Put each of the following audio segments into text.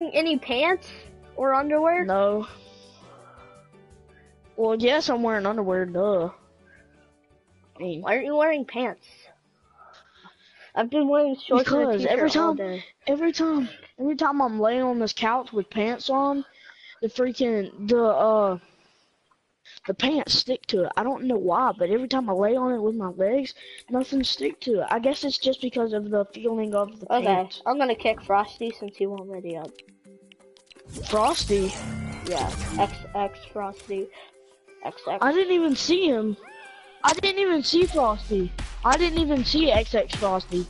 any pants or underwear? No. Well, yes, I'm wearing underwear, duh. I mean, Why aren't you wearing pants? I've been wearing shorts Because every time- every time, every time I'm laying on this couch with pants on, the freaking, the, uh, the pants stick to it. I don't know why, but every time I lay on it with my legs, nothing stick to it. I guess it's just because of the feeling of the pants. Okay, pants. I'm gonna kick Frosty since he won't ready up. Frosty, Yeah, X X Frosty, X X. I didn't even see him. I didn't even see Frosty. I didn't even see XX Frosty.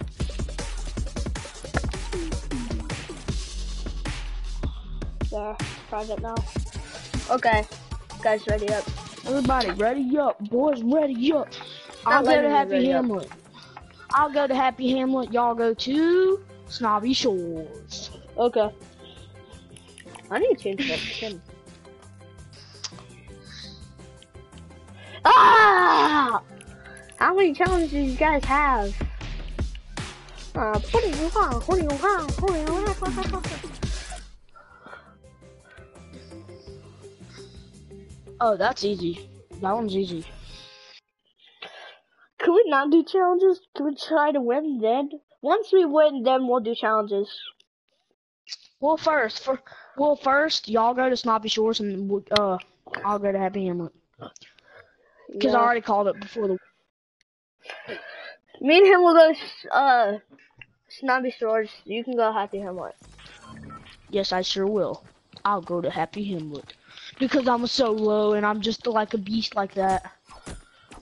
There, private now. Okay, guys, ready up. Everybody, ready up, boys, ready up. Not I'll go to Happy. Hamlet. I'll go to Happy Hamlet. Y'all go to Snobby Shores. Okay. I need to change that skin. Ah! How many challenges do you guys have? Uh, Oh, that's easy. That one's easy. Can we not do challenges? Can we try to win then? Once we win, then we'll do challenges. Well, first, for well, first, y'all go to Snobby Shores, and uh, I'll go to Happy Hamlet because I already called it before the. Me and him will go, uh, Snobby Shores. You can go Happy Hamlet. Yes, I sure will. I'll go to Happy Hamlet because I'm a solo and I'm just like a beast like that.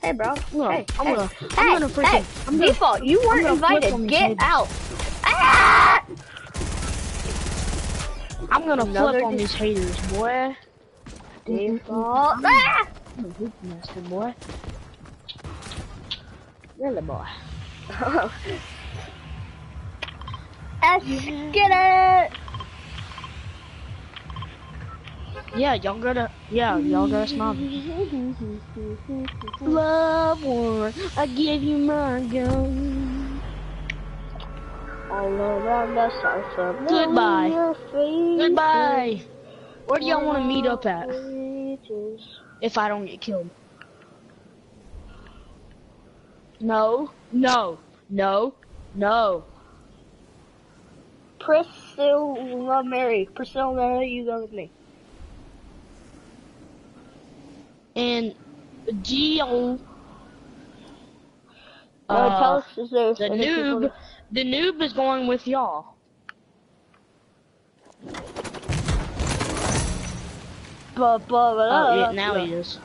Hey, bro. No, hey, I'm hey, gonna, hey, I'm gonna freaking, hey, I'm gonna, Default, you weren't invited. Get out. Ah! I'm gonna Another flip on these haters, boy. Default. Ah! I'm a hoop master, boy. Really, boy. Let's get it. Yeah, y'all gotta, yeah, y'all gotta snobby. Love one, I give you my gun. All around the surface. Goodbye. Goodbye. Where do y'all want to meet up at if I don't get killed? No, no, no, no. Priscilla Mary. Priscilla Mary, you go with me. And Geo, Uh, tell uh, there's the noob, the noob is going with y'all. Ba, ba, ba, Oh, yeah, now da. he is.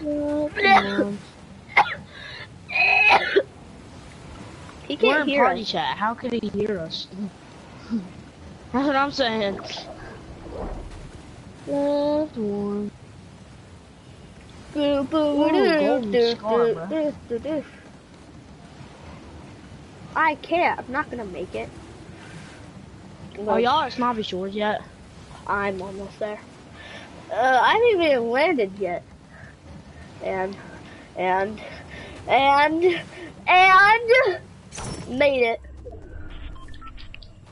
He can't We're in hear party us. chat. How could he hear us? That's what I'm saying. Left one. Ooh, scar. I can't. I'm not gonna make it. Oh, y'all at Snobby Shores yet? I'm almost there. Uh, I haven't even landed yet. And, and, and, and, made it.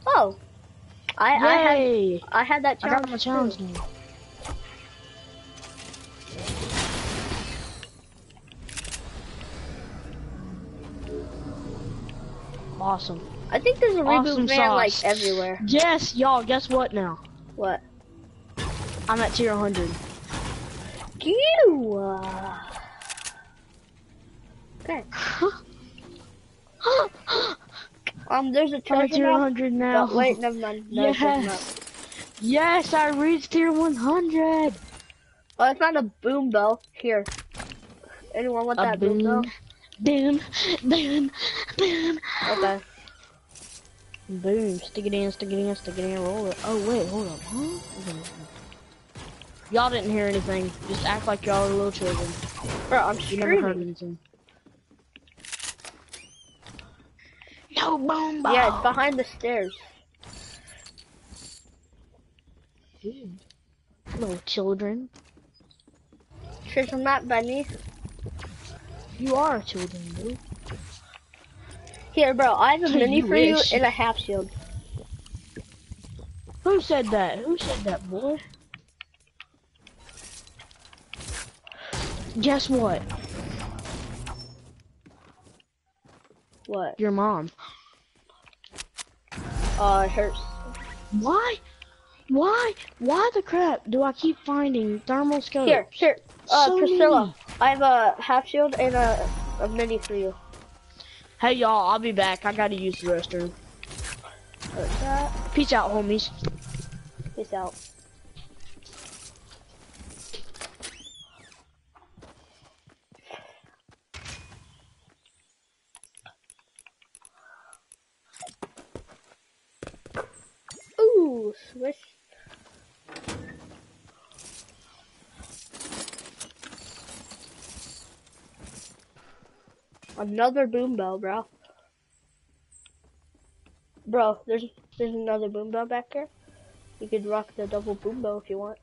Oh, I, I had, I had that I challenge. got my challenge now. Awesome. I think there's a reboot Awesome van like everywhere. Yes, y'all, guess what now? What? I'm at tier 100. You. Uh... Okay. Um, there's a I'm at tier 100 now. Oh, wait, never mind. No, yes. Yes, I reached tier 100. Oh, I found a boom bow. Here. Anyone want A that boom, bell? Boom, boom, boom. Okay. Boom, stick it in, stick it in, stick it in, roll it. Oh wait, hold up, huh? Y'all didn't hear anything. Just act like y'all are little children. Bro, I'm You never heard anything. No boom ball. Yeah, it's behind the stairs. Little children. Treasure map by me. You are a children, dude. Here, bro, I have a mini You for you and a half shield. Who said that? Who said that, boy? Guess what? What? Your mom. Uh, it hurts. Why? Why? Why the crap do I keep finding thermal scopes? Here, here. Uh, So Priscilla. I have a half shield and a, a mini for you. Hey y'all, I'll be back. I gotta use the restroom. Peace out, homies. Peace out. Ooh, swish. Another boom bow, bro. Bro, there's there's another boom bow back there. You could rock the double boom bow if you want.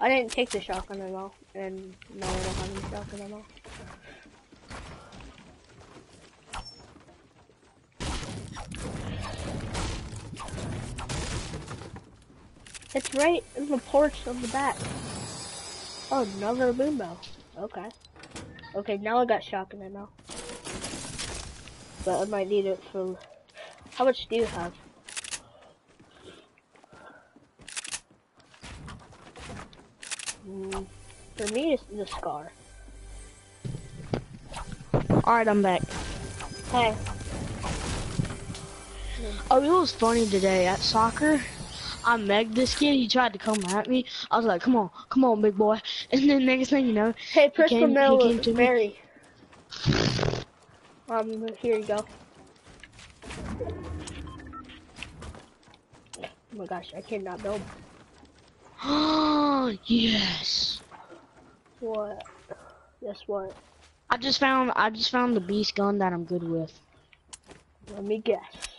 I didn't take the shotgun at all, and no, I don't have any shotgun ammo. It's right in the porch of the back. Oh, another boom bow. Okay. Okay, now I got shotgun ammo. But I might need it for... How much do you have? Mm, for me, it's the scar. Alright, I'm back. Hey, Oh, it was funny today at soccer. I megged this kid. He tried to come at me. I was like, "Come on, come on, big boy!" And then next thing you know, hey, press came- the he came to me. Um, here you go. Oh my gosh, I cannot build. oh yes. What? Guess what? I just found I just found the beast gun that I'm good with. Let me guess.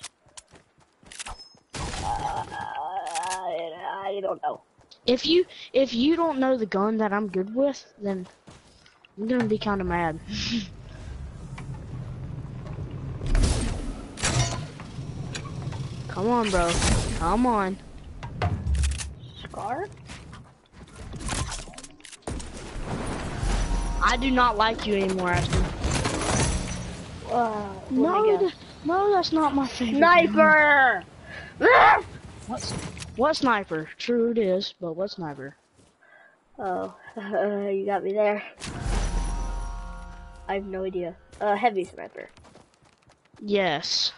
Uh, I, don't know. If you if you don't know the gun that I'm good with, then I'm gonna be kind of mad. Come on, bro. Come on. Scar? I do not like you anymore, Ashton. Uh, No, me th- guess. no, that's not my favorite. Sniper! What, what sniper? True, it is, but what sniper? oh, you got me there. I have no idea. Uh, heavy sniper. Yes.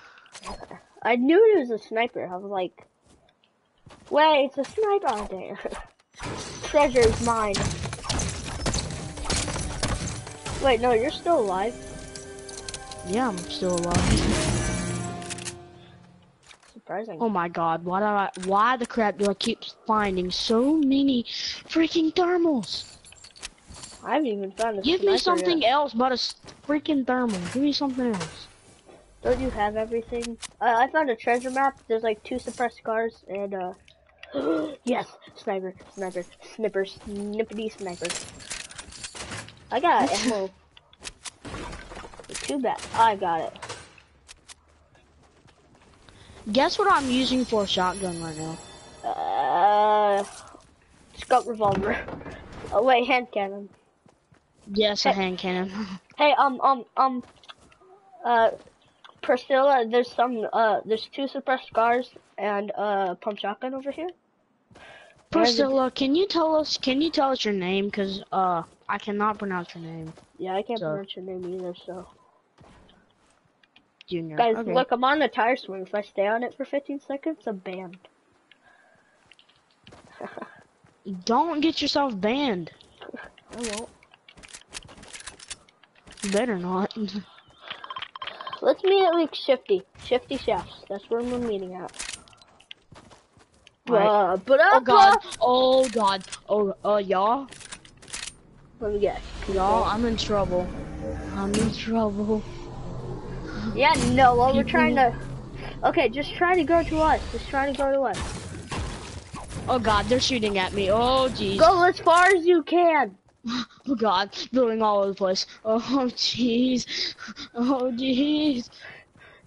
I knew it was a sniper. I was like, wait, it's a sniper out there. Treasure is mine. Wait, no, you're still alive. Yeah, I'm still alive. Surprising. Oh my god, why do I, why the crap do I keep finding so many freaking thermals? I haven't even found a Give me something yet. else but a freaking thermal. Give me something else. Don't you have everything? Uh, I found a treasure map. There's like two suppressed scars and uh. yes, sniper, sniper, snipper, snippity sniper. I got ammo. Too bad. I got it. Guess what I'm using for a shotgun right now? Uh, scout revolver. Oh wait, hand cannon. Yes, a hand cannon. Hey, um, um, um, uh, Priscilla, there's some, uh, there's two suppressed scars and uh, pump shotgun over here. Priscilla, can you tell us? Can you tell us your name? Cause uh, I cannot pronounce your name, Yeah, I can't So- pronounce your name either, so. Junior. Guys, okay. look, I'm on the tire swing. If I stay on it for 15 seconds, I'm banned. Don't get yourself banned. I won't. You better not. Let's meet at like Shifty. Shifty Shafts. That's where we're meeting at. Alright. Uh, but Oh god. Oh god. Oh uh y'all. Let me guess. Y'all, I'm in trouble. I'm in trouble. Yeah, no, well, we're trying to. Okay, just try to go to us. Just try to go to us. Oh god, they're shooting at me. Oh jeez. Go as far as you can. Oh god, building all over the place. Oh jeez. Oh jeez.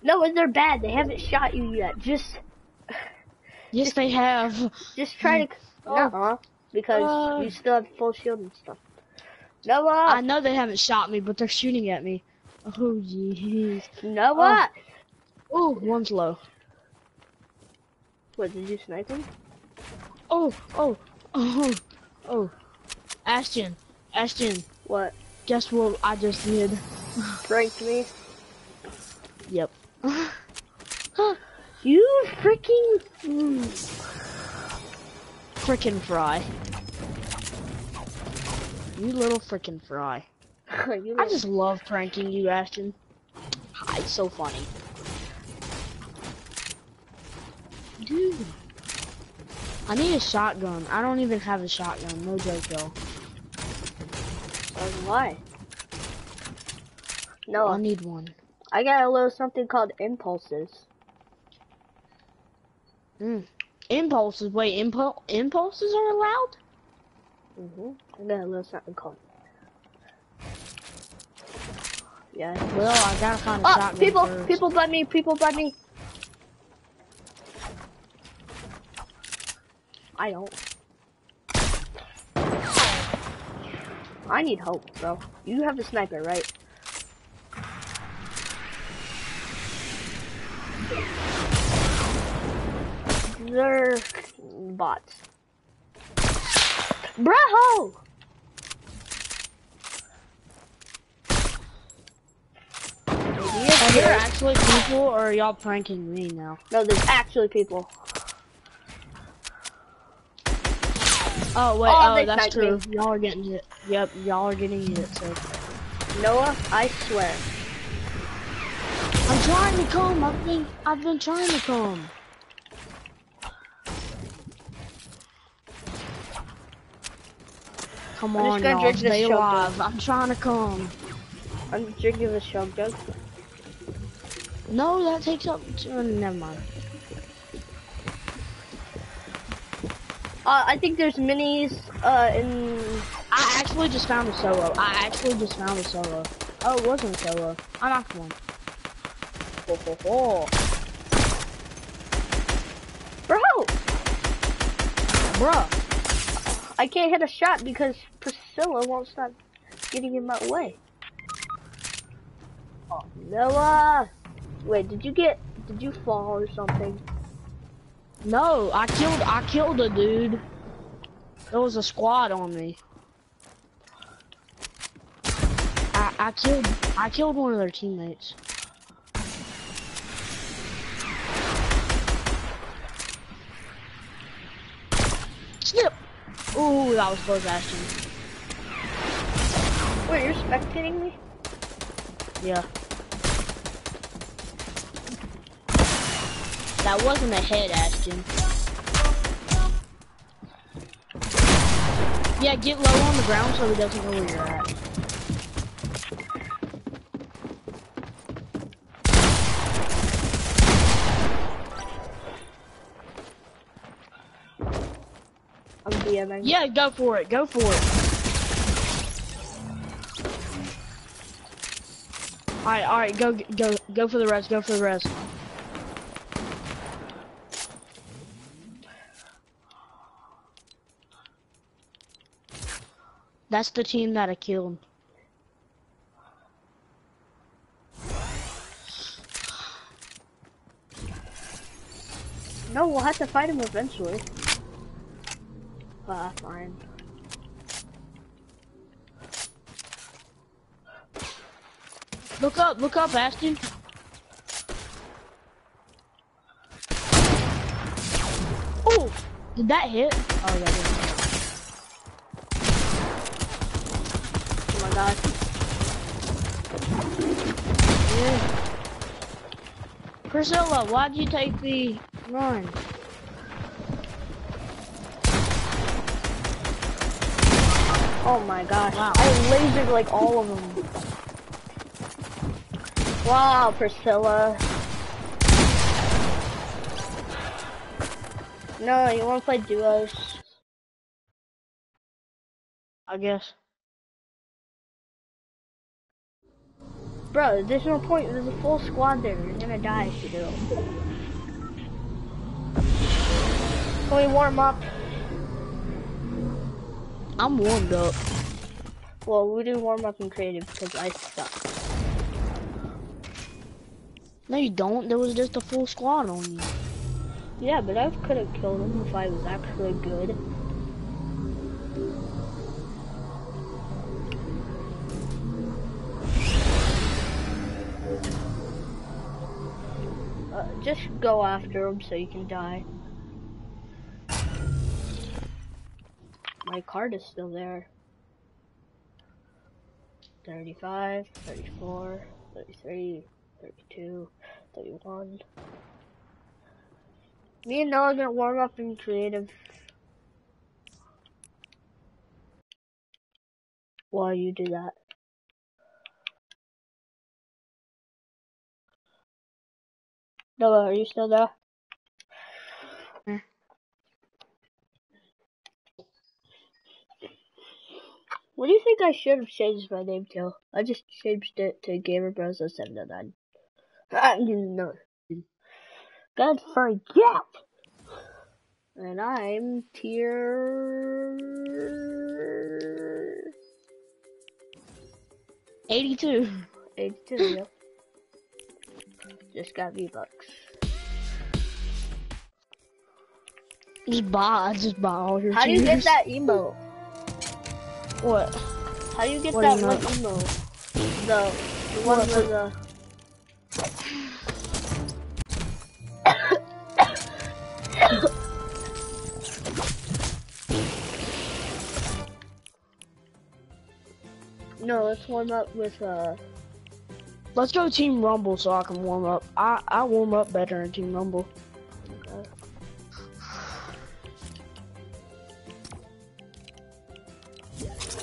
No, and they're bad. They haven't shot you yet. Just, Yes, they have. just try to. Oh. Uh-huh. Because Uh. you still have full shield and stuff. Noah. I know they haven't shot me, but they're shooting at me. Oh jeez. Know oh. what? Oh, one's low. What did you snipe him? Oh, oh, oh, oh. Ashton, Ashton, What? guess what I just did? Pranked me? Yep. You freaking. Frickin' fry. You little frickin' fry. You I just love pranking you, Ashton. Ah, It's so funny. Dude. I need a shotgun. I don't even have a shotgun. No joke, y'all. Why? I No, need one. I got a little something called impulses. Mm. Impulses. Wait, impul impulses are allowed? hmm I got a little something called. Yeah. Well, I gotta find a Oh, people, first. people by me, people by me. I don't. I need help, bro. You have a sniper, right? They're bots. Bro! Are there actually people, or are y'all pranking me now? No, there's actually people. Oh wait, Oh, oh, that's true. Y'all are getting hit. Yep, y'all are getting hit. So Noah, I swear. I'm trying to come. I've been, I've been trying to come. Come I'm just on, y'all, drink this stay alive. I'm trying to come. I'm drinking the jug. No, that takes up. Uh, never mind. Uh, I think there's minis uh, in. I actually just found a solo. I actually just found a solo. Oh, it wasn't solo. I knocked one. Ho, ho, ho. Bro! Bruh. I can't hit a shot because Priscilla won't stop getting in my way. Oh, Noah! Wait, did you get. Did you fall or something? No, I killed I killed a dude. There was a squad on me. I I killed I killed one of their teammates. Snip! Ooh, that was close, Ashton. Wait, you're spectating me? Yeah. That wasn't a head, Ashton. Yeah, get low on the ground so he doesn't know where you're at. I'm DMing. Yeah, go for it. Go for it. All right, all right. Go, go, go for the rest. Go for the rest. That's the team that I killed. No, we'll have to fight him eventually. Ah, fine. Look up, look up, Ashton. Oh, did that hit? Oh, that didn't. Oh my god. Priscilla, why'd you take the run? Oh my gosh. Wow. I lasered like all of them. Wow, Priscilla. No, you wanna play duos? I guess. Bro, there's no point. There's a full squad there. You're gonna die if you do. Can we warm up? I'm warmed up. Well, we do warm up in creative because I suck. No, you don't. There was just a full squad on you. Yeah, but I could have killed him if I was actually good. Just go after him so you can die. My card is still there. 35, 34, 33, 32, 31. Me and Noah gonna warm up in creative. While you do that. Noah, are you still there? What do you think I should have changed my name to? I just changed it to Gamer Bros 709. Ah, no. God forget! And I'm tier 82. 82, yep. Just got V-Bucks. Just buy, just buy all your How do you get that emote? What? How do you get What that one emote? The, the one What? with the... no, let's warm up with, uh... Let's go Team Rumble so I can warm up. I, I warm up better in Team Rumble. uh,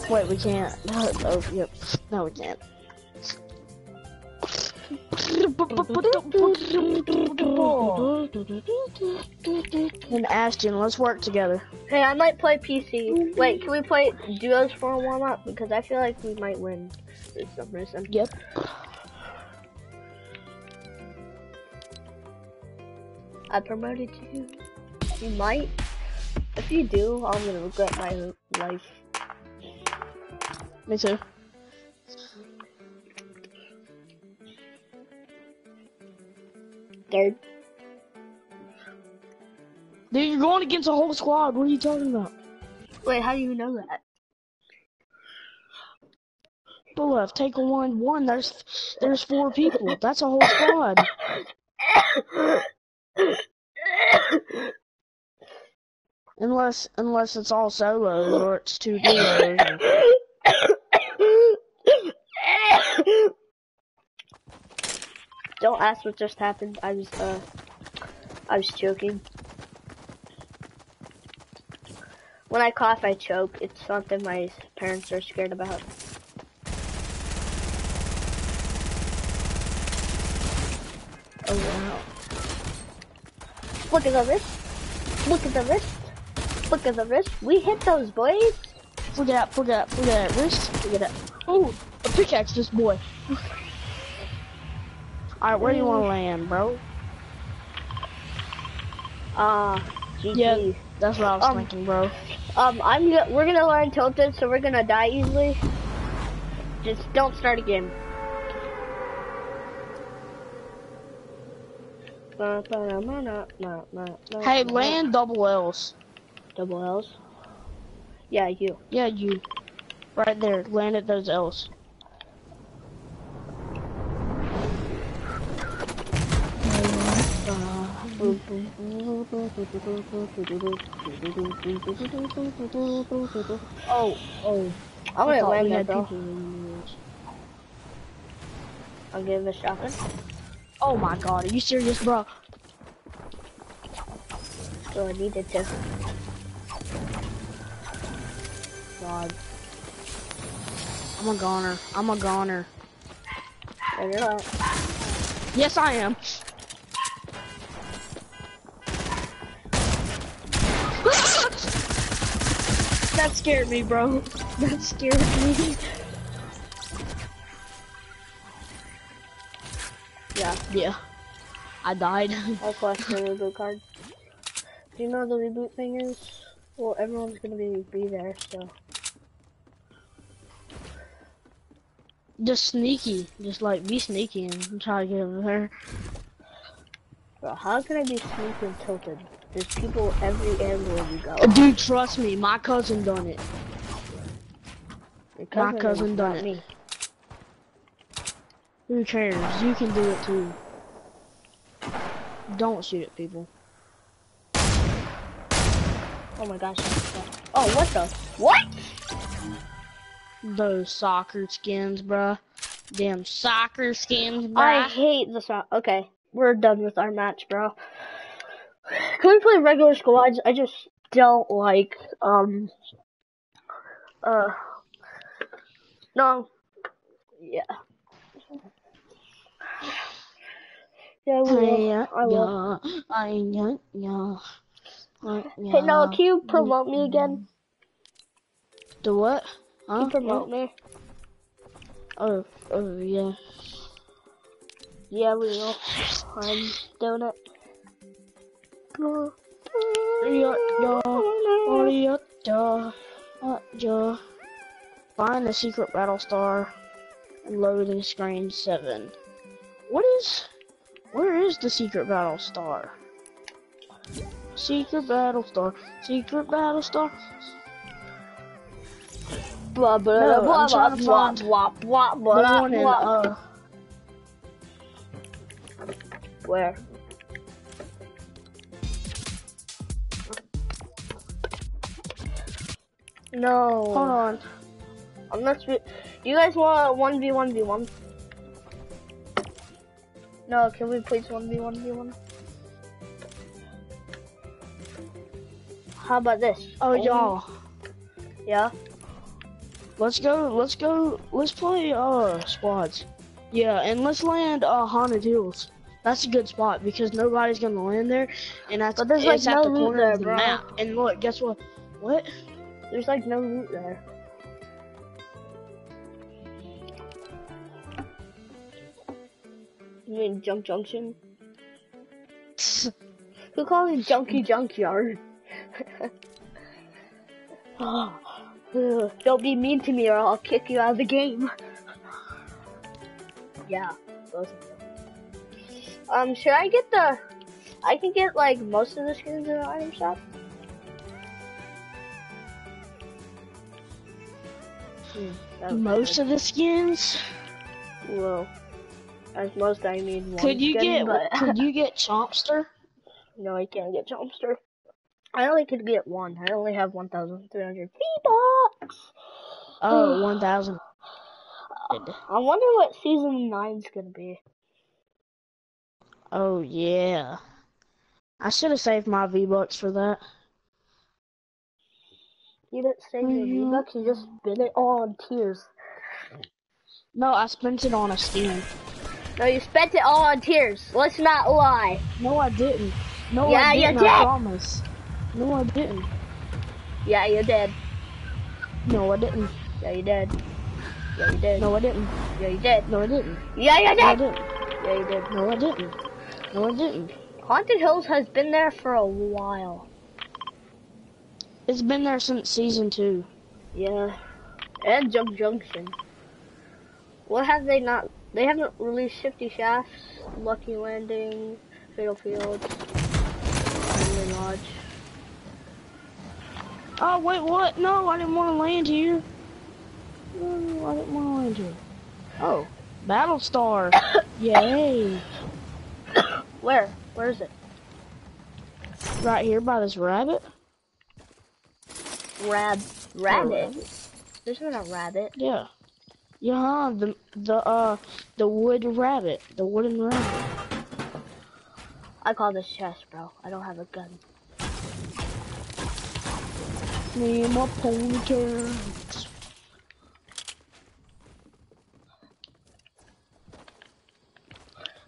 Wait, we can't. No, oh, yep. No, we can't. And Ashton, let's work together. Hey, I might play PC. Wait, can we play duos for a warm up? Because I feel like we might win for some reason. Yep. I promoted you. You might. If you do, I'm gonna regret my life. Me too. Third. Dude, you're going against a whole squad. What are you talking about? Wait, how do you know that? But left, take a one one. There's there's four people. That's a whole squad. Unless unless it's all solo or it's two duos. Don't ask what just happened. I was uh, I was choking. When I cough, I choke. It's something my parents are scared about. Oh wow! Look at the wrist. Look at the wrist. Look at the wrist. We hit those boys. Look at that, look at that, look at that wrist. Look at that. Oh, a pickaxe this boy. Alright, where do you want to land, bro? Ah, GG. Yeah. That's what I was Um, thinking, bro. Um, I'm we're gonna learn tilted, so we're gonna die easily. Just don't start a Hey, land double L's. double L's. Yeah, you. Yeah, you. Right there, land at those L's. Oh, oh. I'm gonna land there, had bro. people in yours. I'll give it a shotgun. Oh my god, are you serious, bro? I needed to. God, I'm a goner. I'm a goner. You're not. Yes, I am. that scared me, bro. That scared me. Yeah, Yeah. I died. I'll flash the reboot card. Do you know the reboot thing is? Well, everyone's gonna be be there, so. Just sneaky. Just like be sneaky and try to get over there. Bro, how can I be sneaky and tilted? There's people every angle you go. Dude, trust me, my cousin done it. Your my cousin done it. Me. Who cares? You can do it too. Don't shoot at people. Oh my gosh. Oh, what the? What? Those soccer skins, bruh. Damn soccer skins, bruh. I hate the song. Okay, we're done with our match, bro. Can we play regular squads? I just don't like, um, uh, no, yeah. Yeah, we will. I will. Yeah. Hey, Noah, can you promote me again? The what? Can Huh? you promote me? Oh, oh, yeah. Yeah, we will. I'm doing it. Yeah, yeah, yeah, yeah, yeah. Find the secret battle star. Loading screen seven. What is? Where is the secret battle star? Secret battle star. Secret battle star. Blah blah No, blah blah blah blah blah blah blah. uh. Where? No. Hold on. Unless we, you guys want one v one v one? No, can we please one v one v one? How about this? Oh, y'all. Yeah. Let's go. Let's go. Let's play uh squads. Yeah, and let's land uh haunted hills. That's a good spot because nobody's gonna land there, and that's But there's, like, it's at no the loot corner there, of the bro. map. And look, guess what? What? There's like no loot there. You mean Junk Junction? Who calls it Junky Junkyard? oh, don't be mean to me or I'll kick you out of the game. yeah. Um, should I get the... I can get like most of the skins in the item shop. Hmm, Most of the skins. good. As most I mean one Could you skin, get? but Could you get Chompster? no, I can't get Jumpster. I only could get one. I only have 1,300 V-Bucks. Oh, one thousand. I wonder what season nine's gonna be. Oh yeah. I should have saved my V bucks for that. You didn't save your Mhm. V-Bucks, you just spent it all on tears. No, I spent it on a skin. No, you spent it all on tears. Let's not lie. No, I didn't. No, Yeah, I didn't. did. I promise. No, I didn't. Yeah, you did. No, I didn't. Yeah, you did. Yeah, you did. No, I didn't. Yeah, you did. No, I didn't. Yeah, you No, I did. didn't. Yeah, you did. No, I didn't. No, I didn't. Haunted Hills has been there for a while. It's been there since season two. Yeah. And Junk Junction. What have they not? They haven't released Shifty Shafts, Lucky Landing, Fatal Fields, Diamond Lodge. Oh, wait, what? No, I didn't want to land here. No, I didn't want to land here. Oh, Battlestar. Yay. Where? Where is it? Right here by this rabbit. Rab. Rabbit. There's not a rabbit. Yeah. Yeah, the the uh the wood rabbit, the wooden rabbit. I call this chest, bro. I don't have a gun. Me and my ponytails.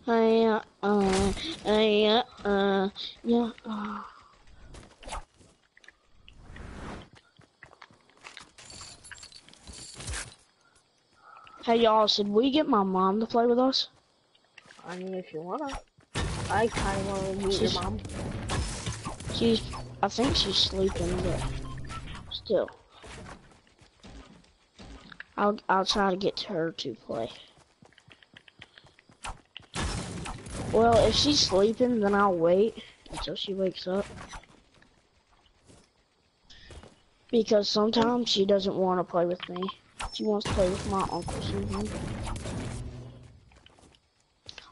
Hey, uh, uh, uh, uh, yeah, uh. Hey y'all, should we get my mom to play with us? I mean, if you wanna. I kind of want to meet She's- your mom. She's, I think she's sleeping, but still. I'll, I'll try to get her to play. Well, if she's sleeping, then I'll wait until she wakes up. Because sometimes she doesn't want to play with me. She wants to play with my Uncle Susan.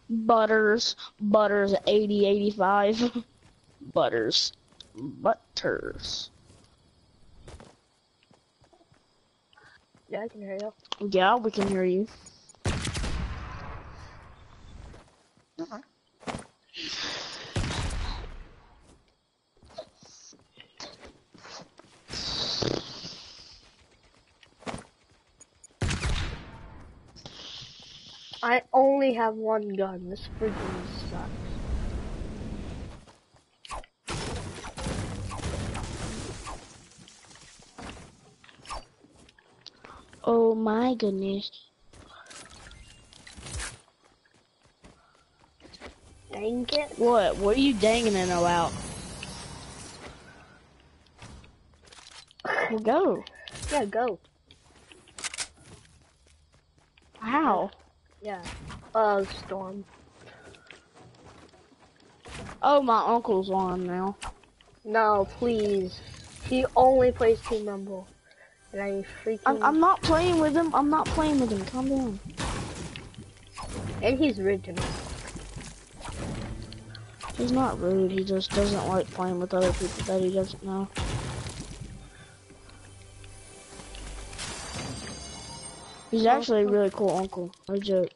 Butters, Butters 8085. Butters. Butters. Yeah, I can hear you. Yeah, we can hear you. I only have one gun. This freaking sucks. Oh my goodness. Dang it. What? What are you danging it about? Well, go. Yeah, go. How? Yeah. Uh, Storm. Oh, my uncle's on now. No, please. He only plays Team Rumble. And I freaking... I'm, I'm not playing with him. I'm not playing with him. Calm down. And he's rude to me. He's not rude. He just doesn't like playing with other people that he doesn't know. He's actually a really cool uncle. No joke.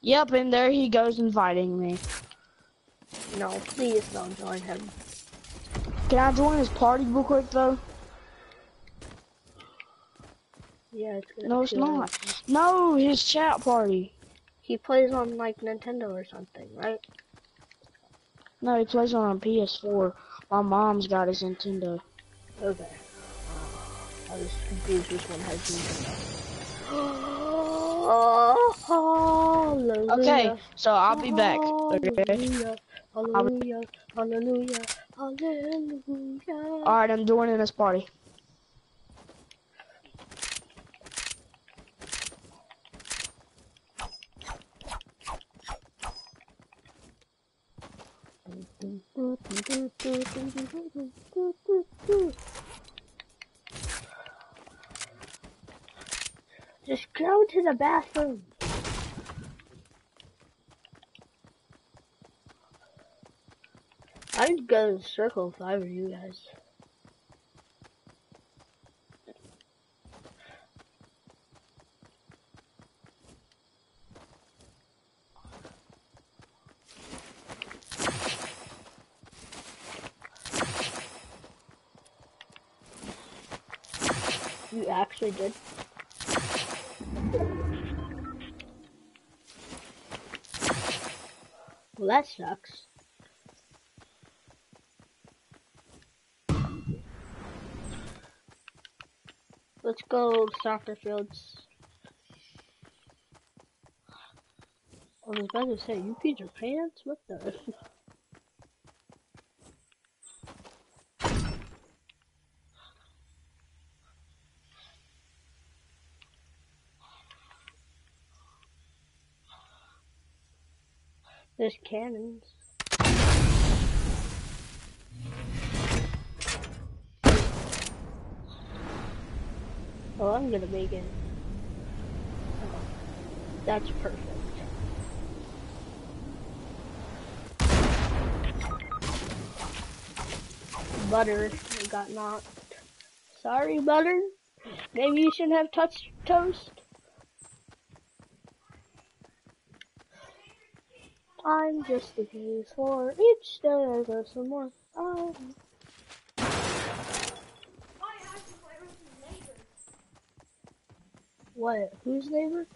Yep, and there he goes inviting me. No, please don't join him. Can I join his party real quick though? Yeah, it's No, it's not. him. No, his chat party. He plays on, like, Nintendo or something, right? No, he plays on a PS4. My mom's got his Nintendo. Okay. I was confused which one has Nintendo. Okay, so I'll be back. Okay. Hallelujah, hallelujah, hallelujah, hallelujah. Alright, I'm joining this party. Just go to the bathroom. I'd go in a circle if I were you guys. You actually did. Well, that sucks. Let's go soccer fields. Oh, I was about to say, you peed your pants? What the? There's cannons. Oh, I'm gonna make it. Oh, that's perfect. Butter got knocked. Sorry, Butter. Maybe you shouldn't have touched toast. I'm just a case for each day I go some more. Um, what? Whose neighbor?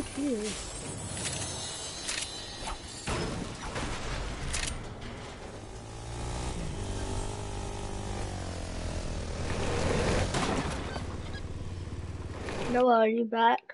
Who's here? Noah, are you back?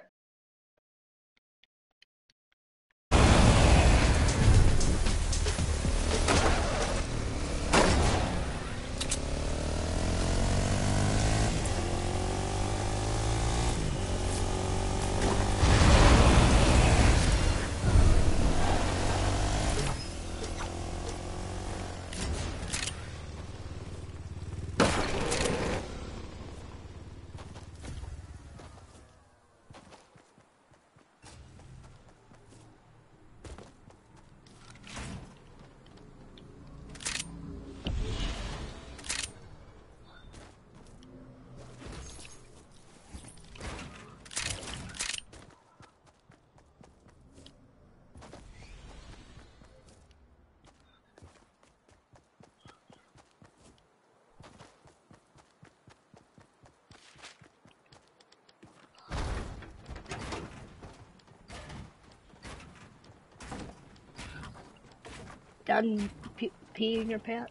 Done pe- peeing your pants?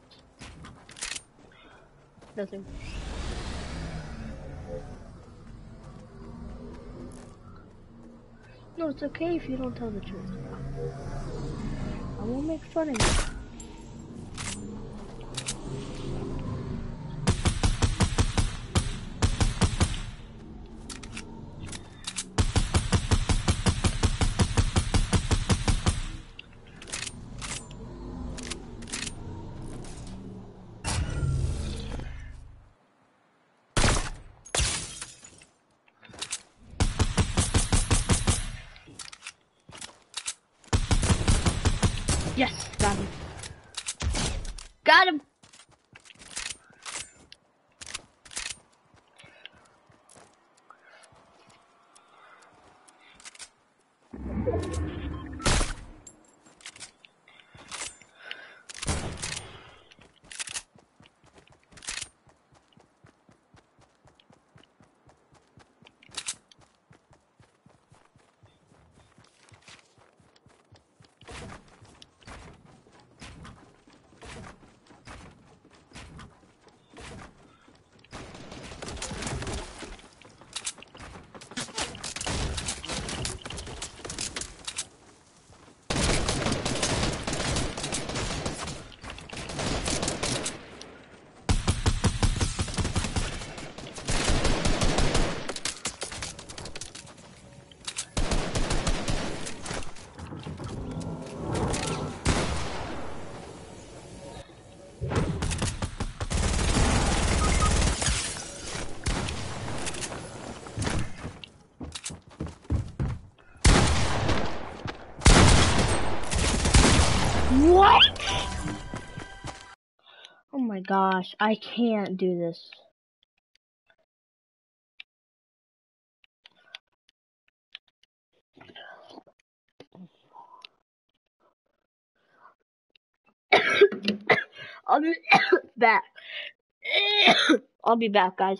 Nothing. No, it's okay if you don't tell the truth. I won't make fun of you. Gosh, I can't do this. I'll be back. I'll be back, guys.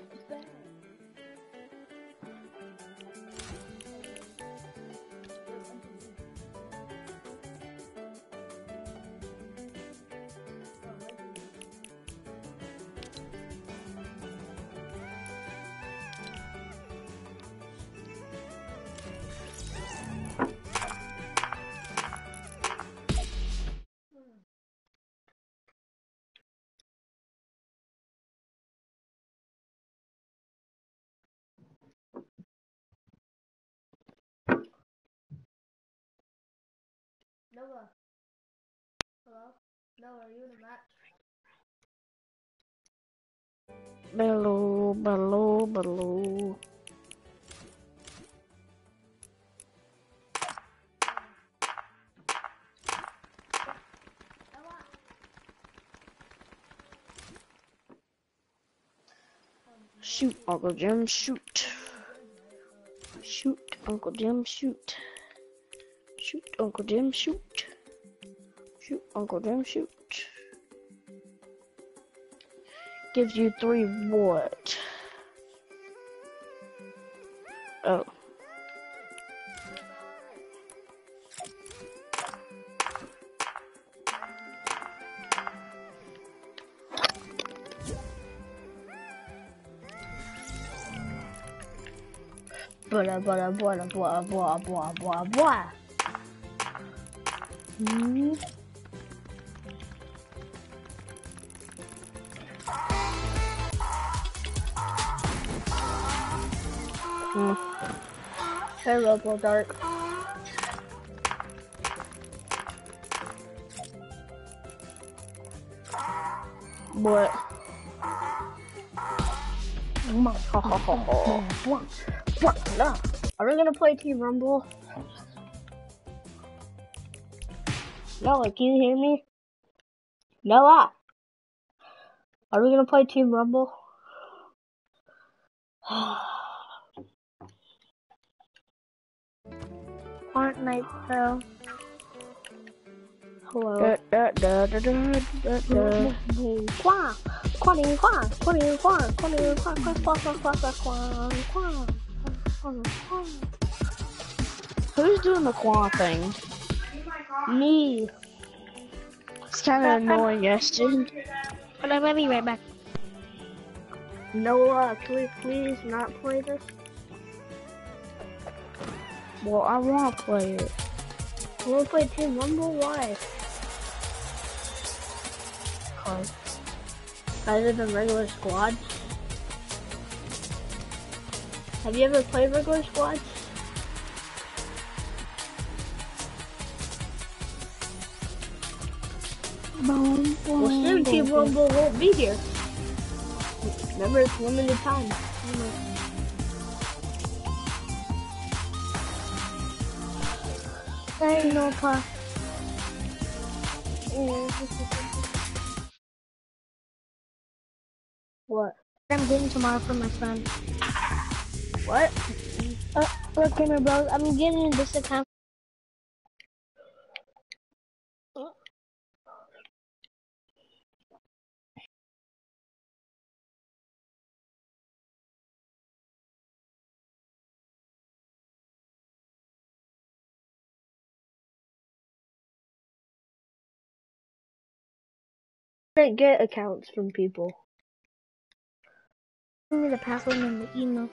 Noah. Hello? Noah, are you in a match? Bello, bello. Noah! Shoot, Uncle Jim, shoot. Shoot, Uncle Jim, shoot. Shoot, Uncle Jim, shoot. Shoot, Uncle Jim, shoot. Gives you three what? Oh. Blah, blah, blah, blah, blah, blah, blah, blah food. Mm. I love Blow Dark. What? Are we gonna play Team Rumble? Noah, can you hear me? Noah! Are we gonna play Team Rumble? Fortnite, bro. Hello. Da, da, da, da, da, da, da. Who's doing the quack thing? Me. It's kind of annoying, Justin. But I'm be right back. Noah, can we please not play this? Well, I want to play it. Want to play Team Rumble. Why? Cause Rather than regular squads. Have you ever played regular squads? Well, soon Team Rumble won't be here. Remember, it's limited time. There no pa. What? I'm getting tomorrow for my son. What? Uh, look, Gamer Bros, I'm getting this account couldn't get accounts from people. Give me the password and the email.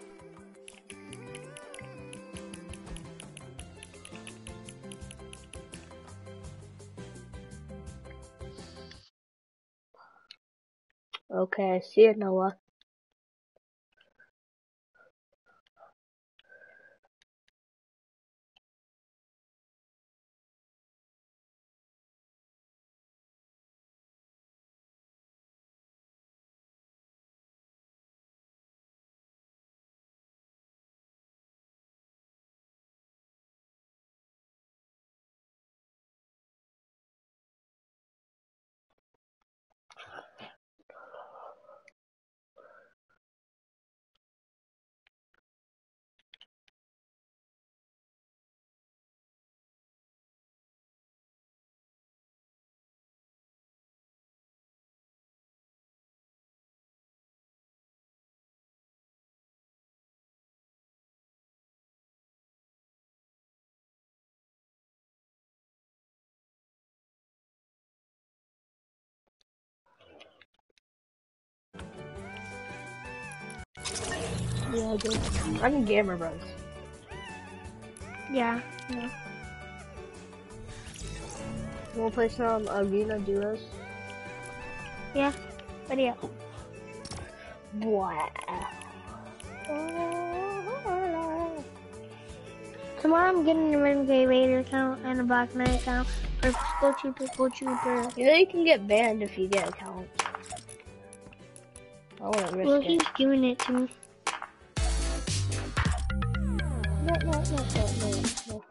Okay, I see you, Noah. Yeah, good. I'm in Gamer Bros. Yeah. You wanna play some Arena Duos? Yeah. Ready up. Wow. Tomorrow I'm getting a Renegade Raider account and a Black Knight account for Ghoul Trooper, Ghoul Trooper. You know you can get banned if you get accounts. I wouldn't risk Well, it. he's giving it to me. No, no, no, no, no, no.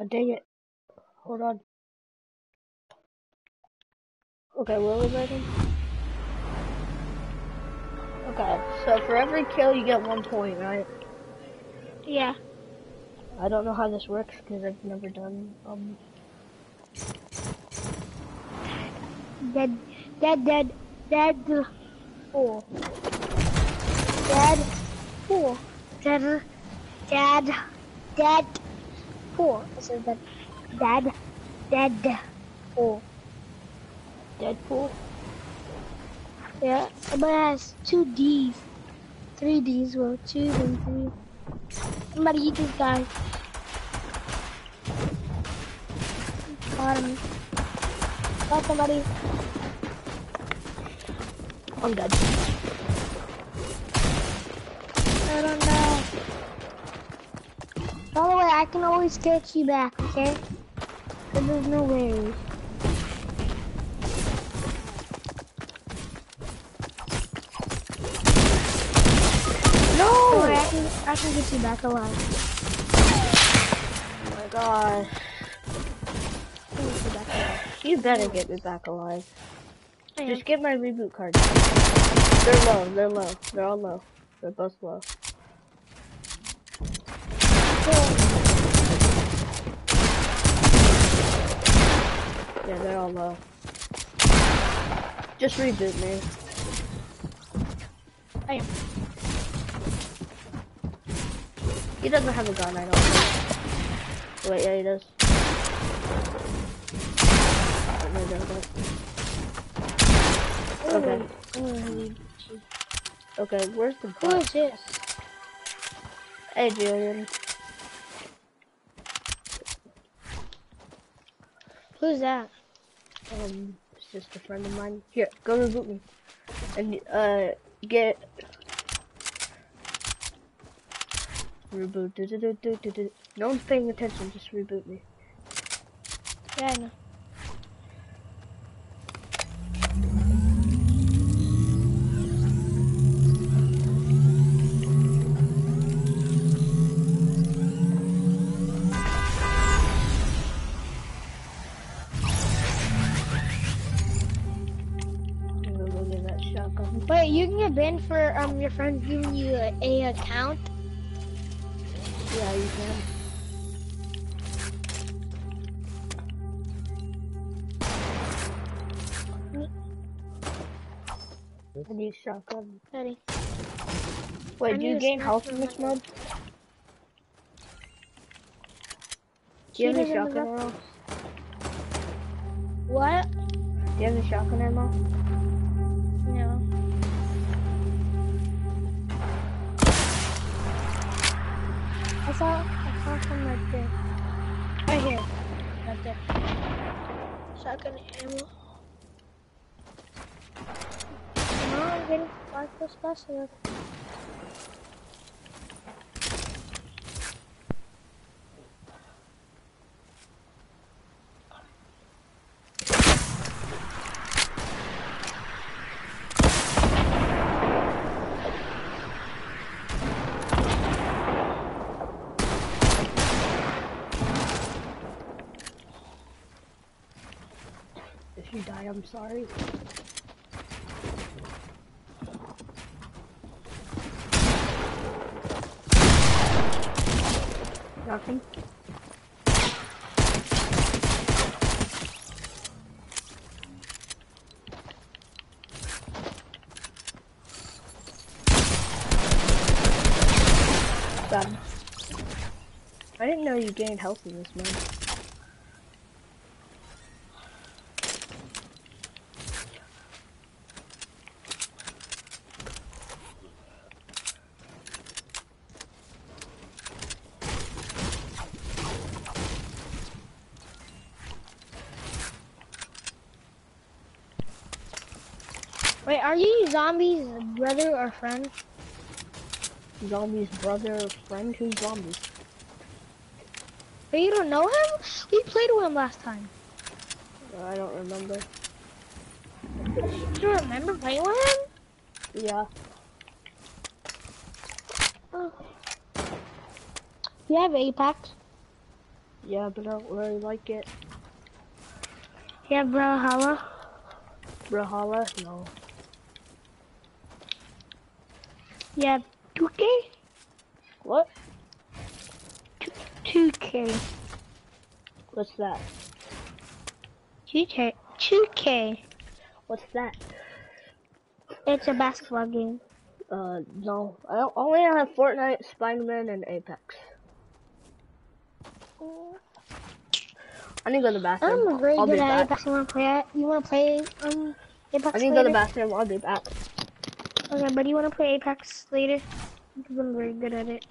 Oh, dang it. Hold on. Okay, what was I doing? Okay, so for every kill you get one point, right? Yeah. I don't know how this works because I've never done, um, Dead, dead, dead, dead. Four. Dead. Four. Dead. Dad. Dead. Four. I said that. Dad. Dead. Four. Deadpool. Yeah, but it has two D's. Three D's, well, two and three. Somebody eat this guy. Got him. Got somebody. I'm dead. I don't know. By the way, I can always get you back, okay? But there's no way. No! I can, I can get you back alive. Oh my gosh. I can get you back. You better get me back alive. Just get my reboot card. They're low, they're low. They're all low. They're both low. Yeah, they're all low. Just reboot me. I am. He doesn't have a gun, I don't think. Wait, yeah, he does. Okay. Okay, where's the Who gun? is this? Hey, Julian. Who's that? Um, it's just a friend of mine. Here, go reboot me. And, uh, get... Reboot. Do, do, do. No one's paying attention, just reboot me. Yeah, I know. Can for um your friends giving you a, a account. Yeah, you can. I need shotgun. Ready? Wait, I do you gain health in this mode? Do you have any Cheaters in the shotgun ammo? What? Do you have any shotgun ammo? Saw I saw some right there. Right here. Right there. Shotgun ammo. No, I'm getting five plus special. I'm sorry. Nothing. Done. I didn't know you gained health in this mode. Wait, are you zombies brother or friend? Zombie's brother or friend who's zombie? But you don't know him? We played with him last time. I don't remember. Do you remember playing with him? Yeah. Oh. You have Apex. Yeah, but I don't really like it. You have Brawlhalla. Brawlhalla? No. You have 2K? What? 2K. What's that? 2K. 2K. What's that? It's a basketball game. Uh, no. I don't, only have Fortnite, Spider-Man, and Apex. I need to go to the bathroom. I'm very I'll be good at back. Apex. You wanna play? You wanna play um Apex I need to go to the bathroom. I'll be back. Okay, but you wanna play Apex later? Because I'm very good at it.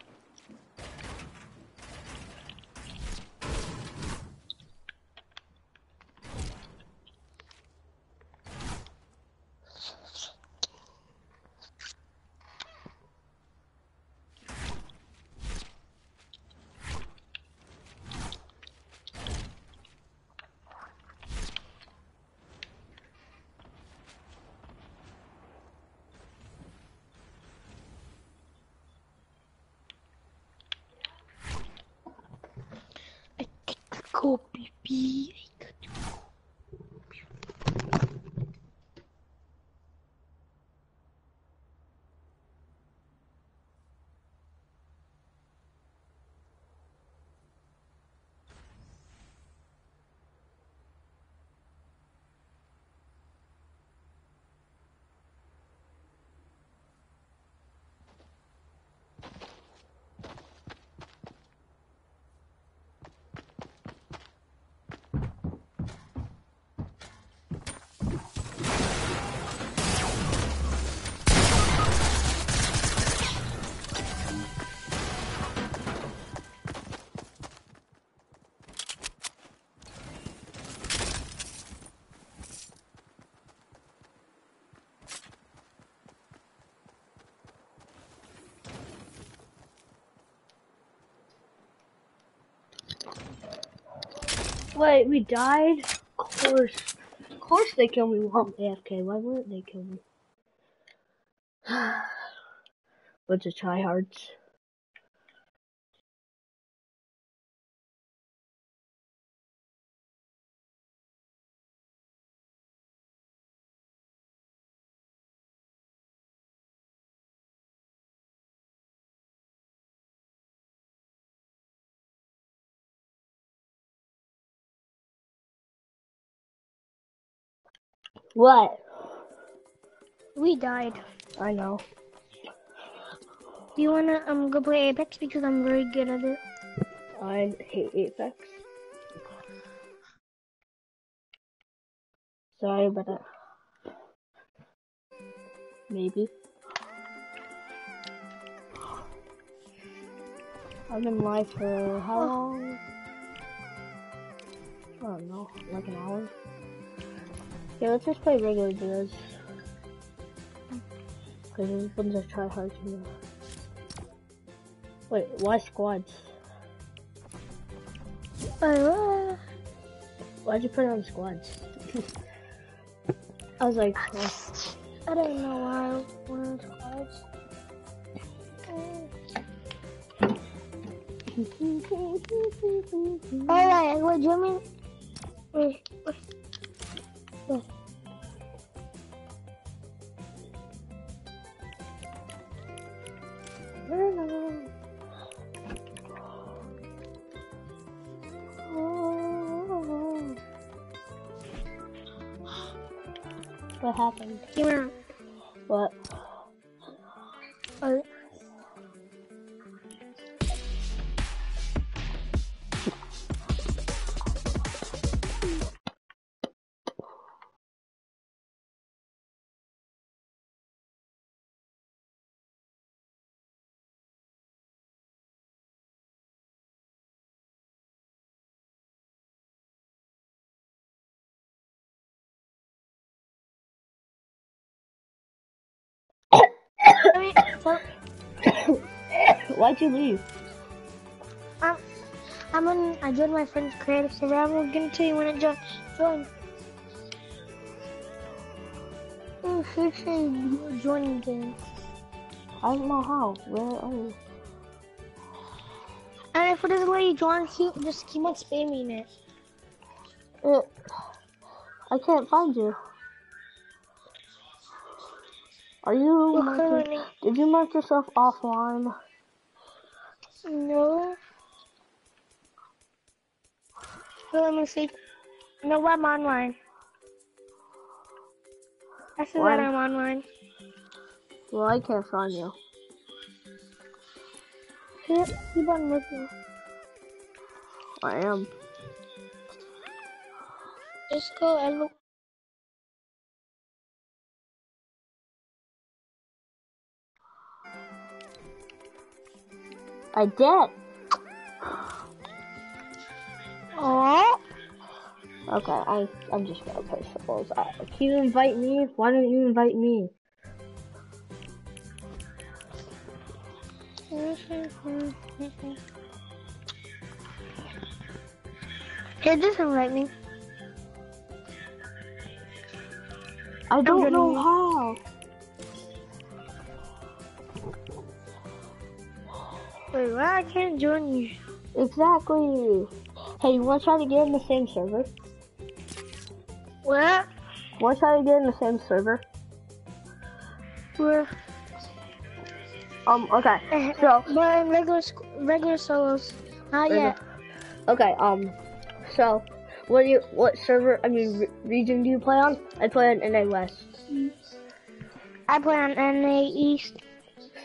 I gotta go, baby. I gotta go. Wait, we died? Of course. Of course they killed me AFK. Why wouldn't they kill me? Bunch of tryhards. What? We died. I know. Do you wanna um go play Apex because I'm very good at it? I hate Apex. Sorry about that. Maybe. I've been live for how long? I don't know, like an hour. Yeah, let's just play regular duos. Cause these ones are try hard to do. Wait, why squads? Uh, Why'd you put it on squads? I was like, well, I don't know why of those cards. Alright, what do you mean? What Why'd you leave? I'm, I'm on, I joined my friend's creative server. I'm gonna tell you when it jo- mm, join. Oh, should say join game. I don't know how. Where are you? And if it doesn't let you join, keep, just keep on spamming it. It, I can't find you. Are you? Marking- did you mark yourself offline? no. So let me see. No, I'm online. I said that I'm online. Well, I can't find you. Keep, keep on looking. I am. Just go and look. I did. Oh, Okay, I I'm just gonna play symbols. Uh, can you invite me? Why don't you invite me? Here, just invite me. I don't know how. Wait, why I can't join you? Exactly. Hey, you wanna try to get in the same server? What? Wanna try to get in the same server? Where? Um. Okay. So, So but in regular regular solos, not Regular- yet. Okay, um, so, what do you, what server, I mean, re- region do you play on? I play on NA West. I play on NA East.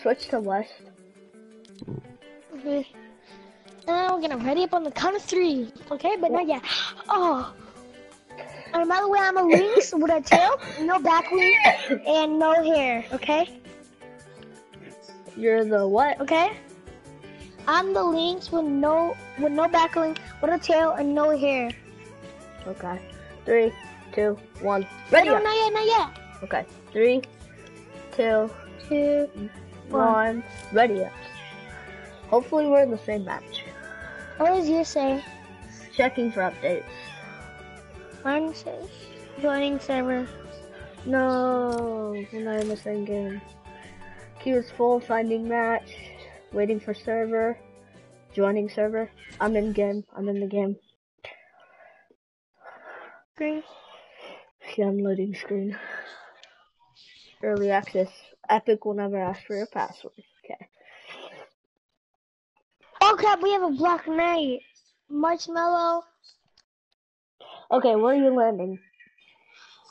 Switch to West. We're gonna ready up on the count of three. Okay, but not yet. Oh. And by the way, I'm a lynx with a tail, no back wing, and no hair. Okay. You're the what? Okay. I'm the lynx with no with no back wing, with a tail and no hair. Okay. Three, two, one. Ready No, up. not yet, not yet. Okay. Three, two, Two. one. Ready up. Hopefully we're in the same match. What does you say? Checking for updates. Mine says joining server. No, we're not in the same game. Queue is full, finding match, waiting for server, joining server. I'm in game, I'm in the game. Green. Yeah, I'm loading screen. Early access. Epic will never ask for your password. Oh crap, we have a Black Knight. Marshmallow. Okay, where are you landing?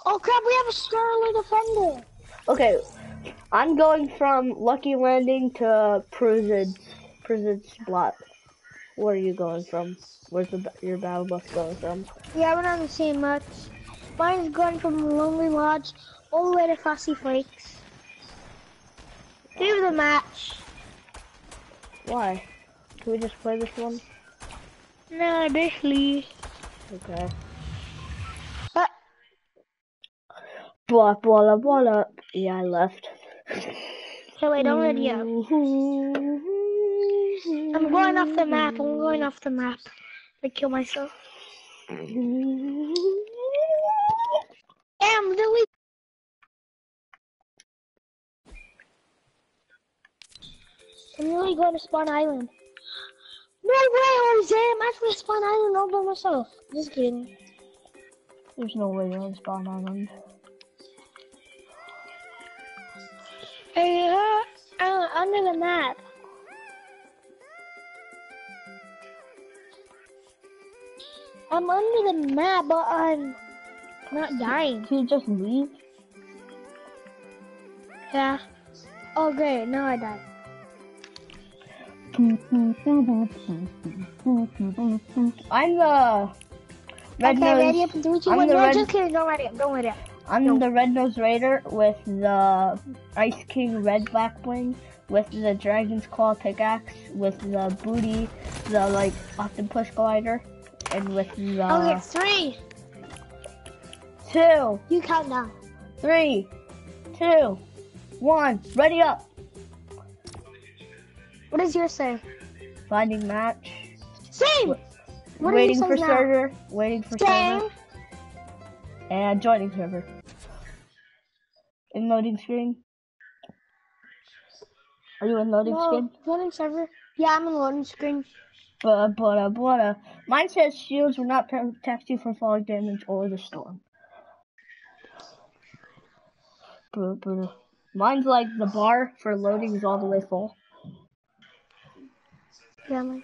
Oh crap, we have a Starler Defender. Okay, I'm going from Lucky Landing to Prison, Prison Spot. Where are you going from? Where's the, your battle bus going from? Yeah, we're not the same much. Mine's going from Lonely Lodge all the way to Frosty Flakes. Do the match. Why? Can we just play this one? No, basically. Okay. Uh, Blah, blah, blah, blah. Yeah, I left. okay, wait, don't ready up. I'm going off the map. I'm going off the map. I kill myself. Damn, delete. I'm really going to Spawn Island. No way, Jose! I'm actually at Spawn Island all by myself. Just kidding. There's no way you're on Spawn Island. Hey, uh, uh, under the map. I'm under the map, but I'm not dying. Can you just leave? Yeah. Oh, great. Now I died. I'm the red okay, ready nose. three, two, I'm the No, red- just kidding. Don't ready up. Don't ready up. I'm the red nose raider with the Ice King red black bling, with the Dragon's Claw pickaxe, with the booty, the like octopus glider, and with the oh, okay, three. two, You count down. three, two, one. Ready up. What does yours say? Finding match. Same. What waiting for now? server. Waiting for Same. server. And joining server. In loading screen. Are you in loading No, screen? loading server. Yeah, I'm in loading screen. Blah, blah, blah. Mine says shields will not protect you from falling damage or the storm. Blah, blah. Mine's like the bar for loading is all the way full. Yeah.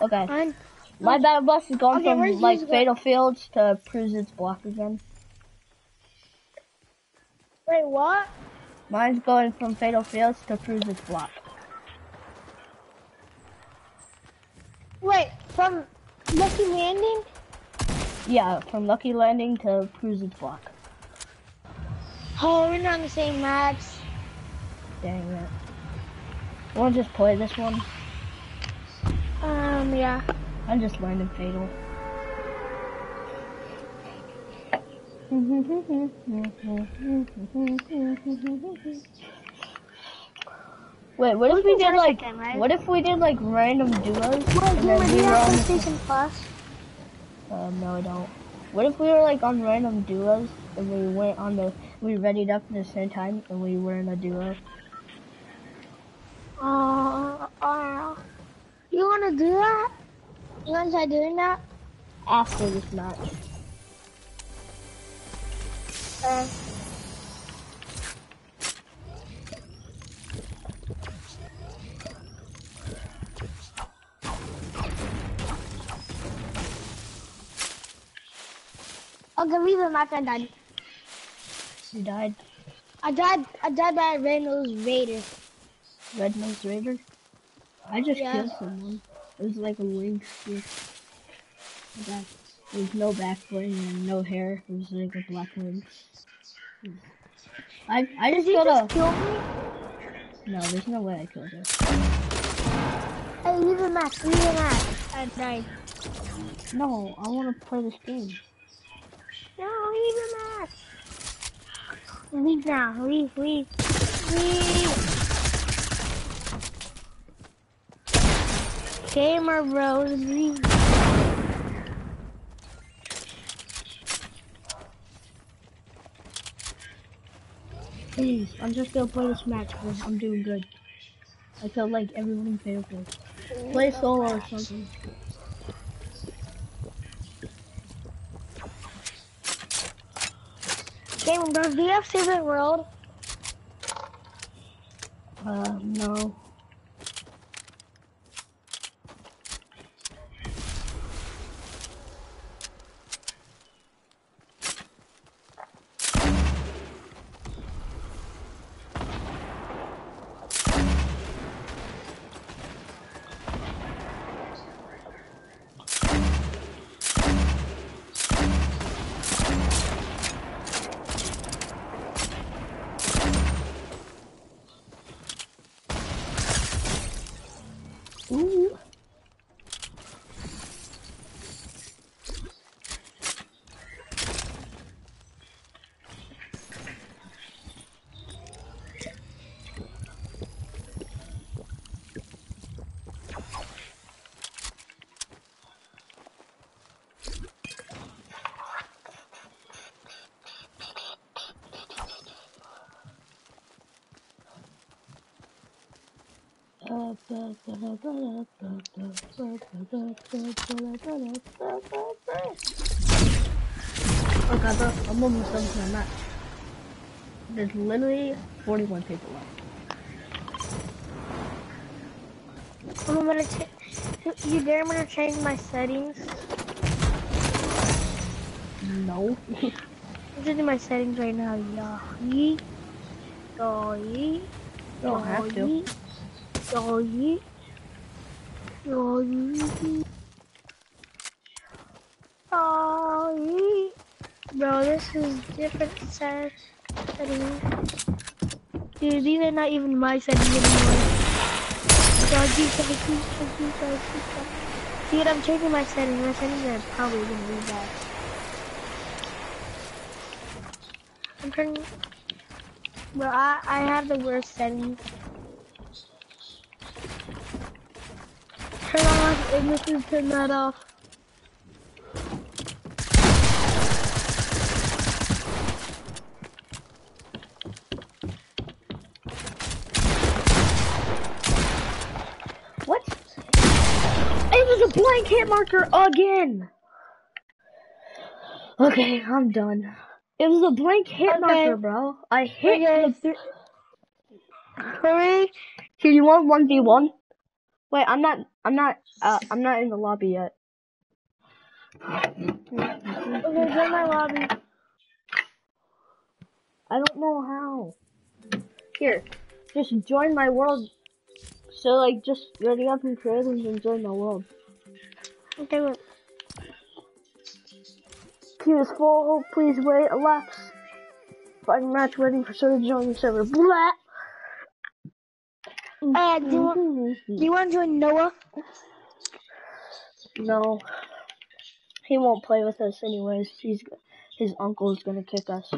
Okay. Mine. My oh. battle bus is going Okay, from like Fatal Fields to Prison's Block again. Wait, what? Mine's going from Fatal Fields to Prison's Block. Wait, from Lucky Landing? Yeah, from Lucky Landing to Prison's Block. Oh, we're not on the same maps. Dang it. Wanna just play this one? Um, yeah. I'm just learning Fatal. Wait, what if we can did like, second, right? what if we did like random duos? Wait, and do you then already we were have PlayStation Plus? Um, no, I don't. What if we were like on random duos and we went on the, we readied up at the same time and we were in a duo? Uh, uh, you wanna do that? You wanna try doing that? After this match. Uh, okay, leave the match. I died. You died. I died. I died by Reynolds Raider. Red Nose Raider? I just Yeah. killed someone. It was like a wing stick. Back. There was no back bling and no hair. It was like a black wing. I I just Did killed just a. kill me? No, there's no way I killed her. Hey, leave the match. Leave the match. I died. No, I want to play this game. No, leave the match. Leave now. Leave, leave, leave. Gamer bros, leave. Please, I'm just gonna play this match because I'm doing good. I feel like everyone Fatal Fields. Play solo or something. Gamer bros, do you have Secret World? Uh, no. Oh god, bro, I'm almost done with my match. There's literally 41 people left. I'm gonna ch- you dare me to change my settings? No. I'm changing my settings right now, y'all. Yeet. Y'all yeet. don't have to. Y'all yeet. Y'all. Bro, this is different set settings. Dude, these are not even my settings anymore. Doggy, doggy, doggy, doggy, doggy. Dude, I'm changing my settings. My settings are probably gonna be bad. I'm turning. Bro, I, I have the worst settings. Turn on ignition, turn that off. What? It was a blank hit marker again! Okay, I'm done. It was a blank hit Okay. marker, bro. I hit Okay. the th- Hurry! Here, you want 1v1? Wait, I'm not, I'm not, uh, I'm not in the lobby yet. Okay, join my lobby. I don't know how. Here, just join my world. So, like, just ready up and creative and join my world. Okay, wait. Queue is full. Please wait. A Elapse. Fighting match waiting for server to join the server. Blah. Uh, do you, want, do you want to join Noah? No. He won't play with us anyways. He's his uncle is gonna kick us.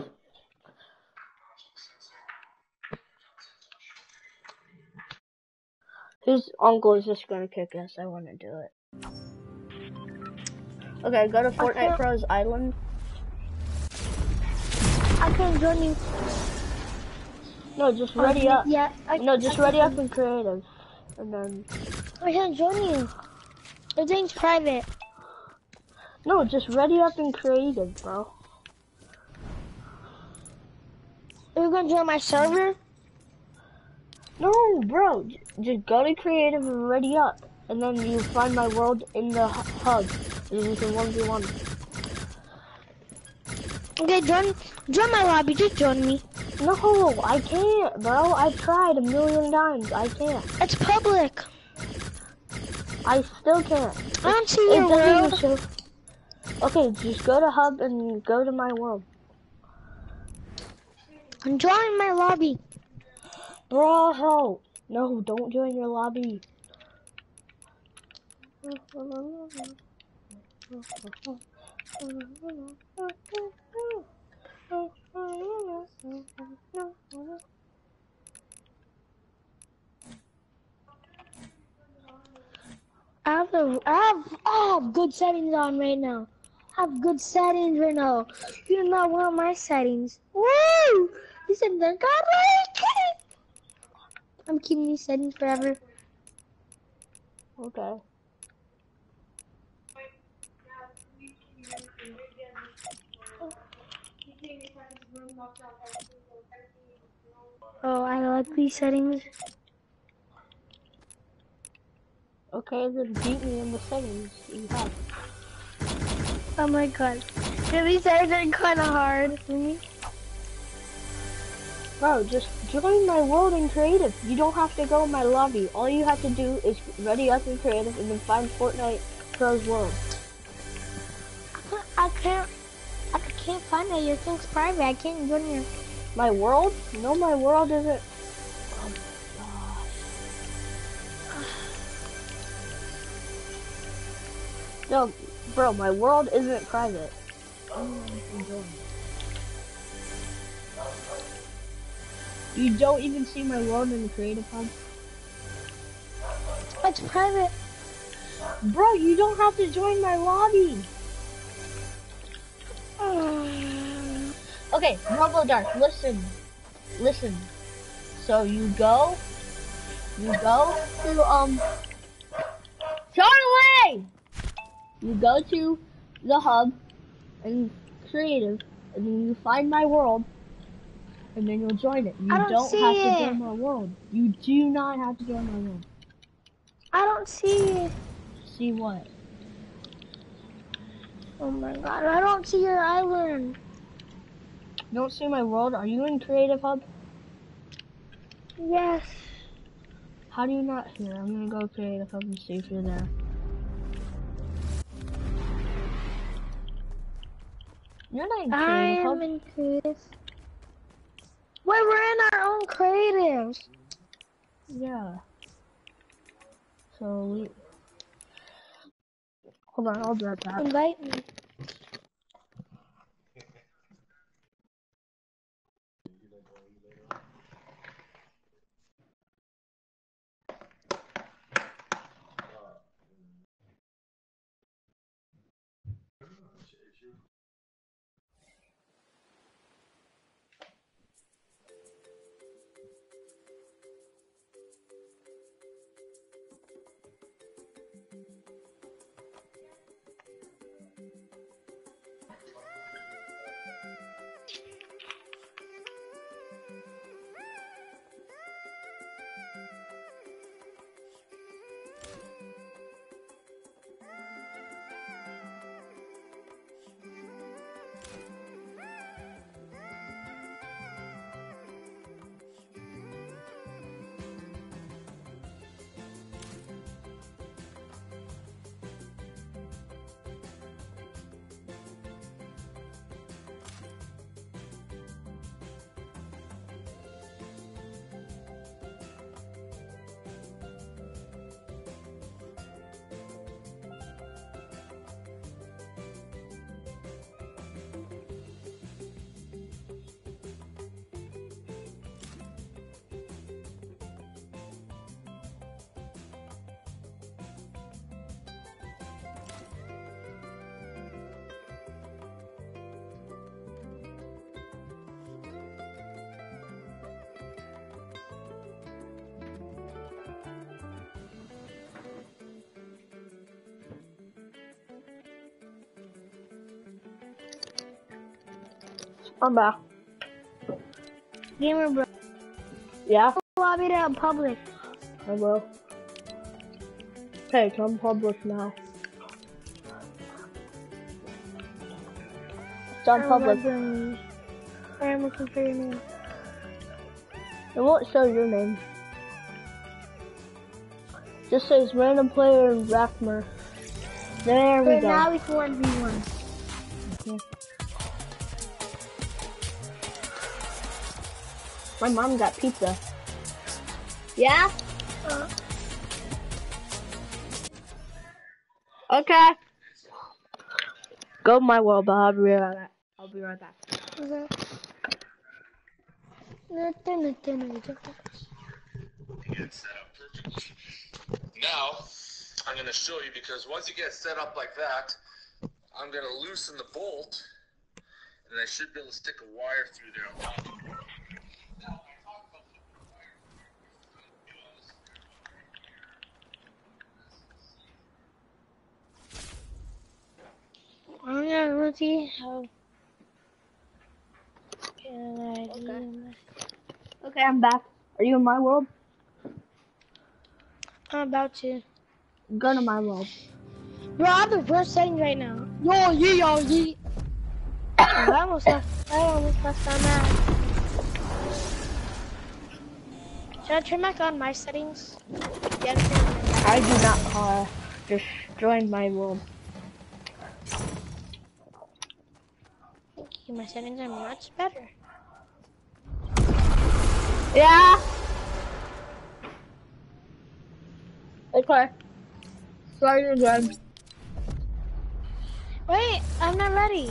His uncle is just gonna kick us. I want to do it. Okay, go to Fortnite Pros Island. I can't join you. No, just ready up. Yeah, I, No, just I, ready up and creative. And then I can't join you. Everything's private. no, just ready up and creative, bro. Are you gonna join my server? No, bro, just go to creative and ready up, and then you find my world in the hub, and you can one v one. Okay, join, join my lobby. Just join me. No, I can't, bro. I've tried a million times. I can't. It's public. I still can't. I don't see It your world. show. Okay, just go to hub and go to my world, I'm joining my lobby. bro. No, don't join your lobby. I have I have oh good settings on right now. I have good settings right now. You do not want my settings. Woo! You said the God I'm keeping these settings forever. Okay. Oh, I like these settings. Okay, then beat me in the settings you have. Oh my god. Yeah, these settings are kind of hard for me. Bro, just join my world in creative. You don't have to go in my lobby. All you have to do is ready up in creative and then find Fortnite Pros World. I can't. I can't find it. Your thing's private. I can't join your. My world? No, my world isn't. Oh gosh. No, bro, my world isn't private. You don't even see my world in the creative hub? It's private. Bro, you don't have to join my lobby. Okay, Rumble Dark, listen. Listen. So you go, You go to um Charlie. You go to the hub and creative, and then you find my world, and then you'll join it. You I don't don't have to join my world. You do not have to join my world. I don't see it. See what? Oh my god, I don't see your island. You don't see my world? Are you in Creative Hub? Yes. How do you not hear? I'm gonna go Creative Hub and see if you're there. You're not in Creative I Creative am in creative. Wait, we're in our own creatives. Yeah. So we. Hold on, I'll do that. Invite me. I'm back. Gamer bro. Yeah, Lobby out public. I will. Hey, come public now. It's on public. Alright, I'm looking for your name. It won't show your name. Just says random player and Rackmer. There we go. now we can 1v1. My mom got pizza. Yeah? Uh, Okay. Go to my world, but I'll be right back. I'll be right back. okay. Now, I'm going to show you because once you get set up like that, I'm going to loosen the bolt, and I should be able to stick a wire through there. Now, I talk about the wire. I'm gonna see how. Can I Okay. Okay, I'm back. Are you in my world? I'm about to. Go to my world. Bro, I have the worst settings right now. Yo, yee, yo. Oh, I almost left. I almost left on that. Should I turn back on my settings? Yeah, turn them back. I do not uh, just join my world. You. My settings are much better. Yeah. Okay. Sorry again. Wait, I'm not ready.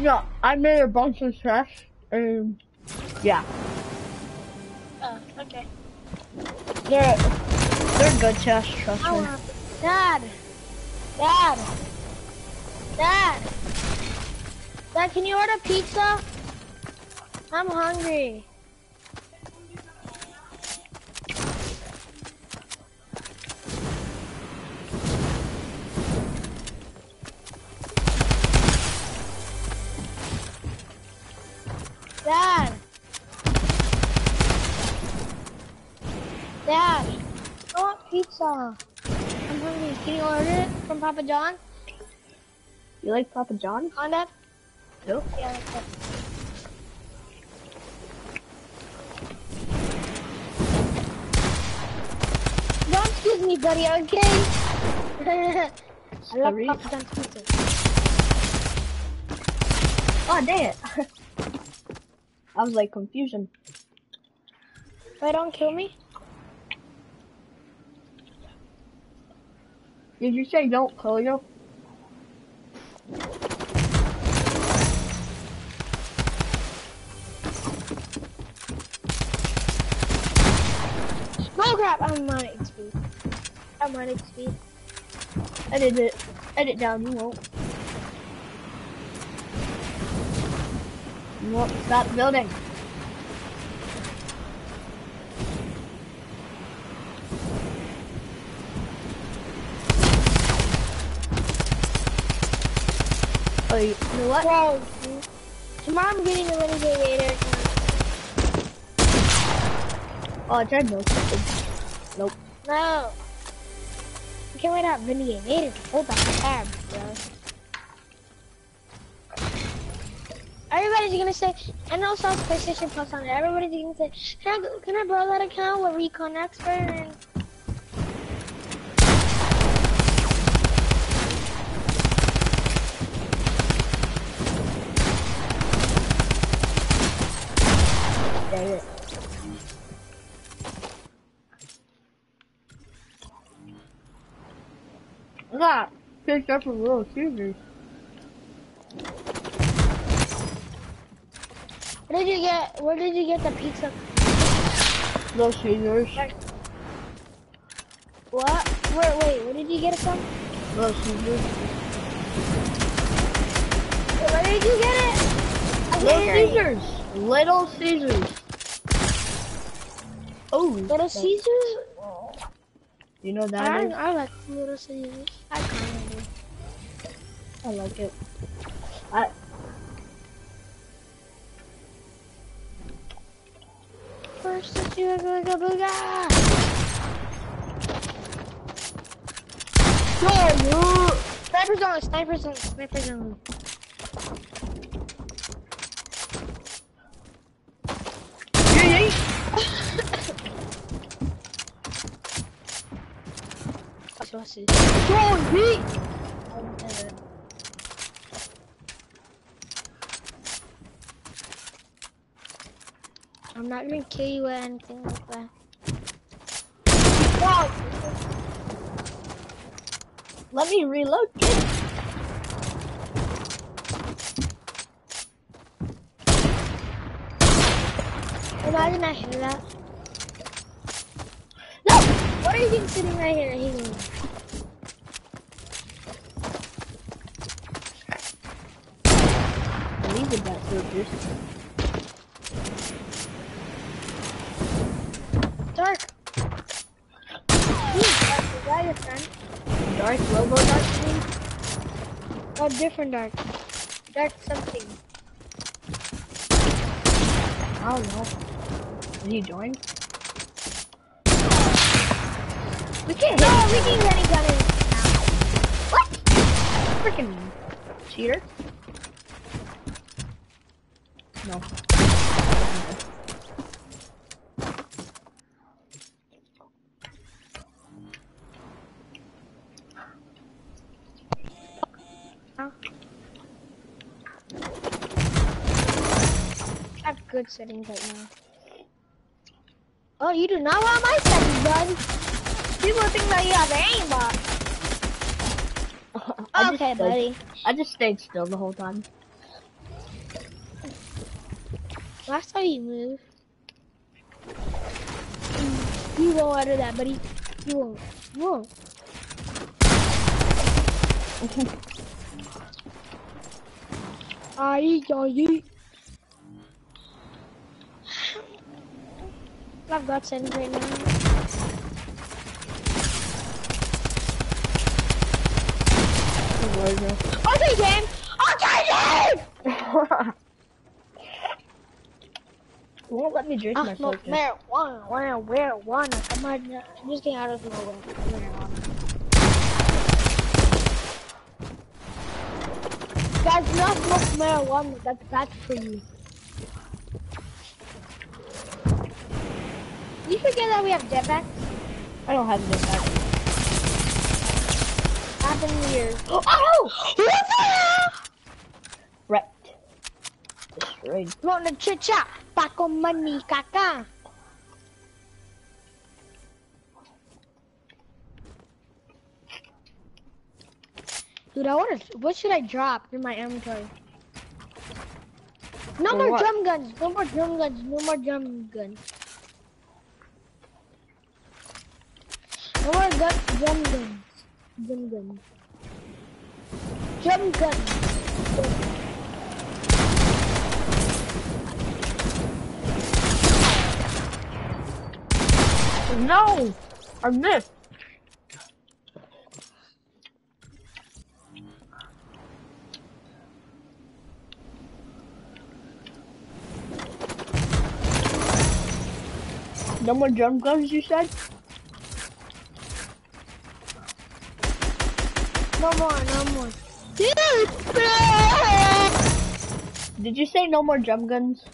No, I made a bunch of trash. And yeah, Oh, okay. they're they're good chests. Trust I me. Dad. Dad. Dad. Dad, can you order pizza? I'm hungry. Dad. Dad, I want pizza. I'm hungry. Can you order it from Papa John? You like Papa John? On that no. Yeah. Don't excuse me, buddy, okay? I love John's pizza. Oh, dang it. I was like, confusion. Wait, don't kill me. Did you say don't kill you? No crap, I'm on XP. I'm on XP. Edit it. Edit down, you won't. You won't stop building. Oh, you know what? Bro, tomorrow I'm getting a renegade account. Oh, I tried something. Nope. No. You can't wait out renegade raider. Hold that tab, bro. Everybody's gonna say, and also PlayStation Plus on it. Everybody's gonna say, can I, can I borrow that account with Recon Expert? And got picked up a little Caesars. where did you get? Where did you get the pizza? Little Caesars. What? Where? Wait, where did you get it from? Little Caesars. Where did you get it? I Little. Caesars. Little Caesars. Oh. Little Caesars? You know that I. I like Little Caesars. I kind of do. I like it. I First, let's do a booga booga. Sniper zone, sniper zone, sniper zone. Watch, watch this. I'm not gonna kill you or anything like that. let me reload. Kid. Imagine I hear that. No. What are you sitting right here? He's in. I needed Dark. Dark, is that your friend? Dark Robo Dark King? Oh, different dark. Dark something. I don't know. Did he join? We can't No, we can get any gun in. What? Freaking cheater. No. I right now. Oh, you do not want my settings, bud. People think that you have aimbot. I just Okay, stayed- buddy. I just stayed still the whole time. Last time you move. You won't utter that, buddy. You won't. You won't. Aye, aye. I've got settings right now. Okay, game. Okay, game. won't let me drink I my smoke focus. marijuana, marijuana, marijuana. Come on, uh, just get out of nowhere. Marijuana. Guys, do not smoke marijuana. That's bad for you. You forget that we have jetpacks? I don't have this back. Happened weird. Oh! oh Wrecked. Destroyed. Want to chit chat? Paco money, caca. Dude, I want to. What should I drop in my inventory? No For more what? drum guns. No more drum guns. No more drum guns. No more gun, drum guns. Drum guns. Drum guns. No! I missed. No more drum guns, you said? No more. No more. Did you say no more drum guns?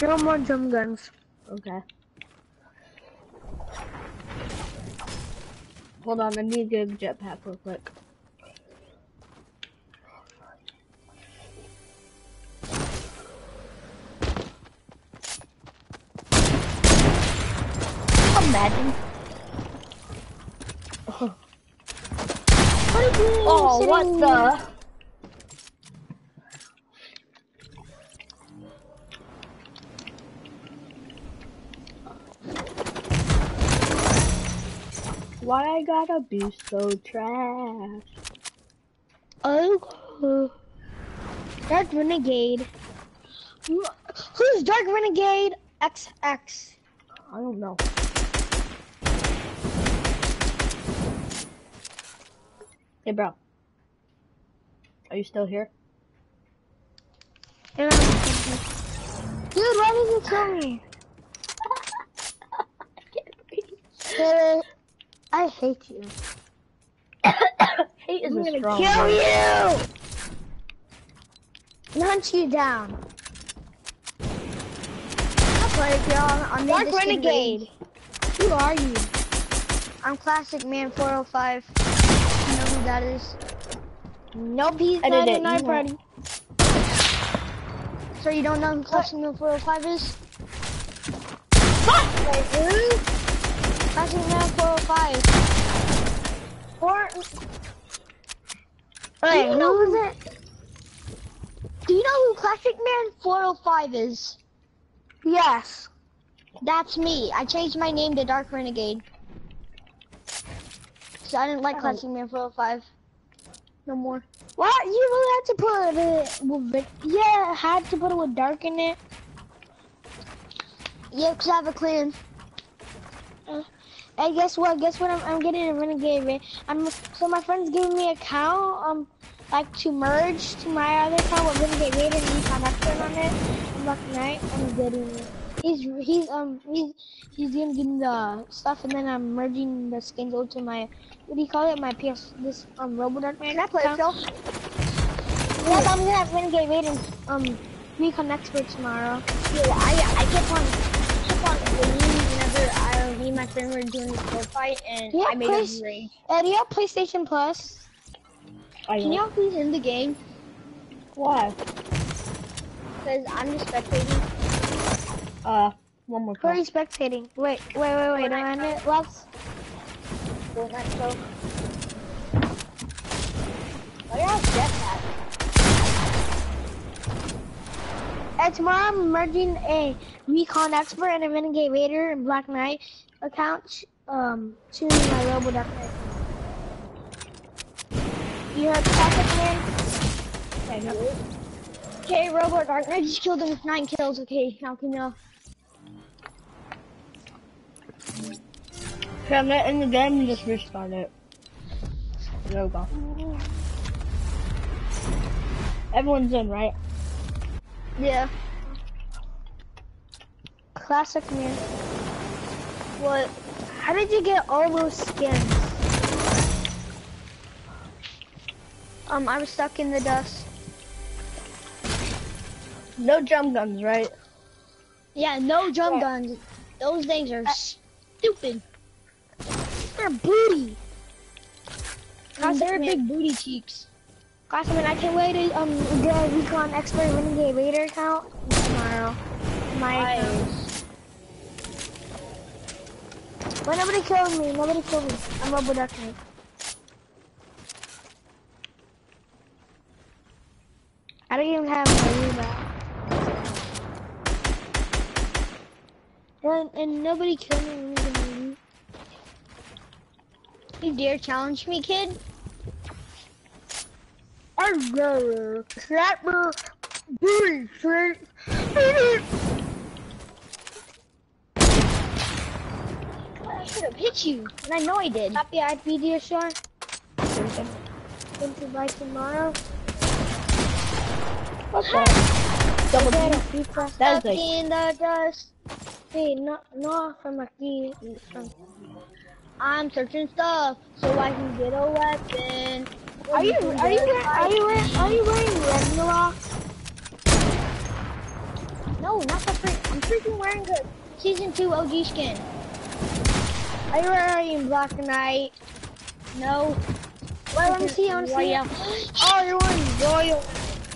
No more drum guns. Okay. Hold on, I need to get a jetpack real quick. Imagine. You Oh, what the? Why I gotta be so trash? Oh, Dark Renegade. Who's Dark Renegade XX? I don't know. Hey, bro. Are you still here? Dude, why did you kill me? Dude, I hate you. Hate is I'm a gonna strong kill word. you! And hunt you down. I Like, y'all, I made Dark Renegade. Who are you? I'm Classic Man 405. You know who that is? Nope, he's I not it, in our party. So you don't know who Classic Man 405 is? Wait, who? Classic Man 405. Or, Do you know who? that? Do you know who Classic Man 405 is? Yes. That's me. I changed my name to Dark Renegade. So I didn't like. Classic Man 405 no more. What? You really had to put it with, yeah, had to put it with dark in it. Yeah, 'cause I have a clan. Hey, guess what? Guess what? I'm, I'm getting a renegade. Right? I'm so my friend's giving me a account. Um, like to merge to my other account with renegade raider and recon expert on it. I'm like, night. I'm getting. it. He's he's um he's he's gonna give me the stuff and then I'm merging the skins over my what do you call it? My PS this um Robodark man. Can I play account. Yes, I'm gonna have renegade raider and um recon expert tomorrow. Yeah, I I kept on kept on winning whenever I me and my friend were doing this sword fight and Yeah, I made please. him rage. Uh, do you have PlayStation Plus? I Can y'all please end the game? Why? Because I'm just spectating. Uh, one more Who are you spectating? Wait, wait, wait, wait. Fortnite Am I it? Let's. Fortnite show. Why do I have jetpack? And tomorrow I'm merging a recon expert and a renegade raider and black knight account um to my robo dark knight. You heard classic man? I know. Okay, Robo Dark Knight just killed him with nine kills. Okay, now can you? Okay, I'm not in the game, just restart it. Go. Everyone's in, right? Yeah. classic man. What? How did you get all those skins? Um, I was stuck in the dust. No jump guns, right? Yeah, no jump Yeah. guns. Those things are stupid. They're booty. And they're man. big booty cheeks. Classic man, I can't wait to um get a Recon Expert Renegade Raider account tomorrow. My account. But nobody killed me. Nobody killed me. I'm Robo Dark Knight. I don't even have my rebound. And, and nobody killed me when we were gonna leave. You dare challenge me, kid? Arr, crapper, booty, shirt. I should have hit you, and I know I did. Happy IP, dear sir. Going to buy tomorrow. What's that? Double D. a. That is in the dust. Hey, no, no, from aquí. From, I'm searching stuff so I can get a weapon. are you, are you, wearing- are you, wearing, are you wearing Ragnarok? No, not the freak. I'm freaking wearing the season two OG skin. Are you wearing Black Knight? No. Wait, let me see, I want to see. Oh, you're wearing Royal.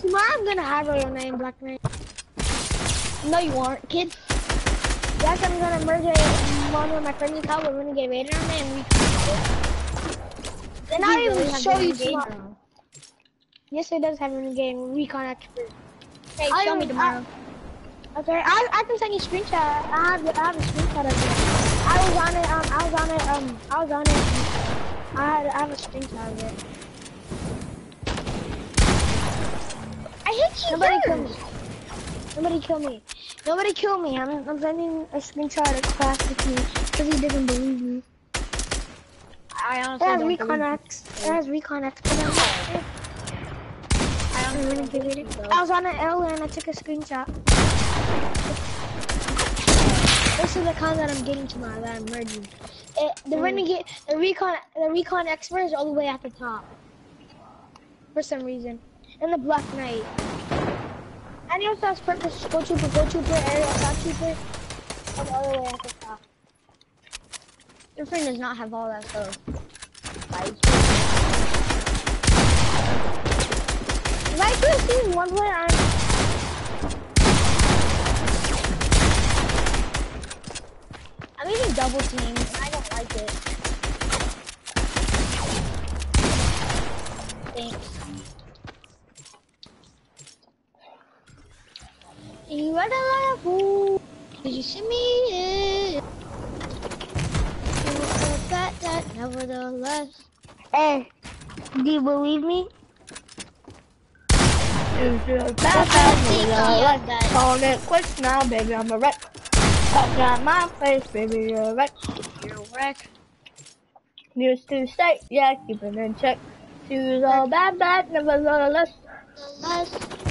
Tomorrow I'm gonna have Royal Name Black Knight. No, you aren't, kid. Yes, I'm gonna merge one of my friends' account. We're gonna get Raider on it and we Then I'll really even show you tomorrow. Yes, it does have a game. Recon Expert. Hey, I show me don't- tomorrow. Okay, I, I can send you a screenshot. I have I have a screenshot of it. I was on it. Um, I was on it. Um, I was on it. I had I have a screenshot of it. Hit you Nobody kill me. Nobody kill me. Nobody kill me. I'm, I'm sending a screenshot of Classic me because he didn't believe me. I It has don't Recon X. It has Recon X. But I'm not- I I'm honestly gonna don't give believe it. you, I was on it earlier and I took a screenshot. This is the con that I'm getting tomorrow that I'm merging. It, the hmm. renegade, the recon, the recon expert is all the way at the top. For some reason, and the black knight. And he also has purpose go trooper, Ghoul Trooper, aerial attack trooper, and the way at the top. Your friend does not have all that stuff. If I could have one player on I'm getting double teamed, and I don't like it. Thanks. The fool. Did you see me? Were so fat that nevertheless. Hey, do you believe me? Bad, bad, that. Calling it quits now, baby. I'm a wreck. Touch on my face, baby. You're a wreck. You're a wreck. News to state, yeah, keep it in check. Shoes all bad, bad, nevertheless. Nevertheless.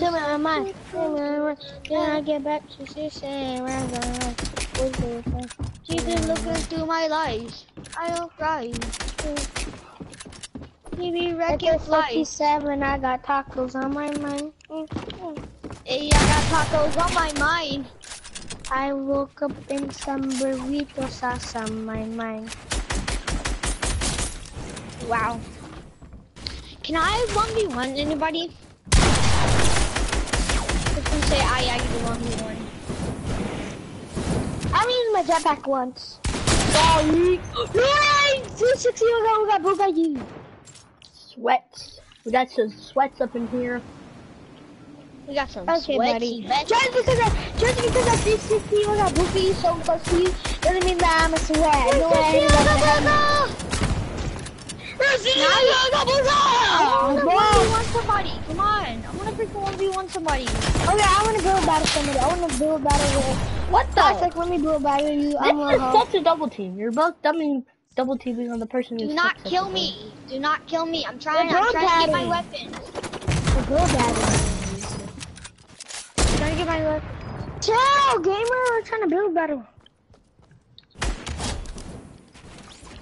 Me my mind. Tell my mind. Can I get back to sixteen? Where I'm going? The thing? Keep it looking through my lies. I don't cry. TV At wrecking flies. 57, I got tacos on my mind. Hey, I got tacos on my mind. I woke up in some burrito sauce on my mind. Wow. Can I 1v1 anybody? If you say I, I can 1v1. I'm using my jetpack once. Sorry. Nine! 360 we got, we got blue by you. Sweats. We got some sweats up in here. We got some Okay, sweaty buddy. Just because I, just because I 360 we got blue by you so close to you doesn't mean that I'm a sweat. No way anyone's gonna have me. I wanna bro. 1v1 somebody. Come on. I wanna freaking 1v1 somebody. Okay, I want to build battle somebody. I want to build battle with. What the? Classic, let me build battle you. I'm This is such a double team. You're both dumbing, double teaming on the person who Do not kill me. Do not kill me. I'm trying. I'm trying to get my patty. weapons. To build battle. Trying to get my weapon. Chill, gamer. We're trying to build better.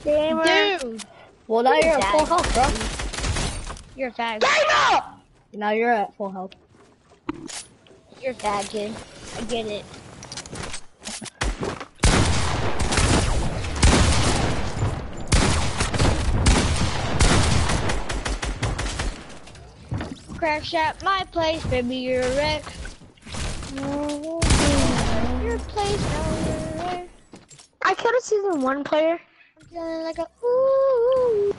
Gamer. Dude, Well, now you're at full health, bro. you're a fag. Gamer! Now you're at full health. You're fag, kid. I get it. Crash at my place, baby, you're a wreck. Your place, now you're a wreck. I killed a season one player. I'm feeling like a ooh.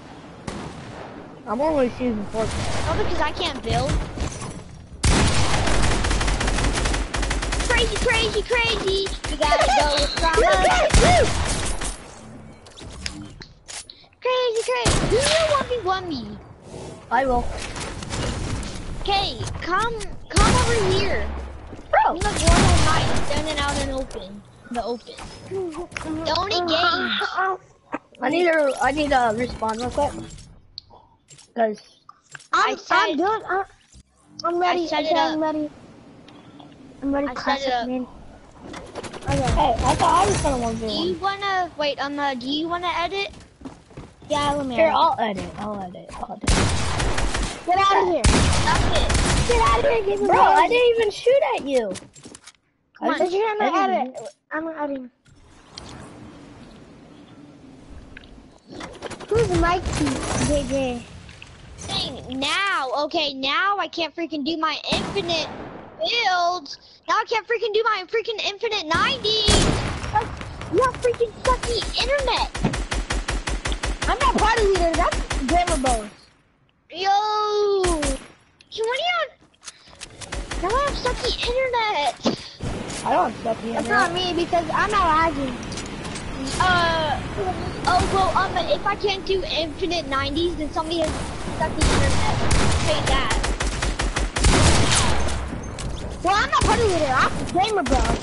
I'm only season four. Oh, because I can't build. Crazy, crazy, crazy. You gotta go with drama. Crazy, crazy. Who you 1v1 me? I will. Okay, come, come over here. Bro, You look one all night, standing out in open, the open. The only game. I need to I need to respawn real quick. Cause I'm, I I'm good. I'm, I'm ready. set okay, it I'm ready. I'm ready. I set Classic, it up. man. hey, I thought I was gonna one v Do you wanna wait? Um, uh, do you wanna edit? Yeah, let me. Here, edit. I'll edit. I'll edit. I'll edit. Get out of here. Stop it. Get out of here. Get Bro, I didn't even shoot at you. Come on. Did you hear my I didn't edit? I'm editing. Who's Mikey? JJ. Now, okay, now I can't freaking do my infinite builds. Now I can't freaking do my freaking infinite 90. You have freaking sucky internet. I'm not party leader. That's Gamer Bones. Yo. So what you have? Now I have sucky internet. I don't stuff internet. That's not me because I'm not lagging. Uh, oh, well, um, if I can't do infinite 90s, then somebody has sucky internet. Say that. Well, I'm not party leader. I'm Gamer Bros.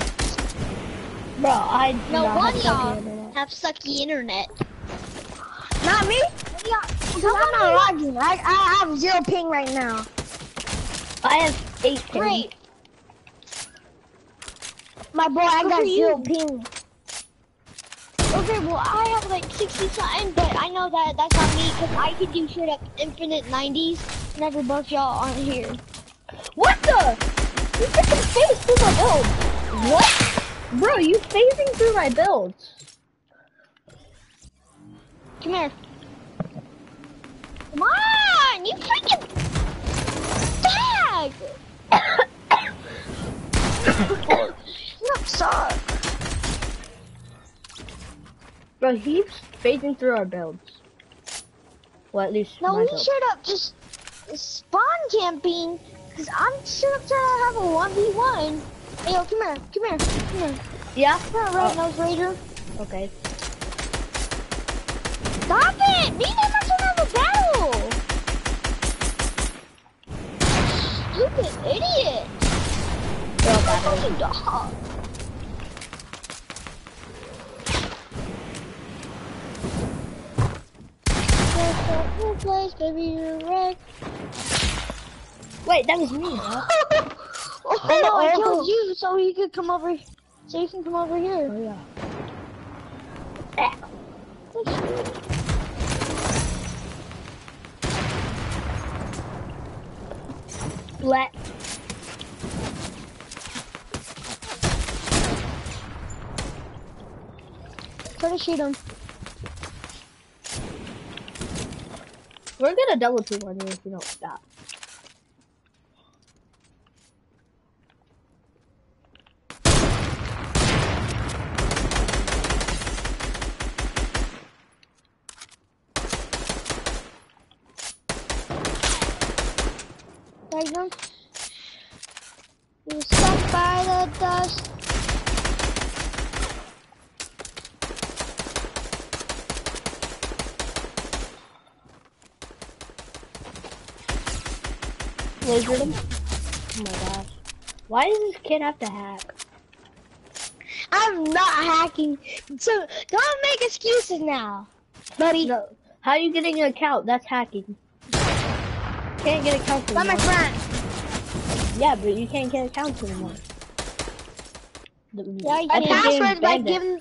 Bro, I No, one have y'all have sucky internet. Not me. Because I'm not lagging. I, I have zero ping right now. I have eight ping. Great. My boy, I got zero ping. Okay, well, I have like 60 something, but I know that that's not me because I could do straight up infinite 90s whenever both y'all aren't here. What the? You freaking phased through my build. What? Bro, you phasing through my builds. Come here. Come on, you freaking bag! you suck. Bro, he's phasing through our builds. Well, at least No, my we build. straight up just spawn camping because I'm straight up trying to have a 1v1. Hey, yo, come here, come here, come here. Yeah? Come here, Red Nose Raider. Okay. Stop it! Me and him are have a battle! Stupid idiot! You're a battle. fucking dog. Your place, baby, you're. Wait, that was me, bro. Oh, I know, I oh. killed you so you could come over, so you can come over here. Oh, yeah. Ah. Let. Try to shoot him. We're gonna double team on you if you don't stop. Tag him. You stuck by the dust. Lasered him. Oh my gosh. Why does this kid have to hack? I'm not hacking. So don't make excuses now, buddy. No. How are you getting an account? That's hacking. Can't get accounts By my friend. Yeah, but you can't get accounts anymore. The- Yeah, you I can. think they Passwords by it. giving.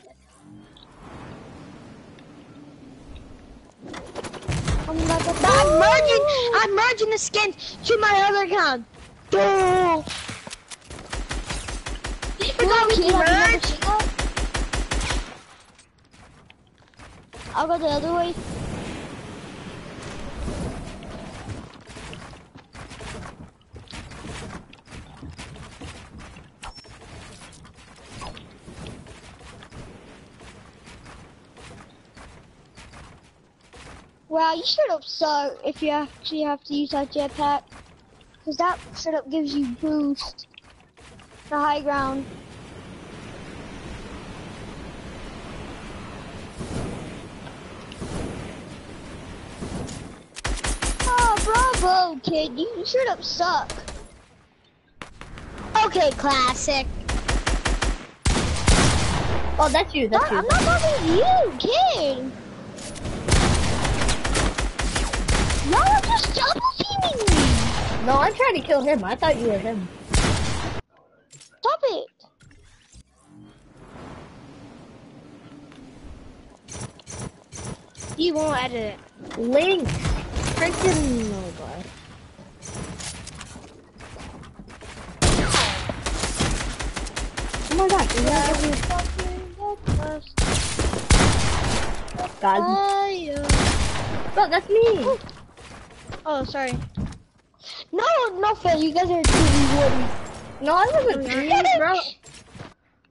I'm merging. I'm merging the skins to my other account. Duh. You forgot we can merge. I'll go the other way. Wow, you straight up suck if you actually have to use that jetpack. Cause that straight up gives you boost. The high ground. Oh, bravo, kid. You straight up suck. Okay, classic. Oh, that's you. That's you. I'm not talking to you, kid. Y'all are just double teaming me. No, I'm trying to kill him. I thought you were him. Stop it. You won't edit it. Link. Freaking. Oh god. Oh my god. is that every- God. Bro, that's me. Oh, sorry. No, no, Phil. You guys are too woody. No, I wasn't me, bro.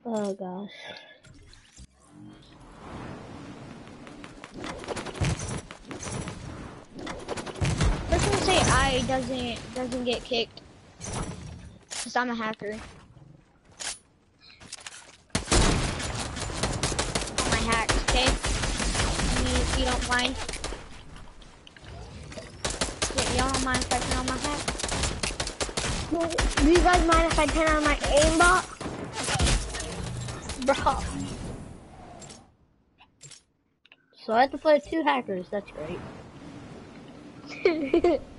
Oh gosh. Say I doesn't doesn't get kicked. Cause I'm a hacker. On my hacks, okay? I mean, if you don't mind. Yeah, y'all don't mind if I turn on my hack? Do you guys mind if I turn on my aimbot? Bro. So I have to play two hackers. That's great.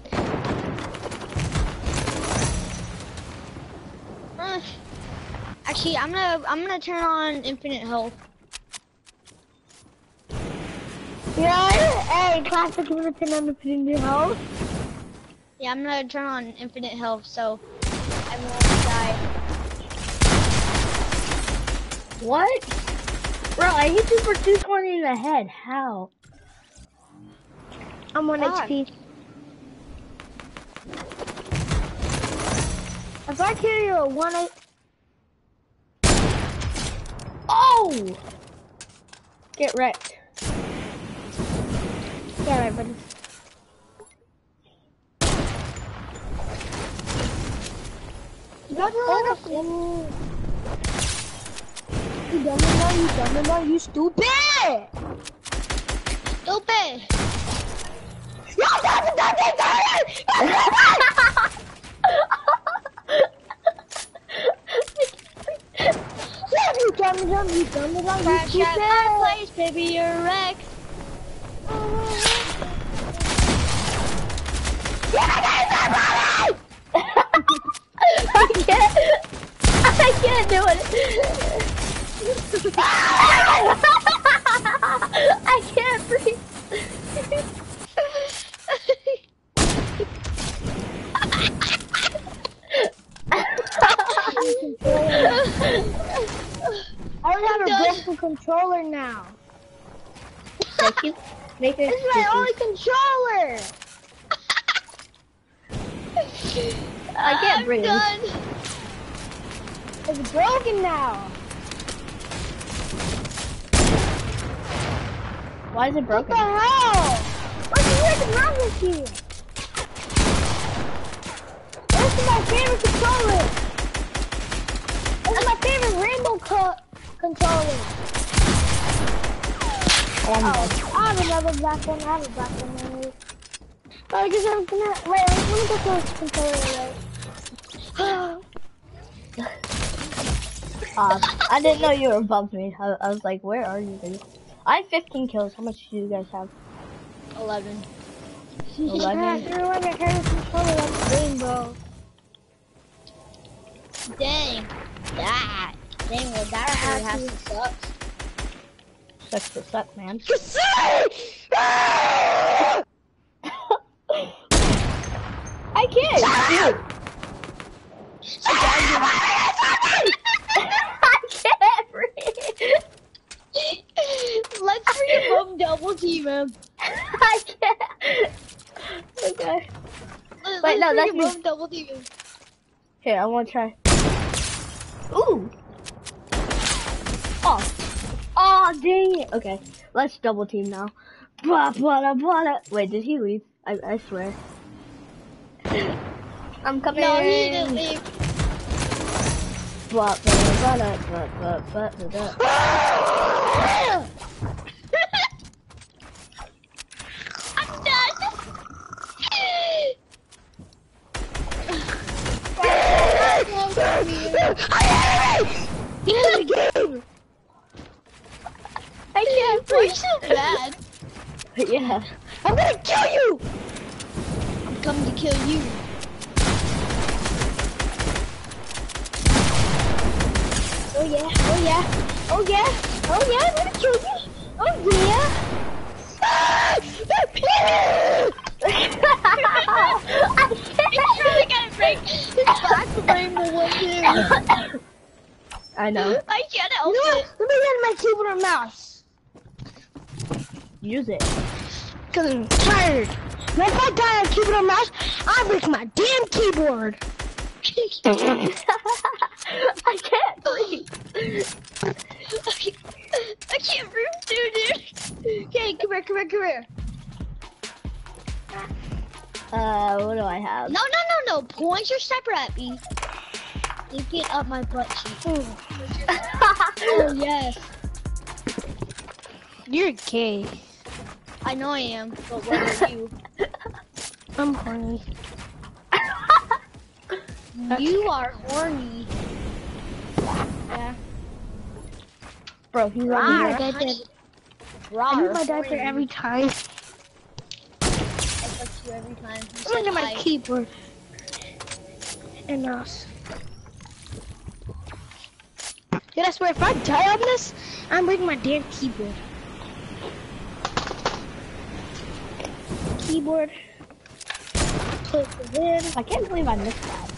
Uh, actually, I'm gonna I'm gonna turn on infinite health. Yeah. Hey, classic. You want to turn on the putting your house? Yeah, I'm gonna turn on infinite health so I won't die. What? Bro, I hit you for 220 in the head. How? I'm on God. HP. If I kill you at one, I Oh! Get wrecked. yeah, right, buddy. You got a oh. fool. You dumb enough, you dumb you stupid! Stupid! You dumb you dumb enough! Dumb enough, you enough, you Crash at my place, baby, you're wrecked. I can't. I can't do it. I can't breathe. I don't have a broken controller now. Thank you. Make it This is my only controller! I can't I'm breathe. done. It's broken now. Why is it What broken? the hell? What's the wrong with you? This is my favorite controller. This is my favorite rainbow co- controller. Oh, I'm. I have another black one. I have a black one. Already. Oh, I guess I'm gonna wait. Let me get this controller right. Uh, I didn't know you were above me. I, I was like, where are you? Dude? I have 15 kills. How much do you guys have? 11. Yeah, 11. you're like a controller. Rainbow. Dang. That. Dang, well, that I really has to suck. Sucks to suck, man. I can't. I can't breathe. Let's freaking both double team him. I can't. Okay. Let- Wait, Let's no, that's me. double team him. Here, I want to try. Ooh. Oh. Oh, dang it. Okay, let's double team now. Blah, blah, blah, blah. Wait, did he leave? I, I swear. I'm coming. No, he didn't leave. Blah, blah, blah, blah, blah, blah, blah, blah. I'm done. I can't Why are you so bad? breathe. Yeah. I'm gonna kill you! I'm coming to kill you. Oh yeah, oh yeah, oh yeah, oh yeah, I'm gonna kill you! Oh yeah! Ah, I He's really gonna break his back frame the one too. I know. I can't help You know it. Let me get my keyboard and mouse. Use it. Cause I'm tired. If I die on keyboard and mouse, I break my damn keyboard. I can't breathe. I can't breathe too, dude. Okay, come here, come here, come here. Uh, what do I have? No, no, no, no. Point your sniper at me. You get up my butt cheek. Oh, yes. You're gay. I know I am, but what are you? I'm horny. You are horny. Yeah. Bro, he's I over here. my diaper. Rawr, I need my diaper horny. every time. I touch you every time. You Look said at my keyboard and mouse. Dude, I swear, if I die on this, I'm breaking my damn keyboard. Keyboard. Put it in. I can't believe I missed that.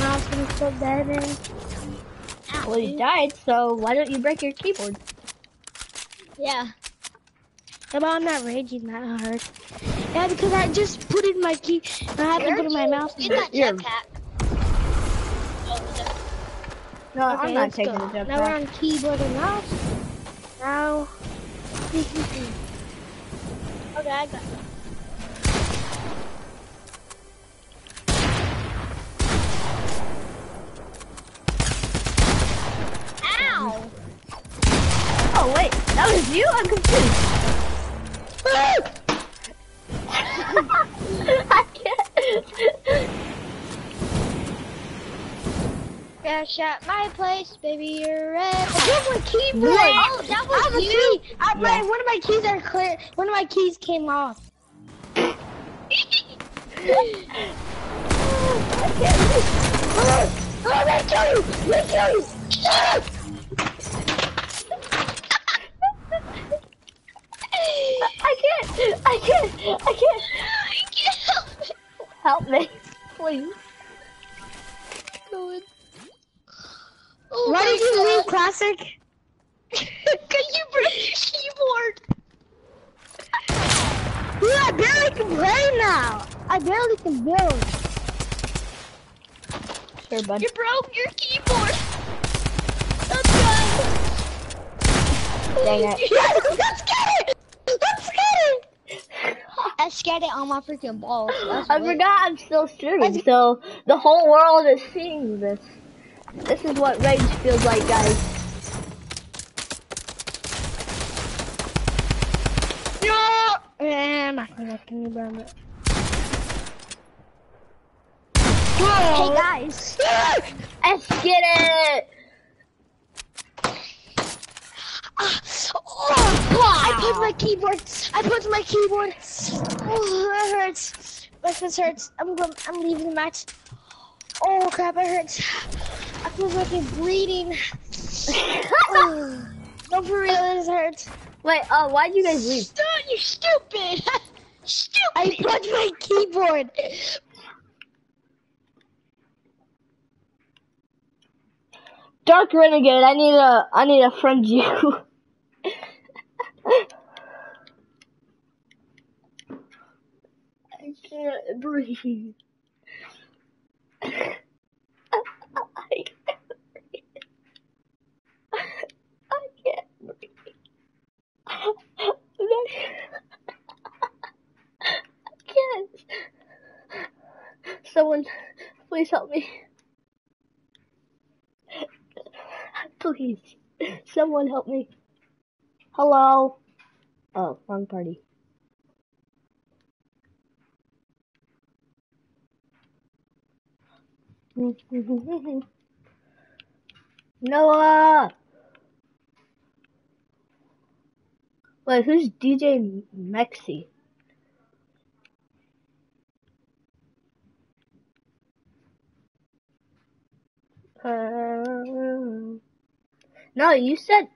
Mouse gonna put that in. Well, you died, so why don't you break your keyboard? Yeah. How about I'm not raging that hard? Yeah, because I just put in my key and I have to put in my mouse. Get that jetpack. No, I'm not taking go. the Now we're on keyboard and mouse. Now, Okay, I got it. Ow! Oh wait, that was you? I'm confused. I can't. Crash at my place, baby, you're red. I my keyboard. Oh, that I was a you? key. I, my, one of my keys are clear. One of my keys came off. Oh, I'm gonna kill you! Kill you! I can't. I can't. I can't. I can't help it. Help me, please. Going. Oh Why did you leave Classic? Cause you broke your keyboard. Dude, I barely can play now. I barely can build. Sure, bud. You broke your keyboard. Let's go. Dang it. Yes, let's get it! Let's get it! I scared it on my freaking balls. I forgot I'm still streaming, so the whole world is seeing this. This is what rage feels like, guys. No! I'm not gonna can you burn it. Hey guys, let's get it. Ah, oh, I put my keyboard. I put my keyboard. Oh, that hurts. My face hurts. I'm going. I'm leaving the match. Oh crap, it hurts. I feel like I'm bleeding. no, for real, this hurts. Wait, uh, why'd you guys leave? Dude, you stupid! stupid! I punched my keyboard. Dark Renegade, I need a, I need a friend you. I can't breathe. I can't breathe. I can't breathe. I can't. Someone, please help me. Please, someone help me. Hello. Oh, wrong party. Noah. Wait, who's DJ Mexi? Uh, no, you said.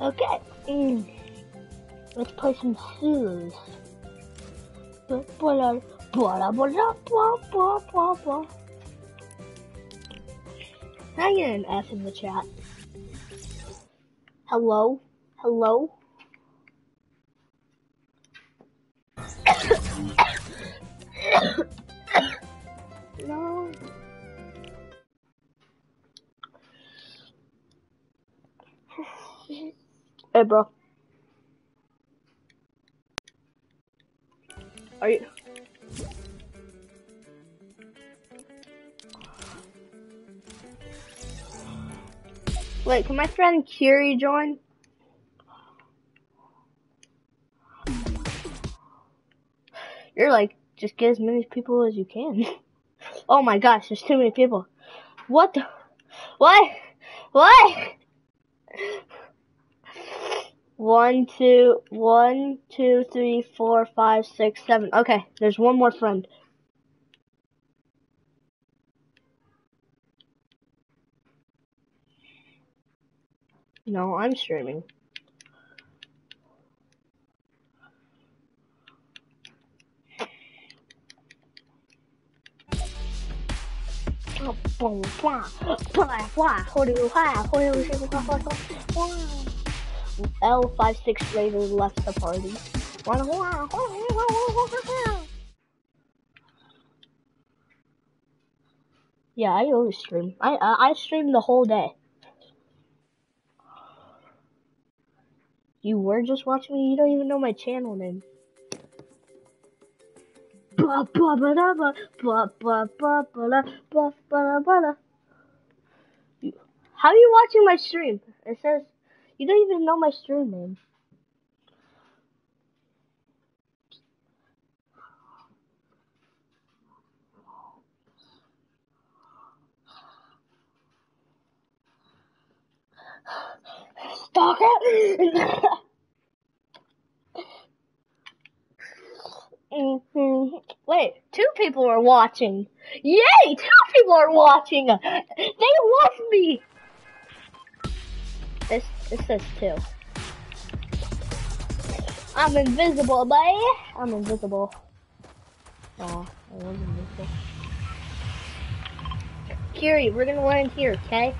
Okay. Mm. Let's play some Sues. Blah blah blah blah blah blah blah get an F in the chat? Hello? Hello? Hey, bro. Are you? Wait, can my friend Curie join? You're like, just get as many people as you can. oh my gosh, there's too many people. What the? What? What? One, two, one, two, three, four, five, six, seven. Okay, there's one more friend. No, I'm streaming. Boom。L56 Raven left the party. Yeah, I always stream. I uh, I stream the whole day. You were just watching me. You don't even know my channel name. How are you watching my stream? It says you don't even know my stream name. Stalker! Mhm. Wait, two people are watching. Yay! Two people are watching. They love me. It says two. I'm invisible, buddy. I'm invisible. Aw, I was invisible. Kiri, we're gonna land here, okay?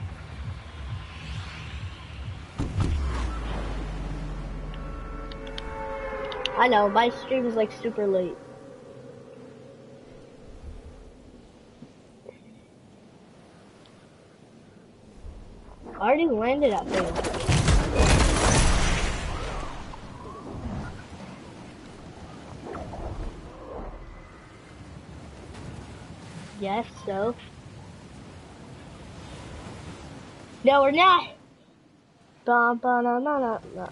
I know, my stream is like super late. I already landed up there. Yes, so. No, we're not. Ba ba na na na na.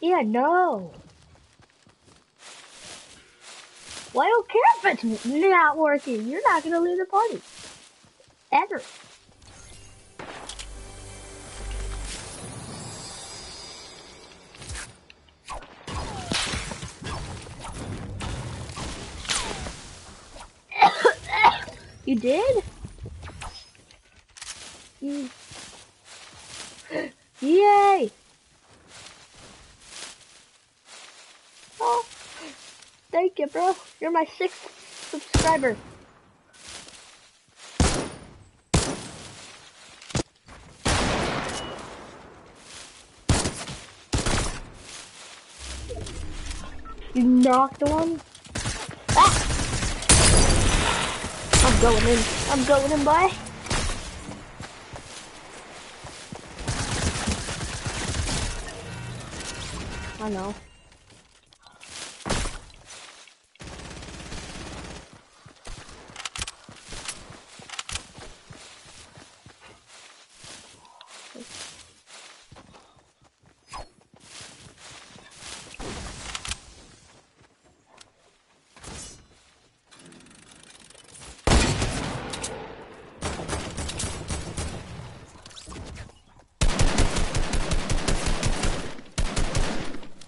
Yeah, no. Well, I don't care if it's not working. You're not gonna leave the party. Ever. You did? Yay! Oh, thank you, bro. You're my sixth subscriber. You knocked one? Ah! I'm going in. I'm going in, boy. I know.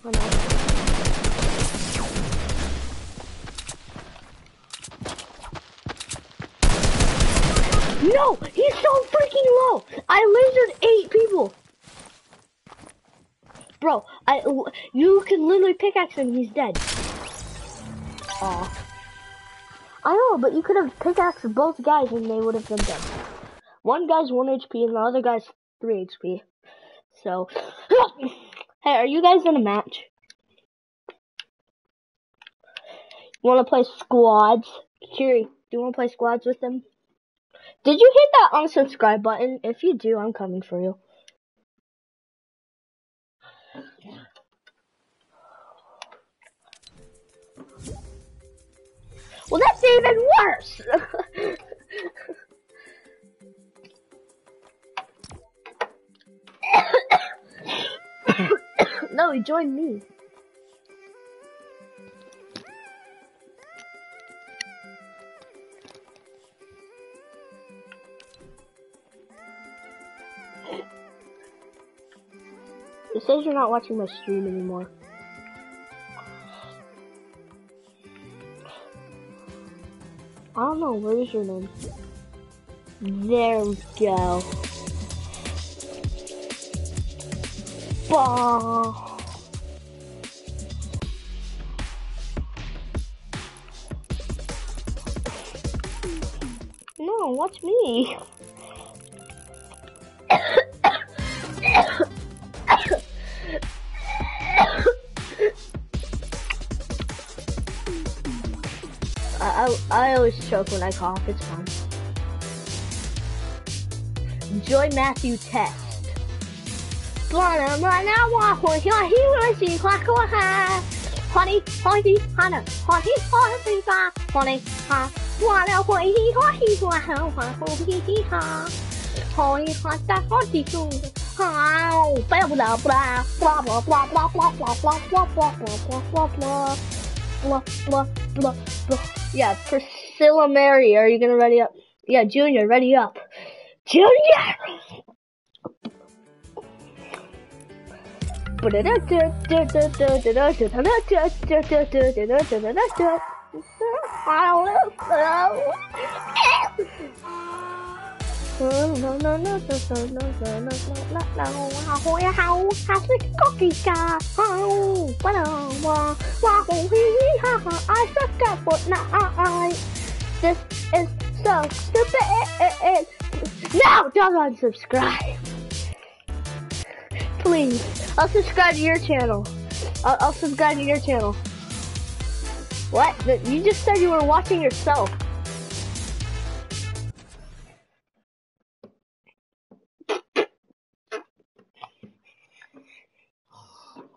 I know. No, he's so freaking low. I lasered eight people. Bro, I you can him. He's dead. Aw. I know, but you could have pickaxed both guys and they would have been dead. One guy's one HP and the other guy's three HP. So, hey, are you guys in a match? You Want to play squads? Kiri, do you want to play squads with them? Did you hit that unsubscribe button? If you do, I'm coming for you. Well, that's even worse. no, he joined me. It says you're not watching my stream anymore. I don't know, what is your name? There we go. Bah. No, watch me. I always choke when I cough, it's fun. Joy Mathew Test. Blana, mana, wahwa, hiwa, hiwa, si, kwakwa, ha. Honey, honey, hana, honey, honey, ba, honey, ha. Wana, hoi, hi, ha hi, ha ha, ha ha ha ha ha. ha ha, da, hoi, hi, hu. How? Blah, blah, blah, blah, blah, blah, blah, blah, blah, blah, blah, blah, blah, blah, blah, blah, blah, Blah, blah, blah, blah. Yeah, Priscilla Mary, are you gonna ready up? Yeah, Junior, ready up. Junior! I suck at Fortnite. This is so stupid. Now, don't unsubscribe. Please, I'll subscribe to your channel. I'll, I'll subscribe to your channel. What? You just said you were watching yourself.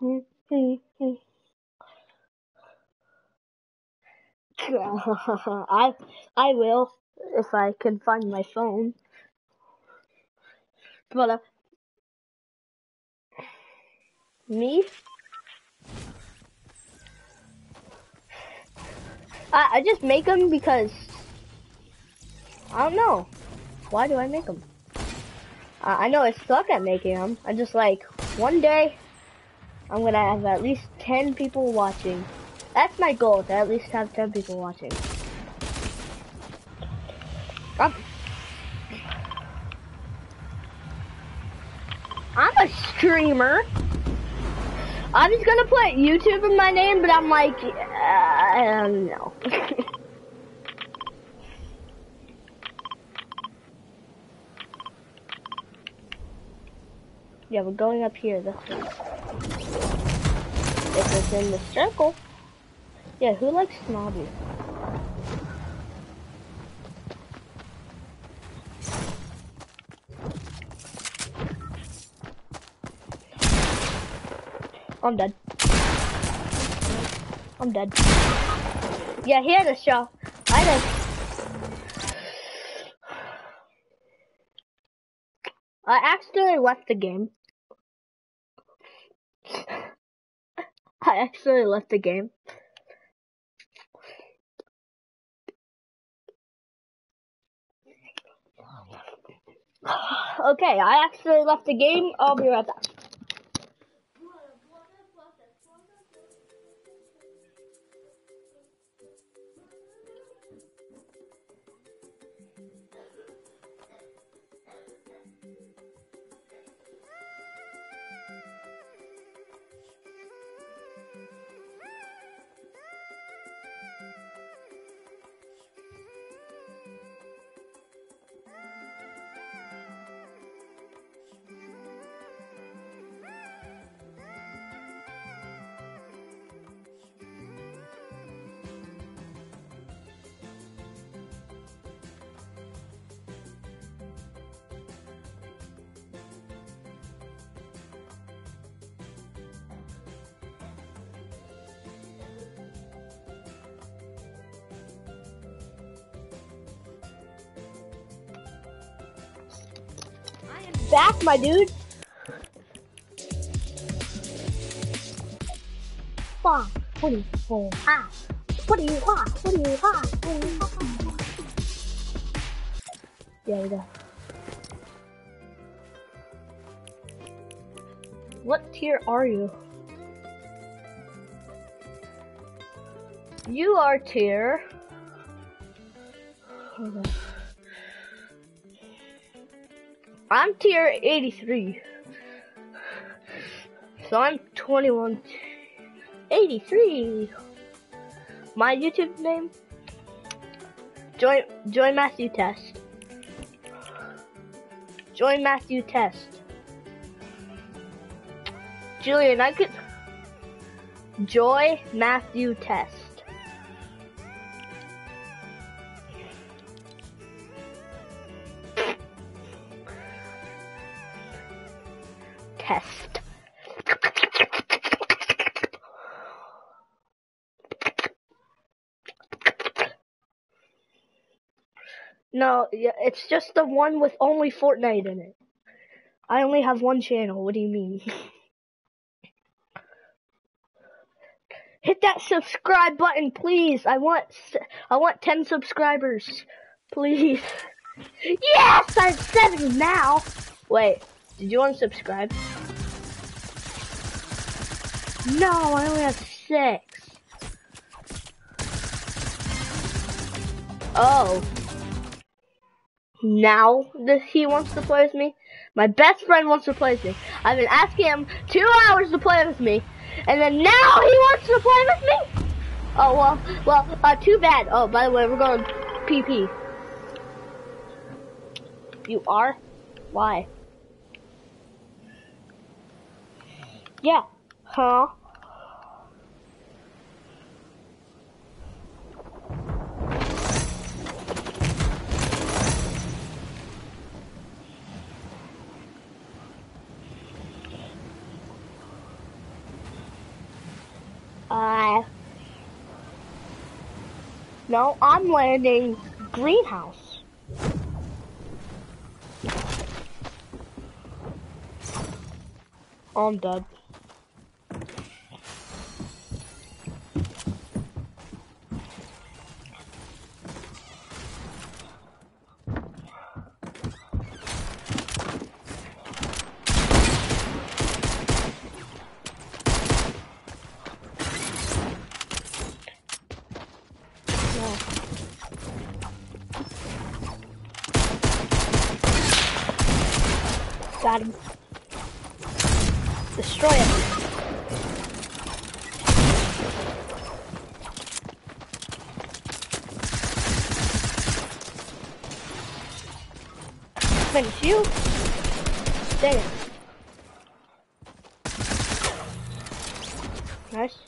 I I will if I can find my phone. But uh, me, I I just make them because I don't know. Why do I make them? I I know I suck at making them. I just like one day I'm gonna have at least ten people watching. That's my goal, to at least have 10 people watching. I'm, I'm a streamer. I was gonna put YouTube in my name, but I'm like, uh, no. yeah, we're going up here this way. If it's in the circle. Yeah, who likes Snobby? I'm dead. I'm dead. Yeah, he had a shot. I a... I accidentally left the game. I accidentally left the game. okay, I actually left the game. I'll be right back. My dude. What do you ah. What do you want? What do you want? What you want? Go. What tier are you? You are tier I'm tier 83. So I'm 21. 83. My YouTube name? Join, join Mathew Test. Join Mathew Test. Julian, I could. Joy Mathew. Test. No, yeah, it's just the one with only Fortnite in it. I only have one channel. What do you mean? Hit that subscribe button, please. I want I want 10 subscribers. Please. Yes, I'm 7 now. Wait, did you unsubscribe? No, I only have 6. Oh. Now that he wants to play with me? My best friend wants to play with me. I've been asking him two hours to play with me, and then now he wants to play with me? Oh, well, well, uh, too bad. Oh, by the way, we're going PP. You are? Why? Yeah. Huh? Uh, no, I'm landing greenhouse. I'm dead. No. Got him. Destroy him. Finish you. Dang it. Nice.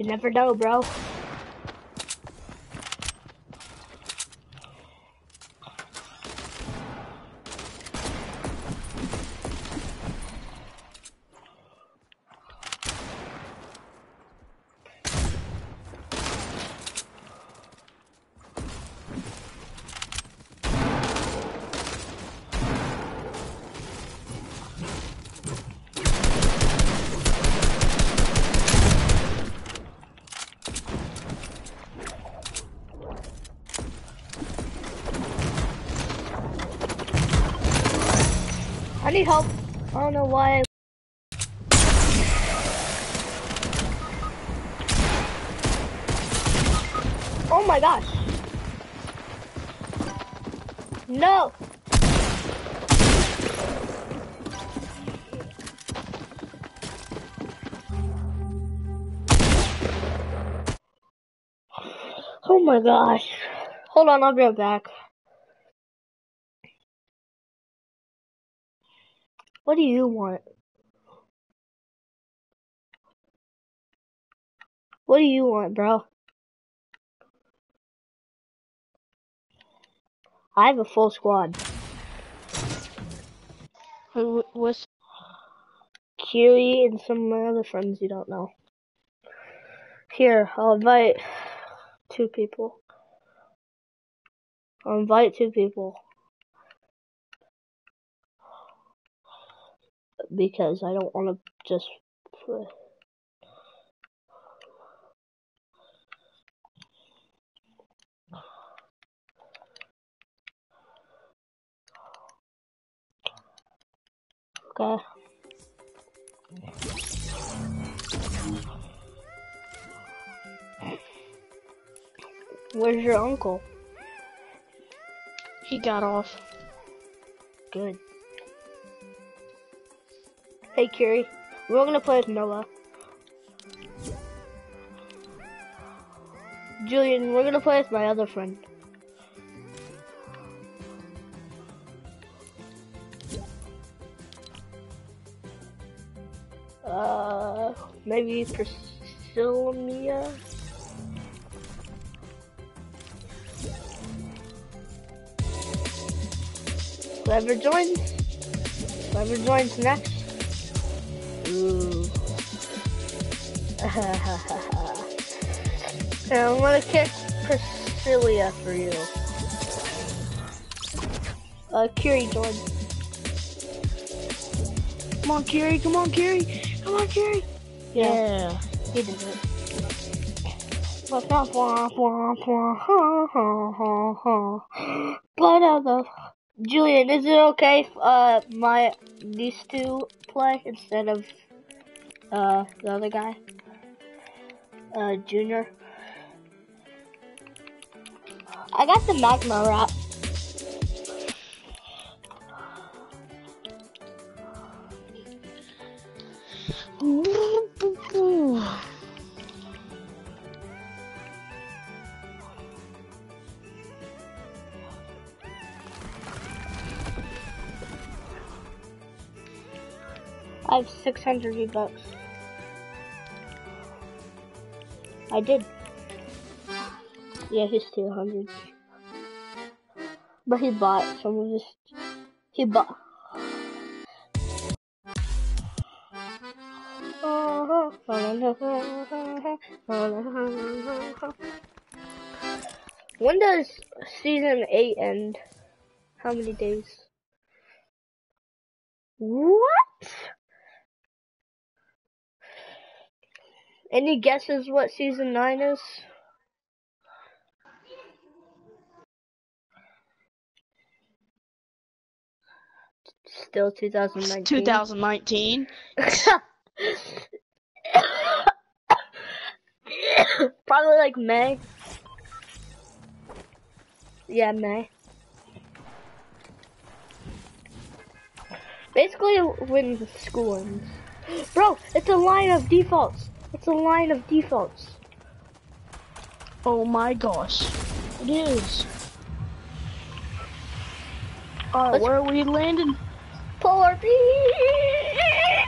You never know, bro. I need help. I don't know why. Oh my gosh. No. Oh my gosh. Hold on, I'll be right back. What do you want? What do you want, bro? I have a full squad. Who was? And some of my other friends you don't know. Here, I'll invite two people. I'll invite two people. Because I don't want to just. play. Okay. Where's your uncle? He got off. Good. Hey, Curie. We're gonna play with Noah. Julian, we're gonna play with my other friend. Uh, maybe Priscilla? Whoever joins, whoever joins next. Ooh. and I'm gonna kick Priscilla for you. Uh, Curie join. Come on, Kiri. Come on, Kiri. Come on, Kiri. Yeah, Yeah. he did it. But uh, the Julian, is it okay if uh my these two play instead of uh the other guy, uh Junior? I got the magma wrap. I have 600 V-Bucks. I did. Yeah, he's 200. But he bought some of his. He bought. When does season 8 end? How many days? What? Any guesses what season 9 is? Still 2019. 2019. Probably like May. Yeah, May. Basically, when school ends. Bro, it's a line of defaults. It's a line of defaults. Oh my gosh. It is. Alright, Let's- where are we landing? Polar bear.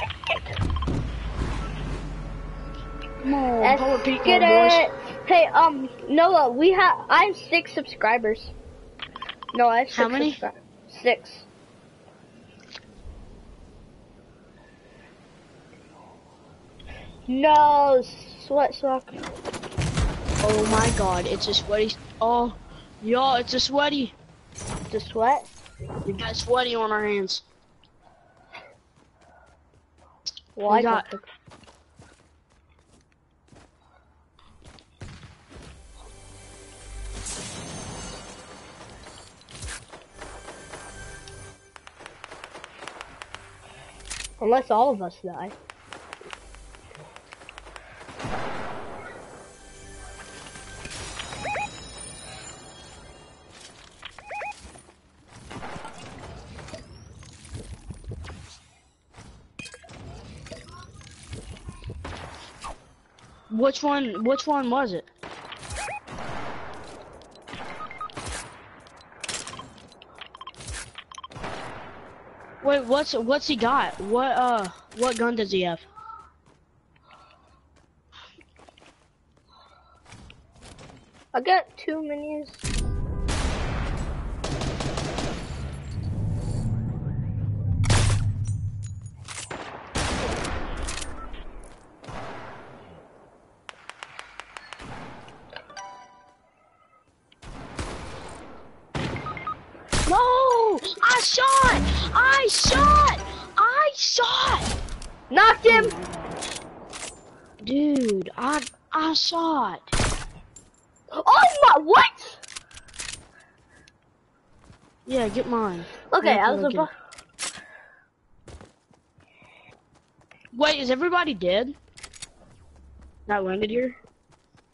Come on, Let's Polar Peak, get my boys. it. Hey, um, Noah, we have. I have six subscribers. No, I have six How many? Six. No, sweat sock. Oh my god, it's a sweaty. Oh, y'all, it's a sweaty. The sweat. We got sweaty on our hands. Well, We I got. got- Unless all of us die. Which one? Which one was it? Wait, what's what's he got? What uh, what gun does he have? I got two minis. Shot. Oh my! What? Yeah, get mine. Okay, I was about. Wait, is everybody dead? Not landed here?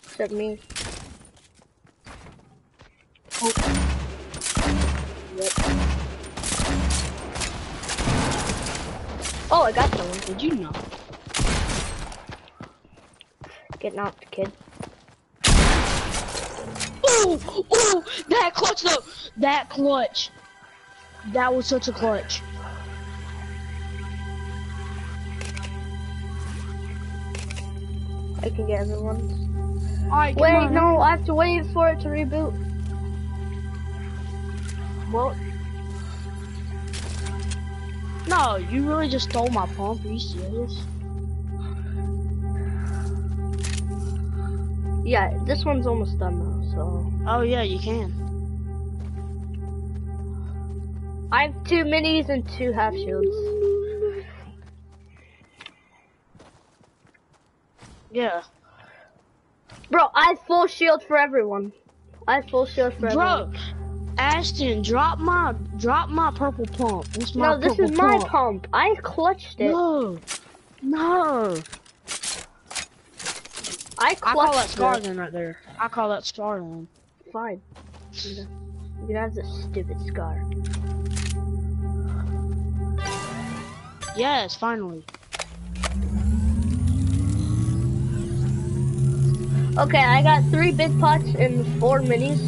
Except me. Oh, oh I got someone. Did you know? Get knocked, kid. Oh, oh, that clutch though. That clutch. That was such a clutch. I can get everyone. Alright, Wait, on. no, I have to wait for it to reboot. Well, no, you really just stole my pump. Are you serious? Yeah, this one's almost done though, so. Oh yeah, you can. I have two minis and two half shields. Yeah, Bro, I have full shield for everyone. I have full shield for everyone. bro. Ashton, drop my drop my purple pump. My No, this is my pump. pump. I clutched it. No, no. I I call that clutched scar it. then right there. I call that scar then. Fine. You can- have this stupid scar. Yes, finally. Okay, I got three big pots and four minis.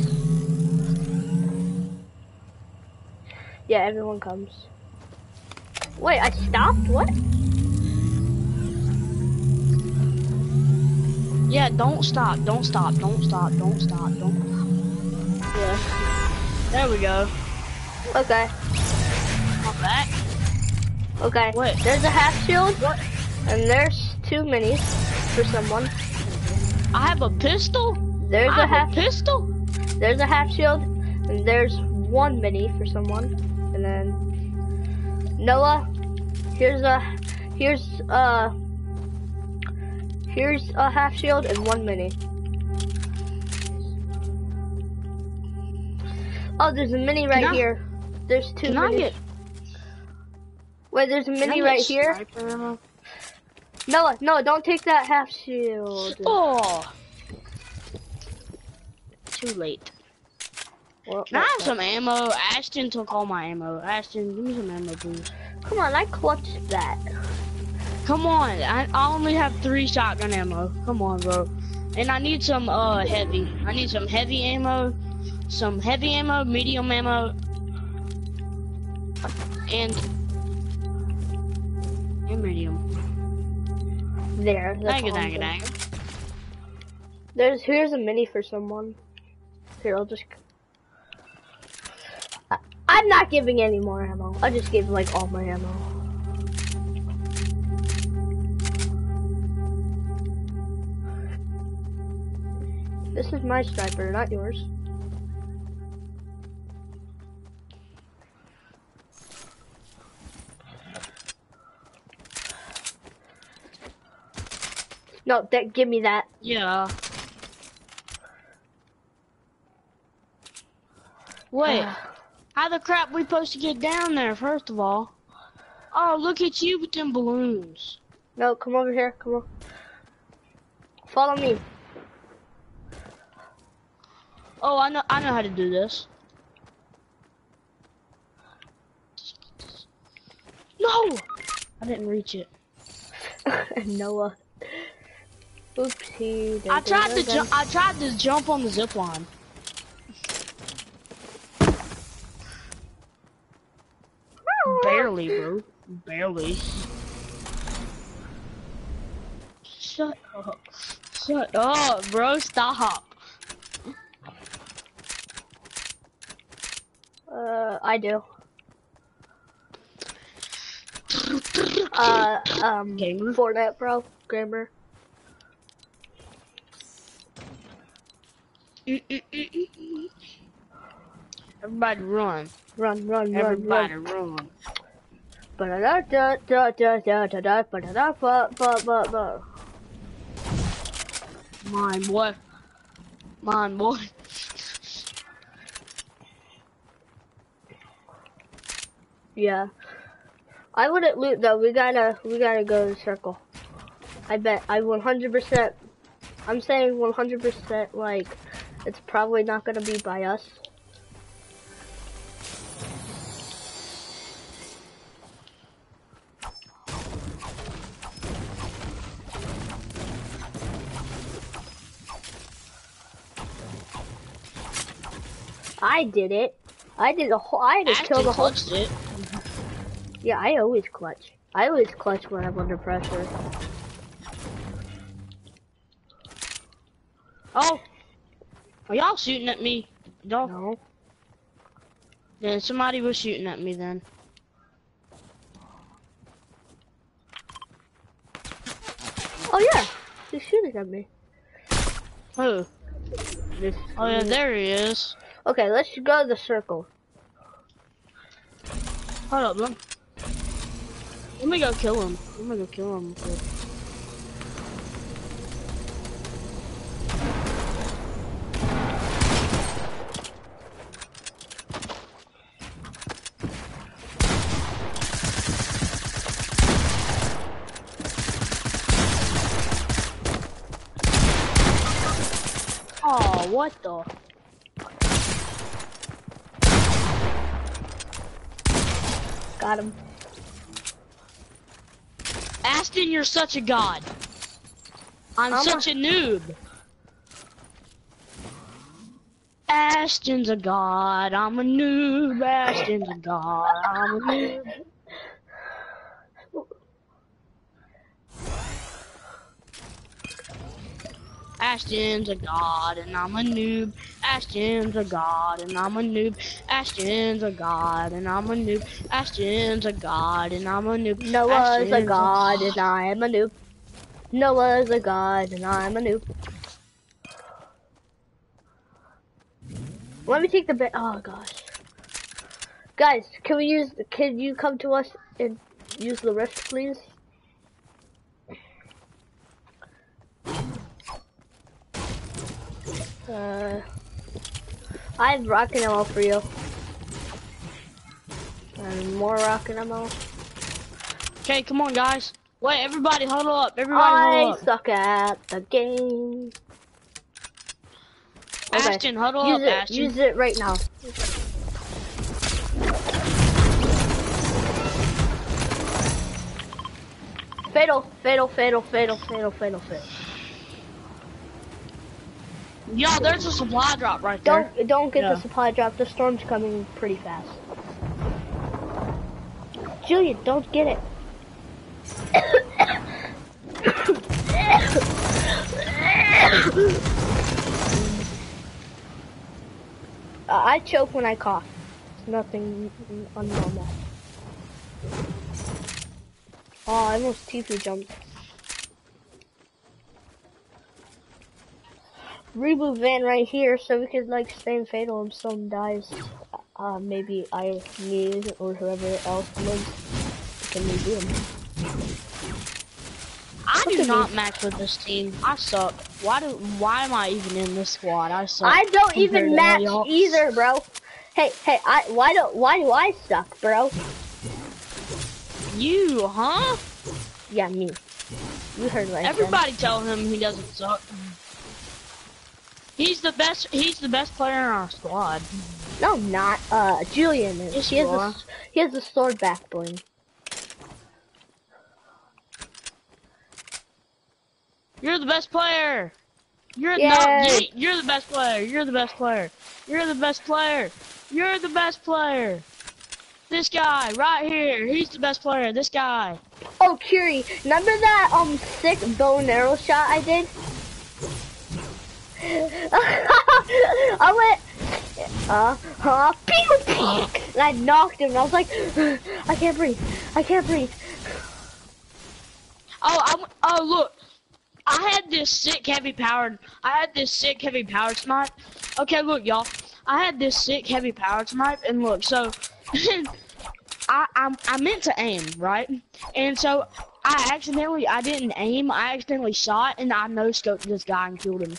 Yeah, everyone comes. Wait, I stopped? What? Yeah, don't stop, don't stop, don't stop, don't stop, don't. Yeah. There we go. Okay, Come back. okay. What? There's a half shield, What? and there's two minis for someone. I have a pistol. There's I a half. a pistol. There's a half shield, and there's one mini for someone, and then Noah. Here's a here's uh here's a half shield and one mini. Oh, there's a mini right here. There's two Can I get? Wait, there's a mini right here. ammo? Noah, no, don't take that half shield. Oh. Too late. Well, Can I have some ammo? Ashton took all my ammo. Ashton, give me some ammo, please. Come on, I clutched that. Come on, I, I only have three shotgun ammo. Come on, bro. And I need some uh heavy. I need some heavy ammo, some heavy ammo, medium ammo, and and medium. There. that's Dang it, all I'm dang it, doing. dang. There's here's a mini for someone. Here, I'll just. I, I'm not giving any more ammo. I just gave like all my ammo. This is my sniper, not yours. No, that give me that. Yeah. Wait, ah. how the crap we supposed to get down there? First of all. Oh, look at you with them balloons. No, come over here. Come on. Follow me. Oh, I know, I know how to do this. No, I didn't reach it. Noah. Oopsie. I tried to jump. I tried to jump on the zip line. Barely, bro. Barely. Shut up. Shut up, bro. Stop. Uh, I do. Uh, um, Gamer? Fortnite, bro. Gamer. Everybody run. Run, run, run, Everybody run. run. Ba- ba. Mine boy. Mine boy. Yeah. I wouldn't loot though. We gotta, we gotta go to the circle. I bet. I 100%. I'm saying 100%. Like, it's probably not gonna be by us. I did it. I did a whole. I just killed kill the whole. it. Yeah, I always clutch. I always clutch when I'm under pressure. Oh. Are y'all shooting at me? No. Then somebody was shooting at me then. Oh yeah, he's shooting at me. Who? This. Oh yeah, there he is. Okay, let's go to the circle. Hold up, let, let me go kill him. Let me go kill him. Oh, what the? Got him. Ashton, you're such a god. I'm, I'm such a noob. Ashton's a god. I'm a noob. Ashton's a god. I'm a noob. Ashton's a god and I'm a noob. Ashton's a god and I'm a noob. Ashton's a god and I'm a noob. Ashton's a god and I'm a noob. Noah's a god and I'm a noob. Noah's a god and I'm a noob. Let me take the bit. Oh gosh. Guys, can we use? Can you come to us and use the rift, please? Uh, I have rocket ammo for you. And more rocket ammo. Okay, come on, guys. Wait, everybody, huddle up. Everybody, I huddle up. suck at the game. Okay. Ashton, huddle Use up, it. Ashton. Use it right now. Fatal, fatal, fatal, fatal, fatal, fatal, fatal. Yo, there's a supply drop right there. Don't don't get Yeah. the supply drop. The storm's coming pretty fast. Julian, don't get it. Uh, I choke when I cough. It's nothing unnormal. Oh, I almost TP jumped. Reboot van right here so we could like stay in fatal if someone dies. Uh, maybe I, me, or whoever else lives can redo him. I do not match with this team. I suck. Why do? Why am I even in this squad? I suck. I don't even match either, bro. Hey, hey, I why don't why do I suck, bro? You, huh? Yeah, me. You heard said. Everybody tell him he doesn't suck. He's the best. He's the best player in our squad. No, I'm not. Uh, Julian is. Yes, he has a he has a sword back bling. You're the best player. You're Yay. not. You're the best player. You're the best player. You're the best player. You're the best player. This guy right here. He's the best player. This guy. Oh, Curie, remember that um sick bow and arrow shot I did? I went, uh, uh, pew, pew, and I knocked him, and I was like, I can't breathe, I can't breathe. Oh, I'm, oh look. I had this sick heavy powered. I had this sick heavy powered snipe. Okay, look, y'all. I had this sick heavy power snipe, and look, so I, I I meant to aim right, and so I accidentally I didn't aim. I accidentally shot, and I no scoped this guy and killed him.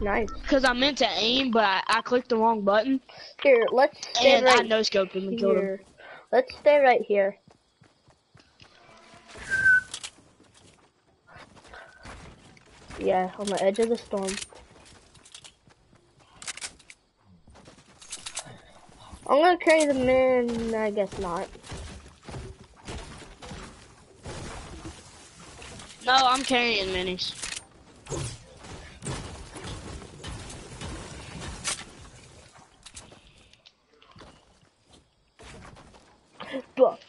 Nice. Cause I meant to aim, but I, I clicked the wrong button, Here, let's stay and I right no scoped him and killed him. here. Let's stay right here. Yeah, on the edge of the storm. I'm gonna carry them in, I guess not. No, I'm carrying minis. But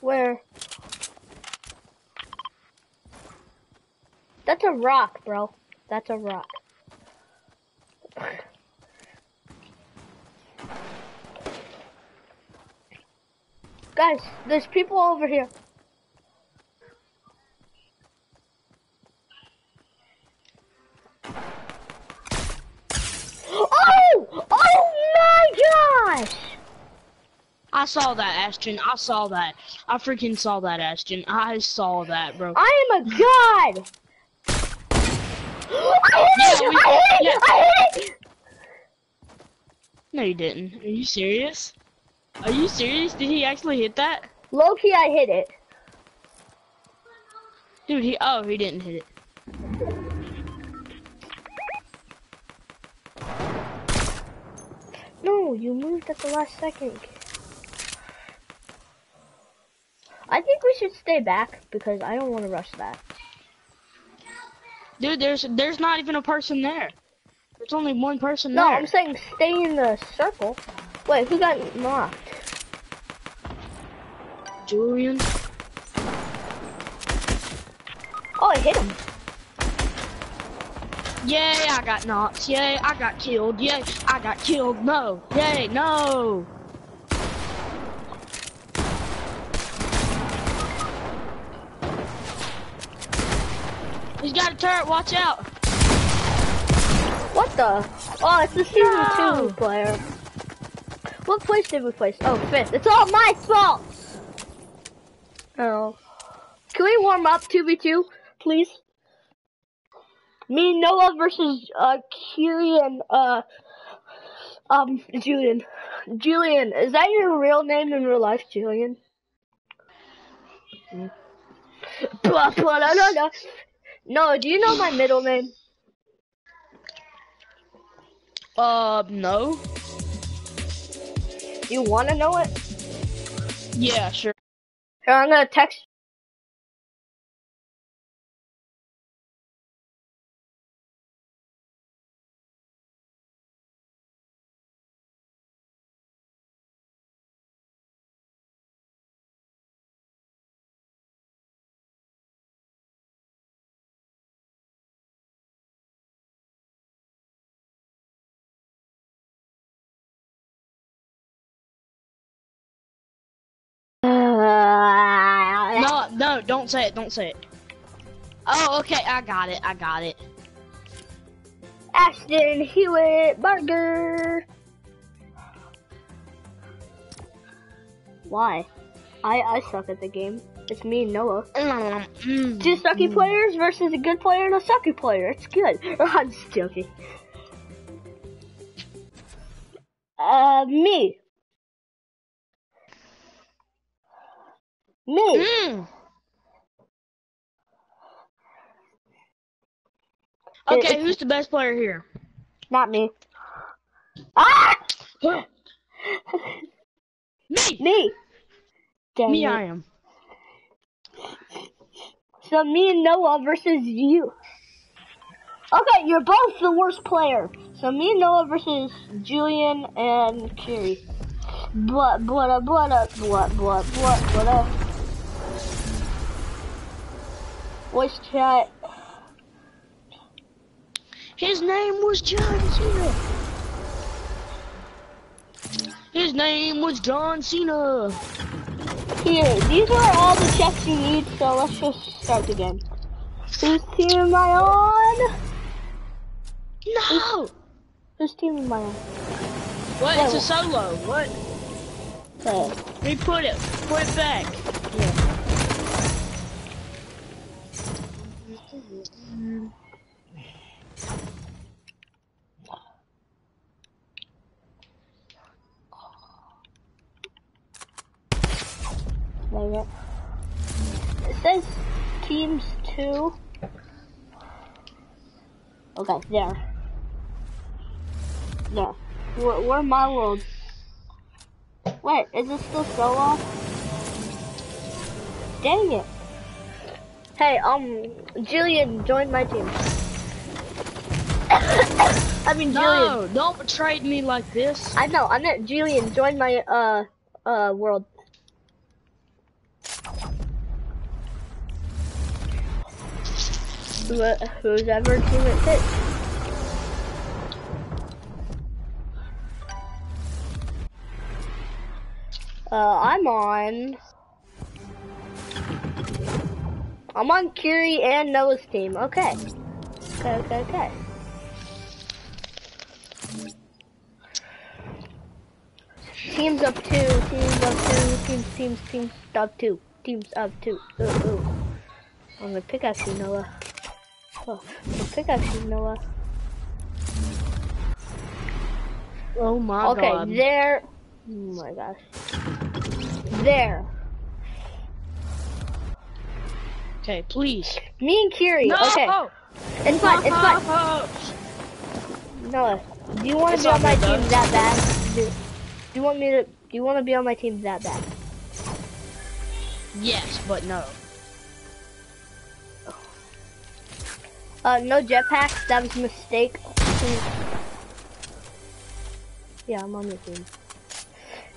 where? That's a rock, bro. That's a rock. Guys, there's people over here. Oh! Oh my gosh! I saw that, Ashton. I saw that. I freaking saw that, Ashton. I saw that, bro. I am a god! I hit Yeah, it! we- I hit it! yeah. I hit it! No, you didn't. Are you serious? Are you serious? Did he actually hit that? Loki, I hit it. Dude, he. Oh, he didn't hit it. No, you moved at the last second. I think we should stay back because I don't want to rush that. Dude, there's there's not even a person there. There's only one person No, there. I'm saying stay in the circle. Wait, who got knocked? Julian. Oh, I hit him. Yay, I got knocked. Yay, I got killed. Yay, I got killed. No. Yay, no. He's got a turret. Watch out. What the? Oh, it's the season No. two player. What place did we place? Oh, fifth. It's all my fault. Oh. Can we warm up 2v2, please? Me, Noah versus uh, Kiri and uh, um, Julian. Julian, is that your real name in real life, Julian? Mm. No, do you know my middle name? Uh, no. You want to know it? Yeah, sure. Here, I'm gonna text. Don't say it. Don't say it. Oh, okay. I got it. I got it. Ashton Hewitt Barger. Why? I I suck at the game. It's me and Noah. Mm. Two sucky players versus a good player and a sucky player. It's good. I'm just joking. Uh, me. Me. Mm. Okay, who's the best player here? Not me. Ah! Me. me. Dang Me, it. I am. So me and Noah versus you. Okay, you're both the worst player. So me and Noah versus Julian and Kiri. Blah blah blah blah blah blah blah blah. Voice chat. His name was John Cena. His name was John Cena. Here, these are all the checks you need. So let's just start again. Whose team am I on? No! Whose team am I on? What? It's a solo. What? Let me put it. Put it back. Like it. It says teams two. Okay, there. There. Where, where my world? Wait, is it still solo? Dang it. Hey, um, Julian, join my team. I mean, Julian. No, don't betray me like this. I know, I meant Julian, join my, uh, uh, world. Who, who's ever team it fits. Uh, I'm on. I'm on Curie and Noah's team. Okay. Okay, okay, okay. Teams up two, teams up two, teams, teams, teams of two, teams up two. Ooh, ooh. I'm gonna pickaxe you, Noah. Oh, gonna pickaxe you, Noah. Oh my okay, god. there. Oh my gosh. There. Okay, please. Me and Curie. No! Okay, oh! it's fine. It's fine. Oh! fine. Noah, do you want to be on my team that bad? Do, do you want me to? Do you want to be on my team that bad? Yes, but no. Uh, no jetpacks. That was a mistake. Yeah, I'm on your team.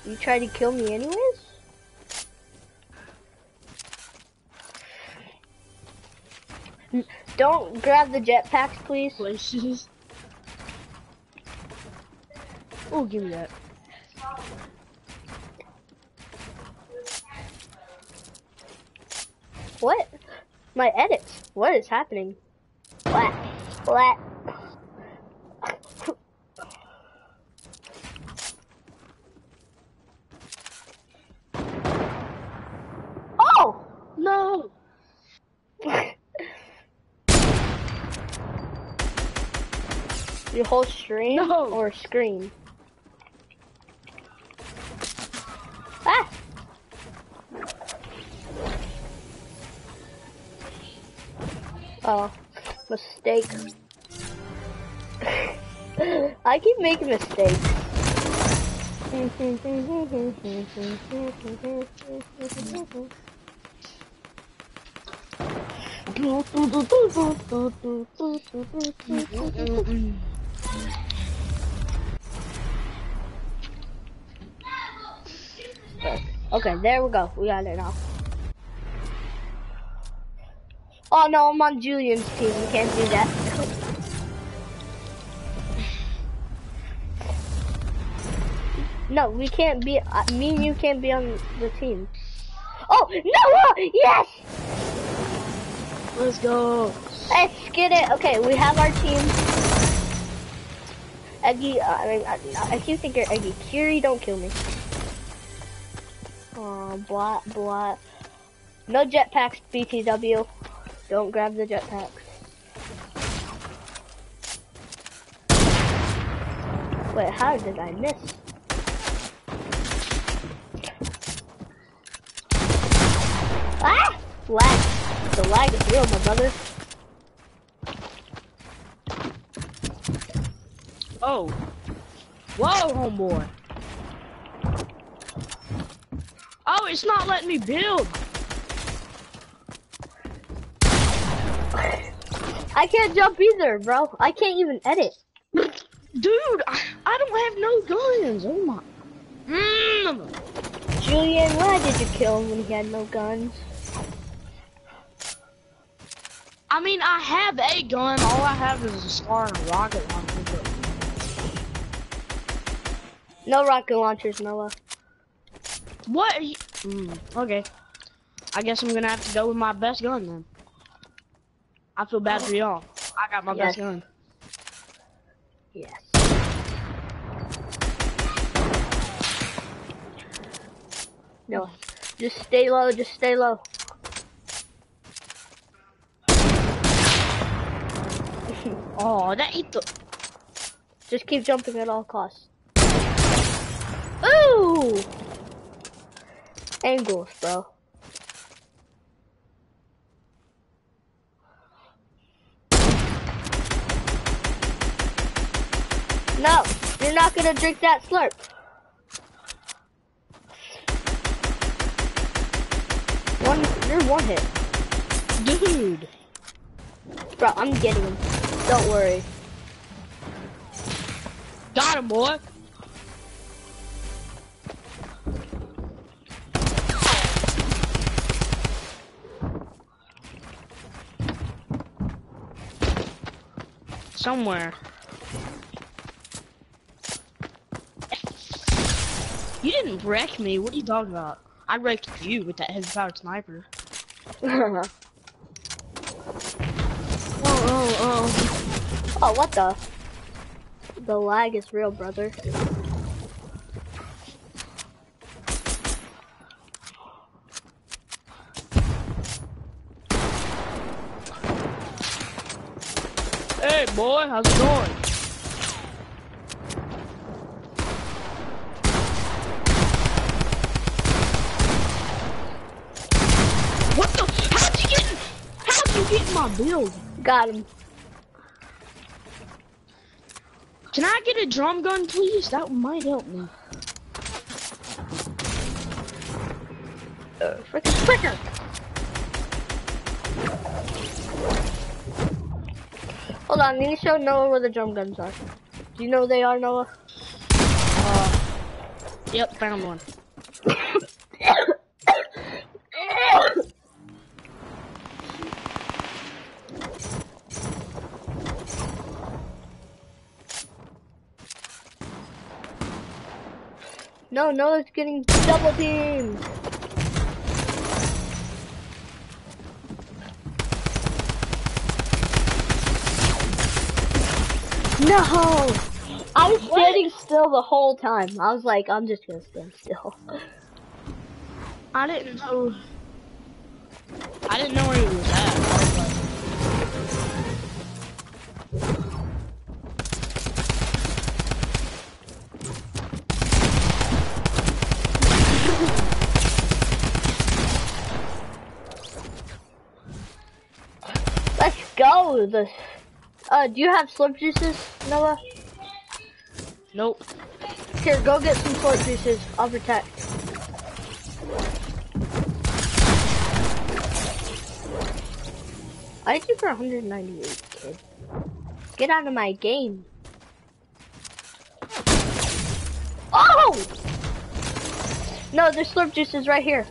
You tried to kill me anyways? N- Don't grab the jetpacks, please. Places. Oh, give me that. What? My edits. What is happening? What? What? Oh! No. Your whole stream No. or screen? Ah! Oh, mistake. I keep making mistakes. Okay, there we go. We got it now. Oh no, I'm on Julian's team. We can't do that. No, we can't be. Uh, me and you can't be on the team. Oh no! Yes! Let's go. Let's get it. Okay, we have our team. Eggy, uh, I mean, I, I keep thinking Eggy. Curie, don't kill me. Oh, blah, blah. No jetpacks, BTW. Don't grab the jetpacks. Wait, how did I miss? Ah! Lag. The lag is real, my brother. Oh. Whoa, homeboy. Oh, it's not letting me build. I can't jump either, bro. I can't even edit. Dude, I, I don't have no guns. Oh my. Mm. Julian, why did you kill him when he had no guns? I mean, I have a gun. All I have is a scar and a rocket launcher. But No rocket launchers, Noah. what? Are you... Mm, okay. I guess I'm gonna have to go with my best gun then. I feel bad for y'all. I got my best gun. Yes. No, just stay low, just stay low. Oh, that ate the. Just keep jumping at all costs. Ooh! Angles, bro. No, you're not gonna drink that slurp. One, you're one hit. Dude. Bro, I'm getting him. Don't worry. Got him, boy. Somewhere. You didn't wreck me. What are you talking about? I wrecked you with that heavy powered sniper. oh, Oh, oh, oh, what the? The lag is real, brother. Hey, boy, how's it going? What the? How'd you get? How'd you get in my build? Got him. Can I get a drum gun, please? That might help me. Uh, freaking flicker. Hold on, I need to show Noah where the drum guns are. Do you know where they are, Noah? Uh, yep, found one. No, Noah's getting double teamed. No! I was standing still the whole time. I was like, I'm just gonna stand still. I didn't know. I didn't know where he was at. I was go! The uh, do you have slurp juices, Noah? nope. Here, go get some slurp juices. I'll protect. I did you for 198, kid. Get out of my game. Oh! No, there's slurp juices right here.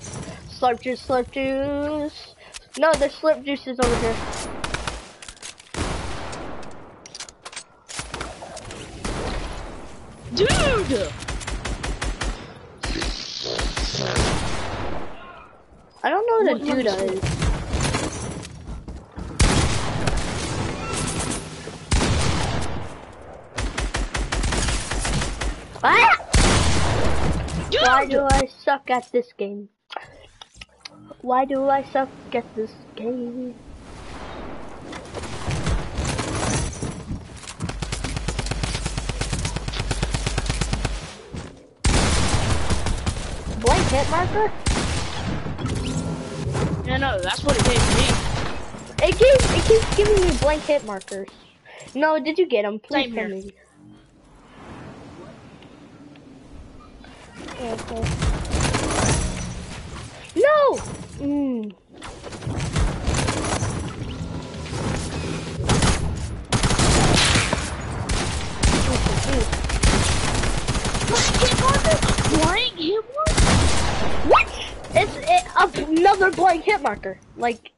Slurp juice, slurp juice. No, there's slurp juices over here. Dude! I don't know what a dude is. Ah! Dude! Why do I suck at this game? Why do I suck at this game? Blank hit marker? Yeah, no, that's what it gave me. It keeps it keeps giving me blank hit markers. No, did you get them? Please tell me. Okay. No! Mm. Blank hit marker. Like,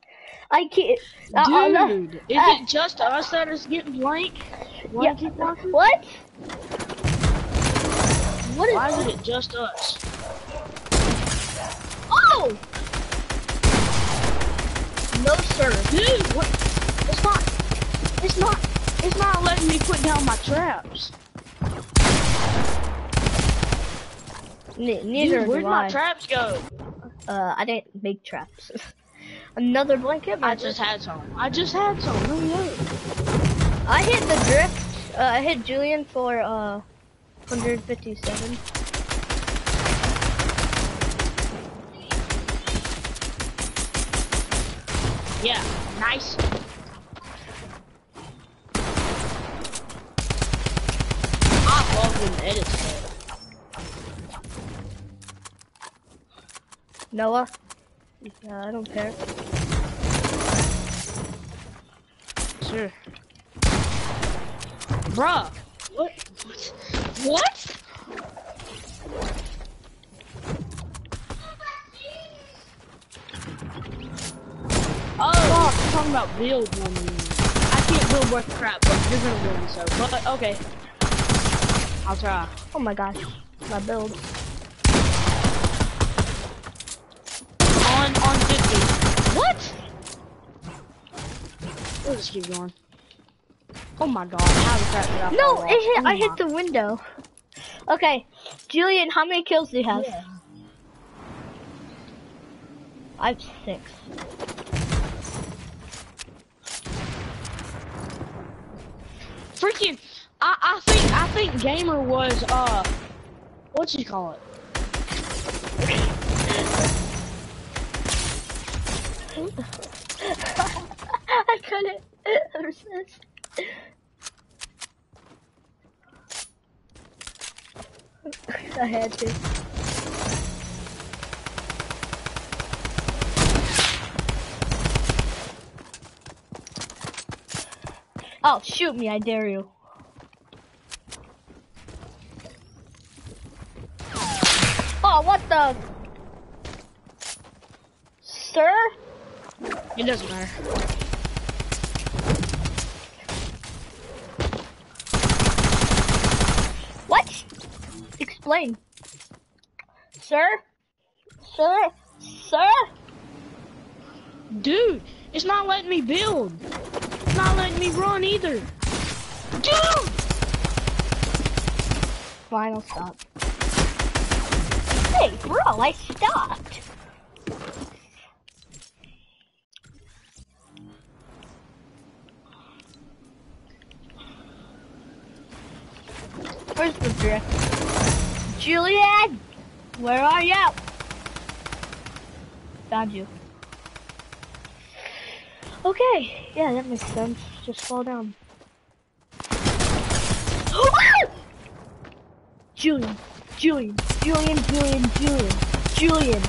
I can't. uh, uh, no. Dude, is uh, it just us that is getting blank? Blank hit marker? What? What is? Why is it just us? Oh! No, sir. Dude, what? It's not. It's not. it's not letting me put down my traps. Ne- neither Dude, where'd my traps go? Uh, I didn't make traps. Another blanket. I just had some. I just had some. I hit the drift. Uh, I hit Julian for uh 157. Yeah, nice. I love when edits Noah. Yeah, I don't care. Sure. Bruh. What? What? What? Oh, I'm talking about build woman. I can't build worth crap, but you're gonna win, so. But, okay. I'll try. Oh my gosh, my build. On, on 50. What? We'll just keep going. Oh my god, how did I No, fall it hit. off? I Oh hit my- the window. Okay, Julian, how many kills do you have? Yeah. I have six. Freaking, I, I think, I think Gamer was, uh, what you call it? I couldn't resist. I had to. Oh, shoot me, I dare you. Oh, what the? Sir? It doesn't matter. What? Explain. Sir? Sir? Sir? Dude, it's not letting me build. It's not letting me run either. Dude! Fine, I'll stop. Hey, bro, I stopped. Where's the drift? Julian! Where are you? Found you. Okay, yeah, that makes sense. Just fall down. Julian, Julian, Julian, Julian, Julian, Julian,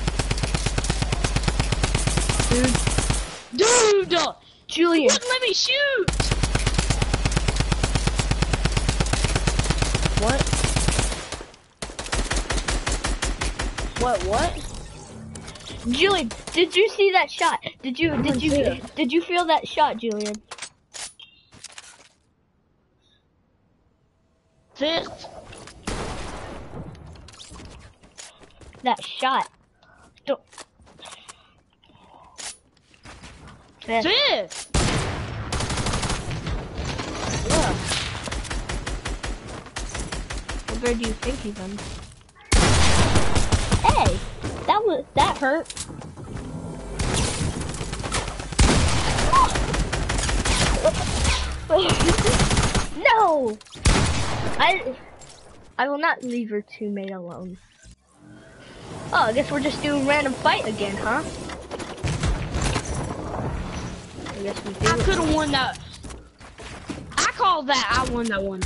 Dude. Dude! Julian. Wouldn't let me shoot! What, what? Julian, did you see that shot? Did you did you did you feel that shot, Julian? Fifth? That shot. Don't. Fifth. Fifth! Grade do you think he's? That was that hurt. no, I I will not leave your teammate alone. Oh, I guess we're just doing random fight again, huh? I guess we do. I could have won that. I call that I won that one.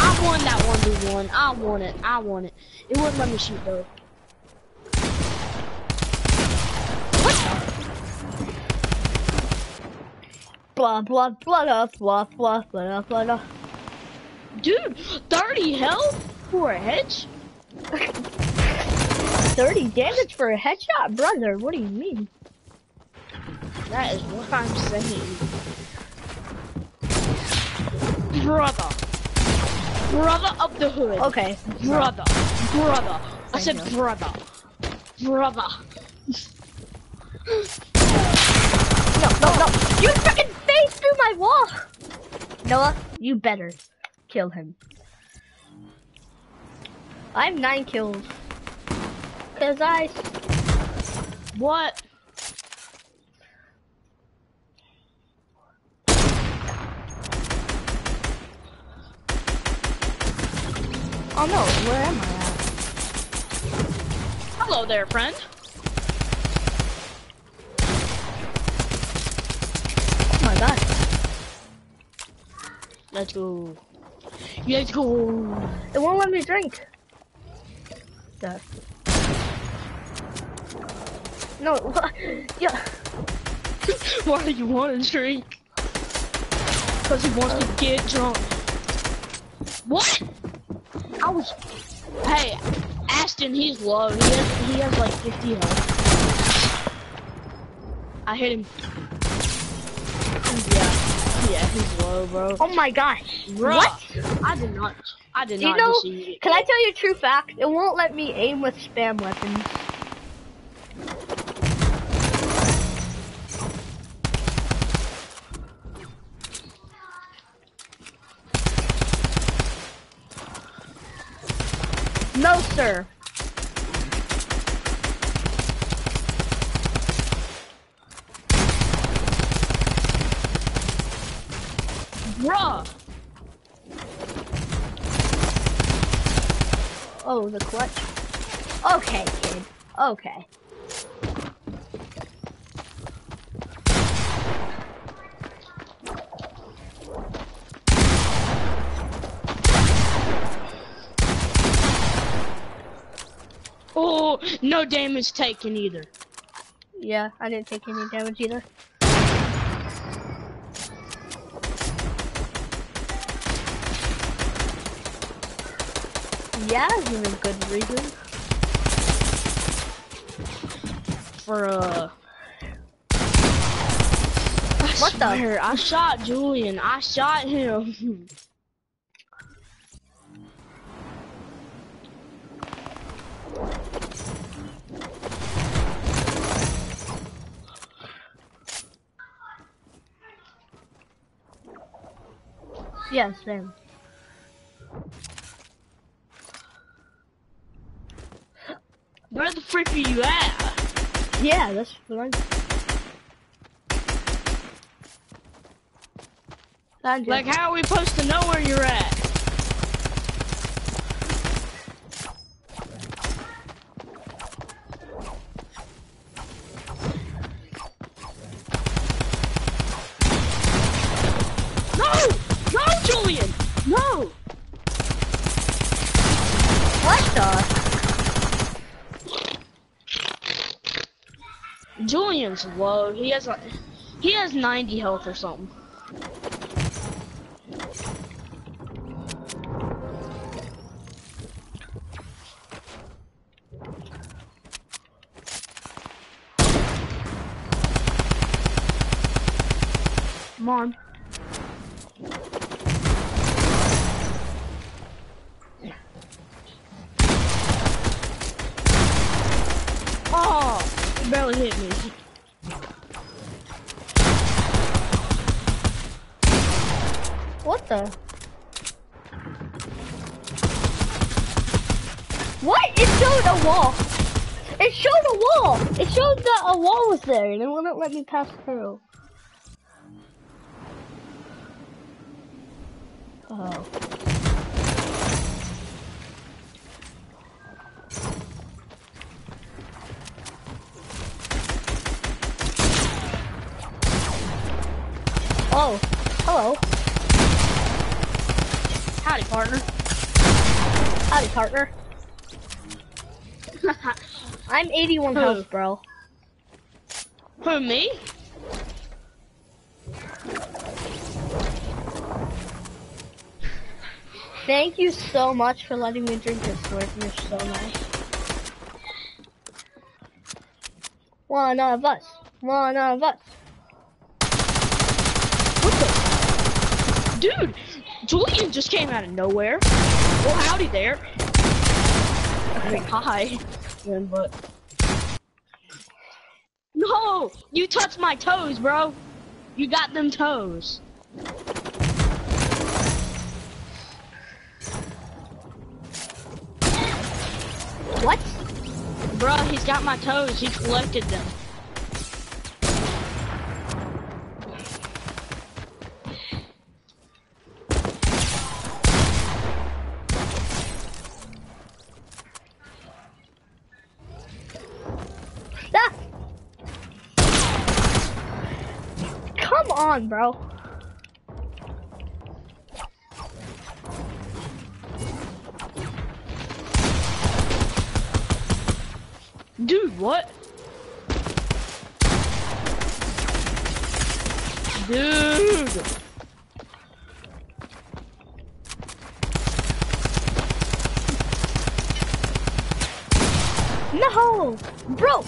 I won that one v one. I won it. I won it. It wouldn't let me shoot though. blah blah blah blah blah blah blah blah. Dude, 30 health for a hedge? 30 damage for a headshot, brother. What do you mean? That is what I'm saying. Brother. Brother of the hood. Okay. Brother. Brother. I said brother. Brother. no, no, no. You freaking phased through my wall. Noah, you better kill him. I have nine kills. Cause I What? Oh no, where am I at? Hello there, friend. God. Let's go. Let's go. It won't let me drink. That. No, what? Yeah. Why do you want to drink? Because he wants to uh. get drunk. What? I was. Hey, Ashton, he's low. He has, he has like 50 health. I hit him. Yeah, yeah, he's low, bro. Oh my gosh. Bruh, What? I did not. I did Do you not know? deceive. Can I tell you a true fact? It won't let me aim with spam weapons. No, sir. Bruh! Oh, the clutch. Okay, kid. Okay. Oh, no damage taken either. Yeah, I didn't take any damage either. Yeah, you a good reason. For, uh... What the? the? I shot Julian. I shot him. Yeah, same. Where the frick are you at? Yeah, that's fine. Like, how are we supposed to know where you're at? No! No, Julian! No! what the? Julian's low. He has like, he has 90 health or something. Come on. Oh, he barely hit me. What the? What? It showed a wall. It showed a wall. It showed that a wall was there, and it wouldn't let me pass through. Oh. Oh, hello. Howdy, partner. Howdy, partner. I'm 81 Who? health, bro. Who, me? Thank you so much for letting me drink this sword. You're so nice. One of us. One of us. What the? Dude, Julian just came out of nowhere. Well, howdy there. I mean, hi. Then, but. No! You touched my toes, bro! You got them toes. What? Bro, he's got my toes. He collected them. On, bro. Dude, what? Dude! No, bro.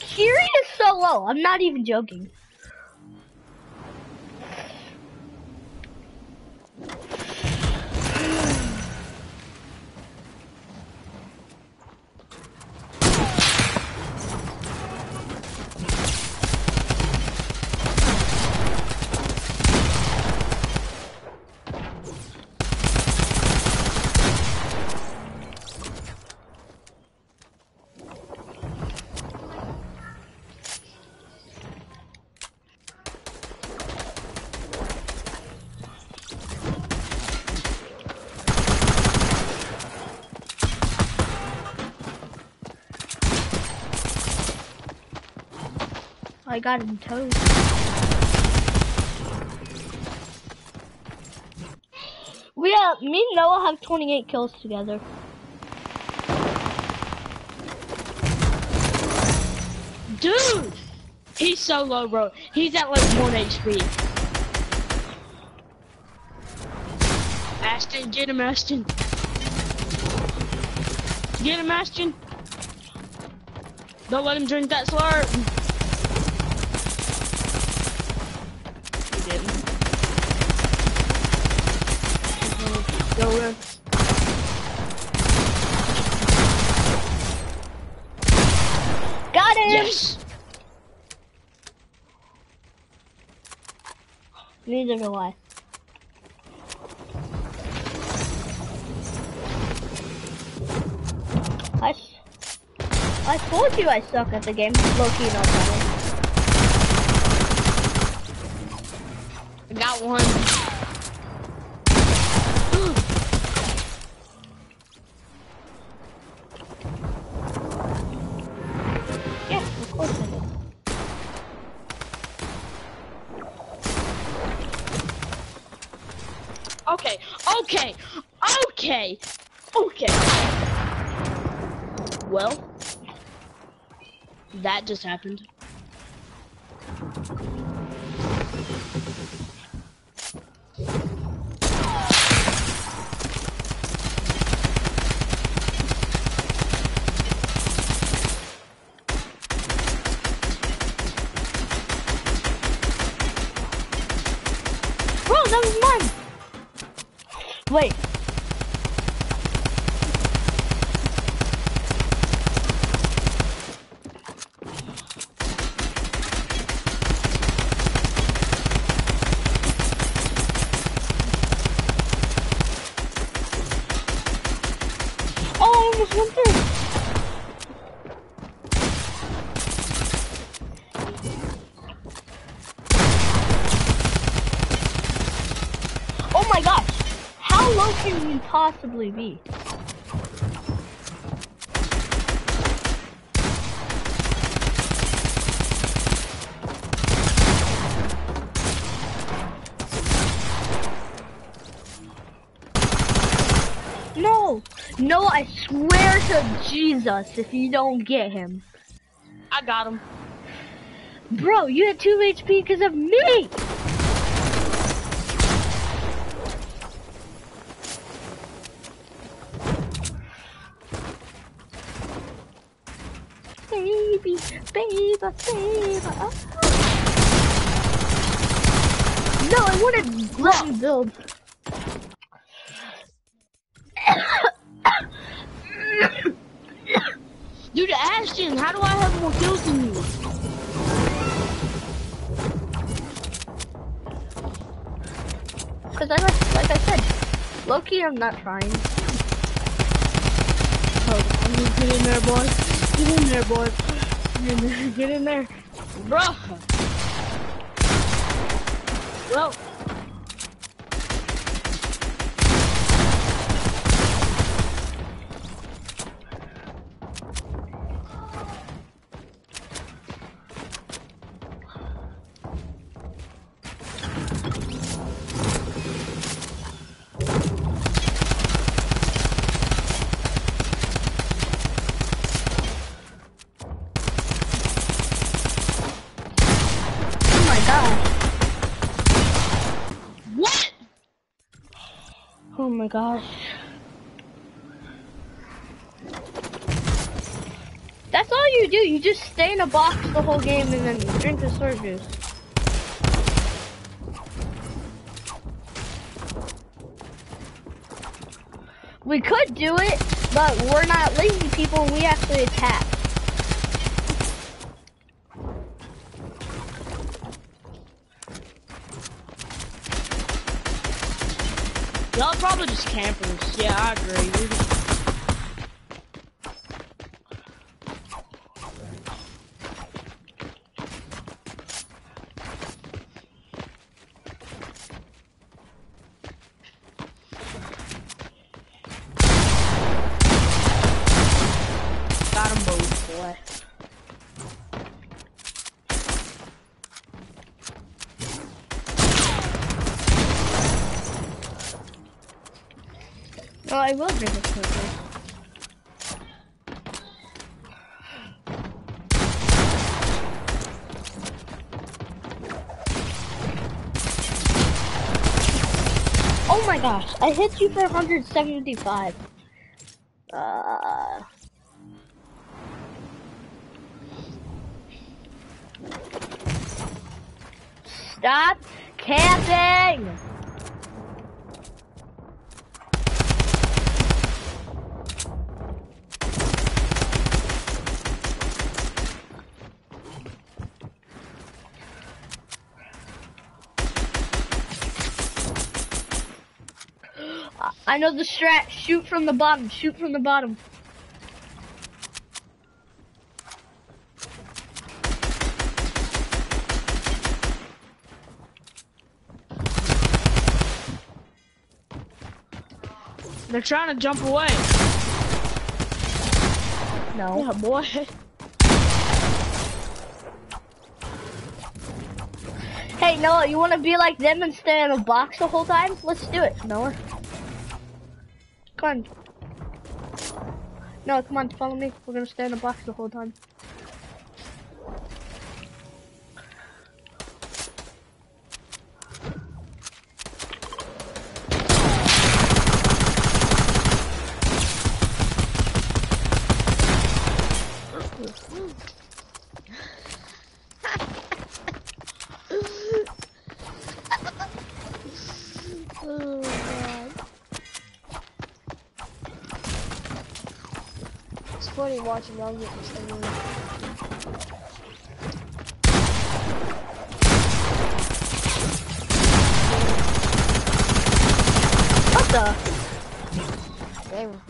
Kiri is so low. I'm not even joking. I got him toes. We have me and Noah have 28 kills together. Dude! He's so low, bro. He's at like 1 HP. Ashton, get him, Ashton. Get him, Ashton. Don't let him drink that slurp. He didn't. Go run. Got him. Yes! Neither do I. I, s- I told you I suck at the game. Low-key not funny. I got one. Just happened. Possibly be? No! No, I swear to Jesus if you don't get him. I got him. Bro, you had 2 HP because of me! Baby, baby, baby. oh. No, I wanted let me build. Dude, Ashton, how do I have more kills than you? Because I like, like I said, Loki, I'm not trying. Oh, Get in there, boy. Get in there, boy. Get in there. Bruh. Well. Oh my gosh. What? Oh my gosh. That's all you do. You just stay in a box the whole game and then drink the sword juice. We could do it, but we're not lazy people we actually attack. Y'all probably just campers. Yeah, I agree. We're just- Got 'em both, boy. No, I will drink the sword juice. Oh my gosh, I hit you for 175. Uh, stop camping! I- know the strat. Shoot from the bottom. Shoot from the bottom. They're trying to jump away. No. Yeah, boy. Hey, Noah, you want to be like them and stay in a box the whole time? Let's do it, Noah. On. No, come on, follow me. We're gonna stay in a box the whole time. What the? Gamer.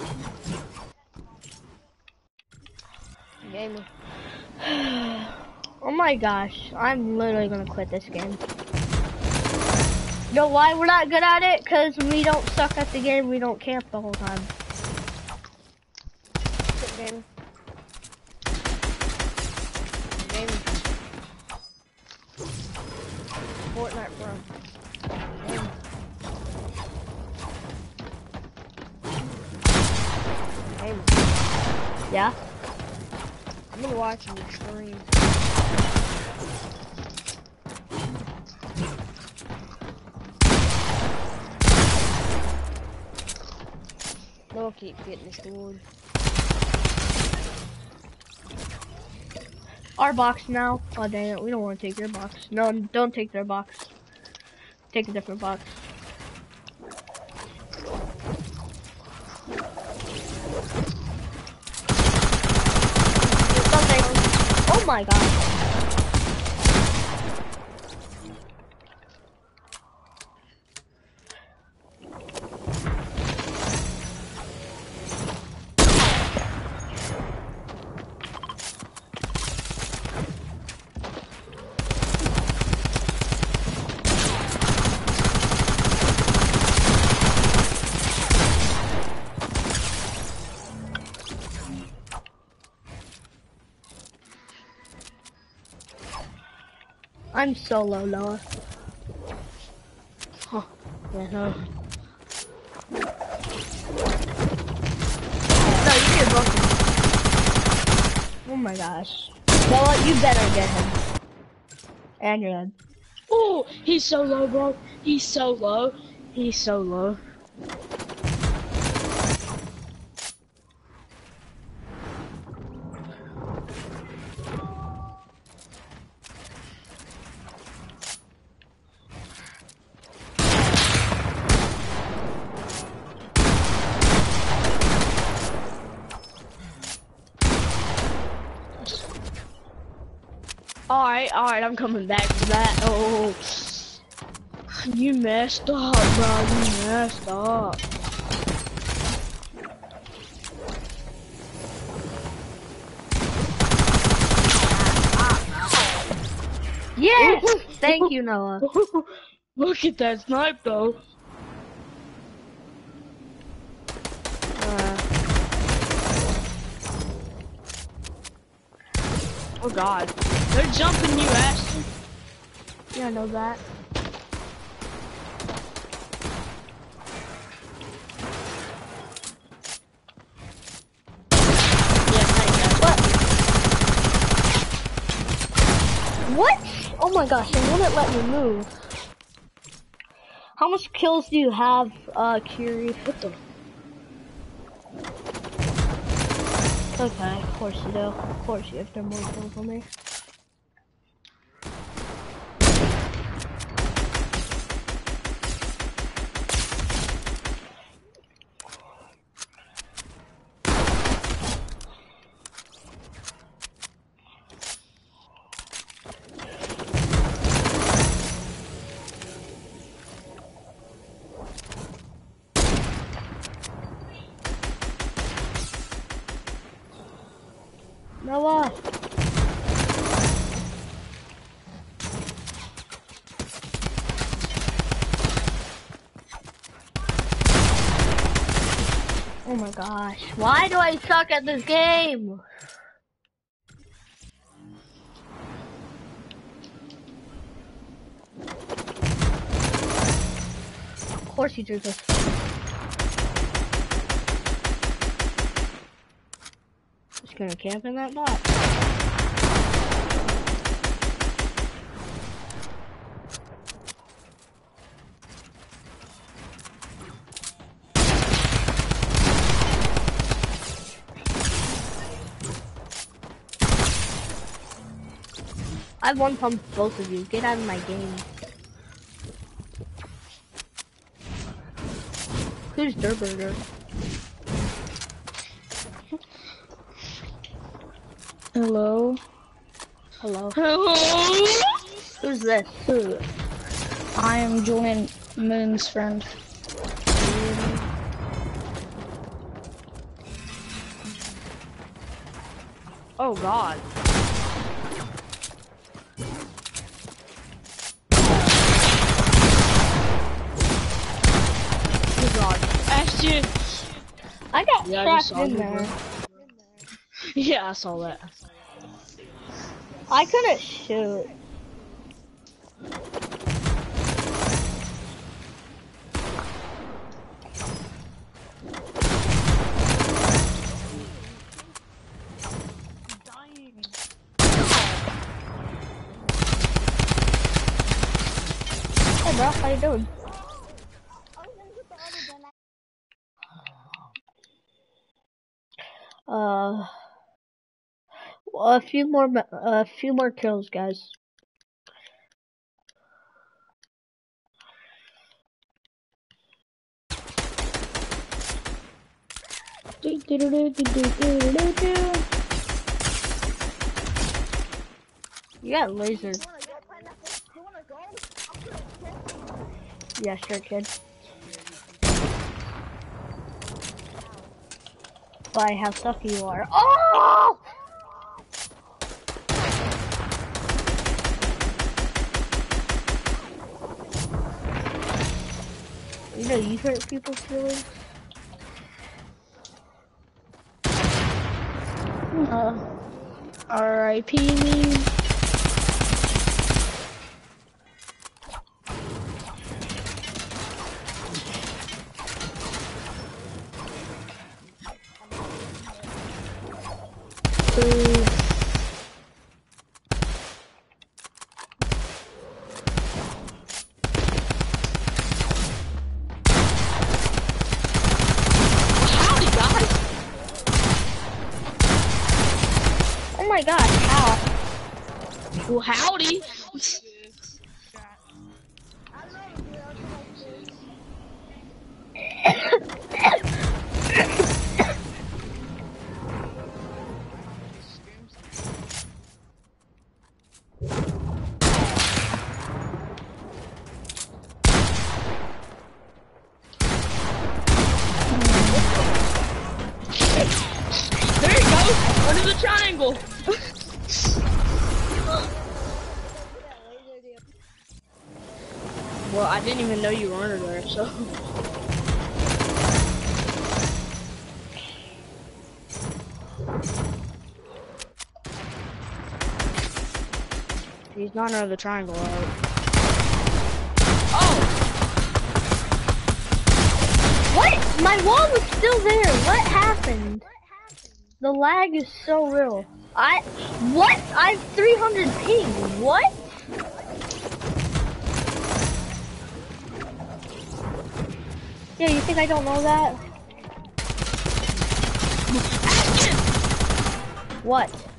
Gamer. Oh my gosh, I'm literally gonna quit this game. You know why we're not good at it? Cause we don't suck at the game, we don't camp the whole time. Quit gamer. Gamer. Fortnite bro. Gamer. Gamer. Yeah? I'm gonna watch your stream. No, keep getting wood. Our box now. Oh dang it, we don't want to take your box. No, don't take their box. Take a different box. Oh my god. I'm solo, Noah. Yeah, no. No, you broken. Oh my gosh. Noah, you better get him. And you're dead. Oh, he's so low, bro. He's so low. He's so low. Alright, I'm coming back to that. Oh, you messed up, bro. You messed up. Yes! Thank you, Noah. Look at that snipe, though. Uh, Oh God, they're jumping you, Ashton. yeah, I know that. What? What? Oh my gosh, it wouldn't let me move. How much kills do you have, uh, Kiri? What the? Okay, of course you do. Of course you have done more kills than me. Noah! Oh my gosh, why do I suck at this game? Of course you do this. Just gonna camp in that bot. I one pump both of you. Get out of my game. Who's Durburger? Hello. Hello. Hello. Who's this? I am Julian Moon's friend. Oh God. Oh God. I got Yeah, trapped in there. Yeah, I saw that. I couldn't shoot. Hey bro, how you doing? Uh, a few more, a few more kills, guys. You got laser. Yeah, sure, kid. By how sucky you are. Oh! You know you hurt people's feelings. Uh, R.I.P. me. Not under the triangle, right? Oh! What? My wall was still there. What happened? The lag is so real. I what? I have 300 ping. What? Yeah, you think I don't know that? What?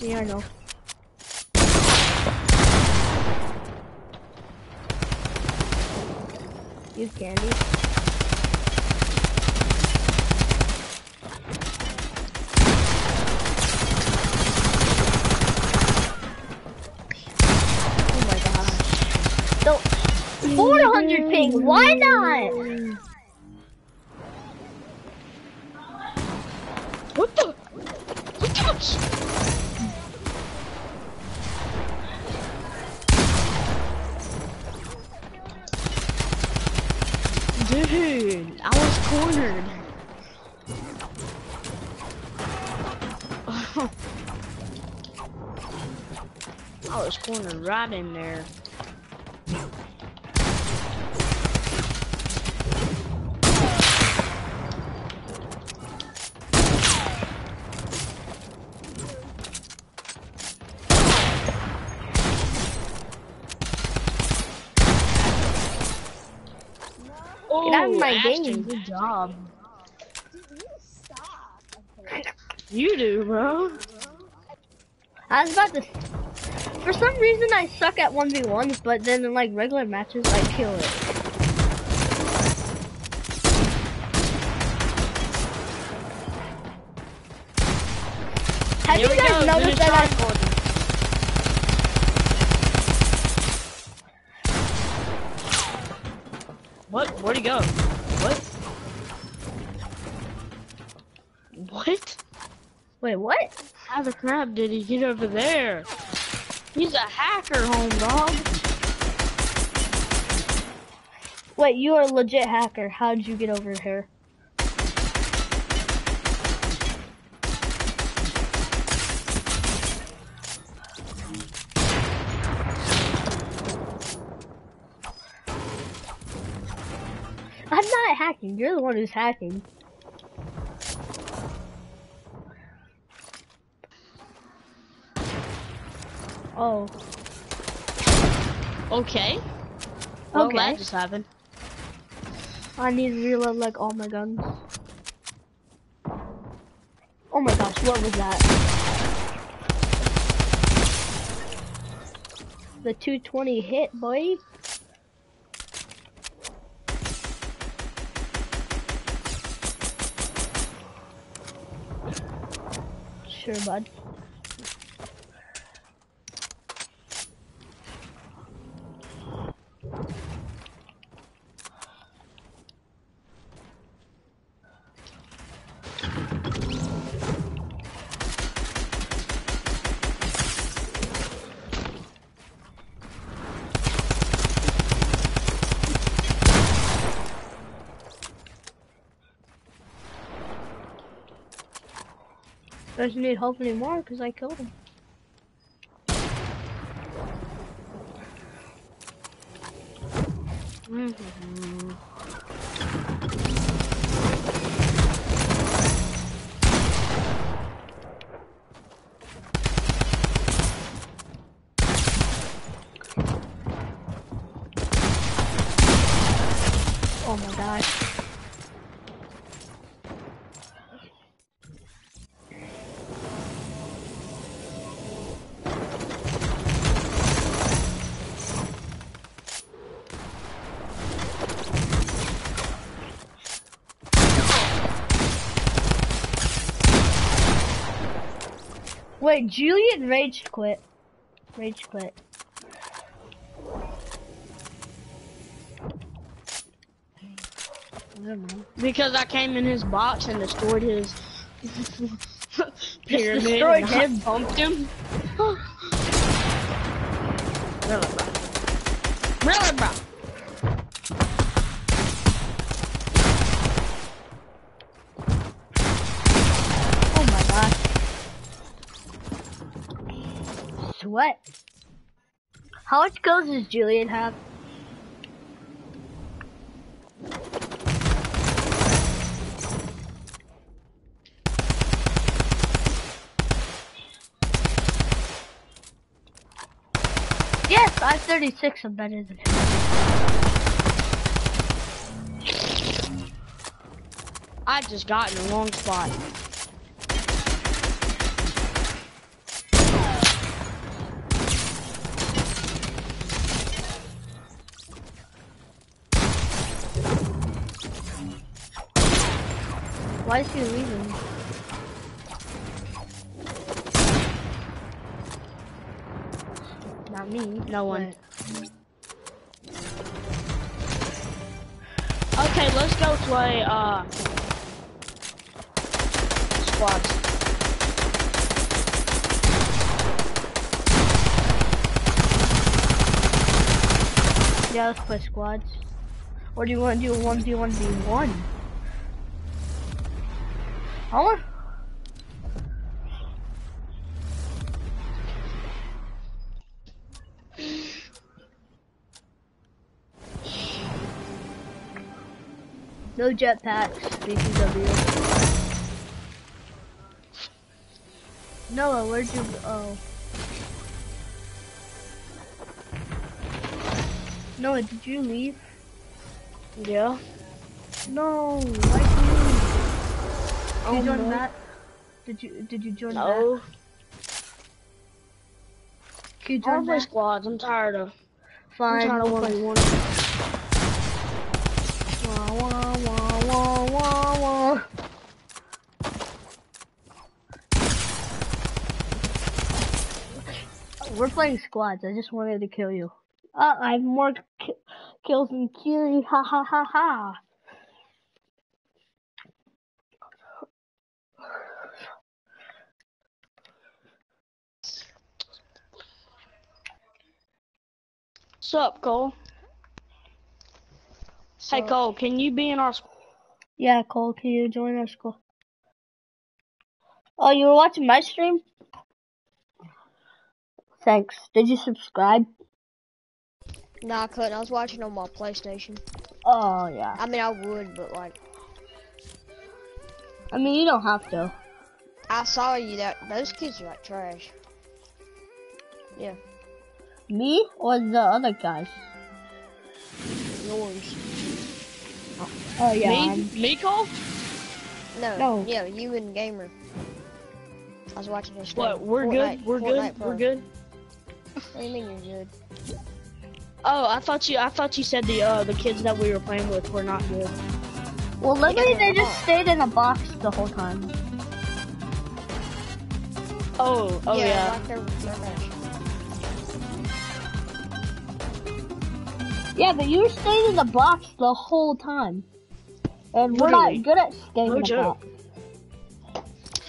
Yeah, I know. Use candy. Oh my gosh. So, 400 ping, why not? In there. Oh, out of my Ashton, game. Good job. You do, bro. I was about to. For some reason, I suck at 1v1s, but then in like regular matches, I kill it. Have Here you guys go. noticed that I recording. What? Where'd he go? What? What? wait? What? How the crap did he get over there? He's a hacker, home dog. Wait, you are a legit hacker. How did you get over here? I'm not hacking. You're the one who's hacking. Oh. Okay. Well, Okay. that just happened. I need to reload like all my guns. Oh my gosh, what was that? The 220 hit, boy. Sure, bud. Doesn't need help anymore because I killed him. Mhm. Wait, Julian rage quit. Rage quit. I don't know. Because I came in his box and destroyed his pyramid destroyed and him. bumped him. really, bro? Really, bro? Oh my Sweat. How much goals does Julian have? Yes, I have 36. I'm better than him. I just got in the wrong spot. Why is he leaving? Not me. No one. but- Okay, let's go play, uh, squads. Yeah, let's play squads. Or do you want to do a 1v1v1? Want... No jetpacks, BTW. Noah, where'd you oh. Noah, did you leave? Yeah. No, did you leave? Did Oh, you join no. that? Did you did you join that? No. Can you join wanna squads. I'm tired of. I'm Fine. tired of one play- v one. Wah, wah, wah, wah, wah, wah. We're playing squads. I just wanted to kill you. Uh, I have more ki- kills than Kiri. Ha ha ha ha. What's up, Cole? Hey, Cole, can you be in our squad? Yeah, Cole, can you join our school? Oh, you were watching my stream? Thanks. Did you subscribe? Nah, I couldn't. I was watching on my PlayStation. Oh, yeah. I mean, I would, but like, I mean, you don't have to. I saw you that those kids are like trash. Yeah, Me or the other guys? yours. Oh, yeah. me? I'm- Me, Cole? No, No. yeah, you and Gamer. I was watching his stream. What? We're Fortnite- good. We're Fortnite good. Pro. We're good. What do you mean you're good? Oh, I thought you. I thought you said the uh the kids that we were playing with were not good. Well, literally, Yeah, they they're just not. stayed in a box the whole time. Oh, oh yeah. like Yeah, but you stayed in the box the whole time. And we're Literally. not good at staying No in the joke. box.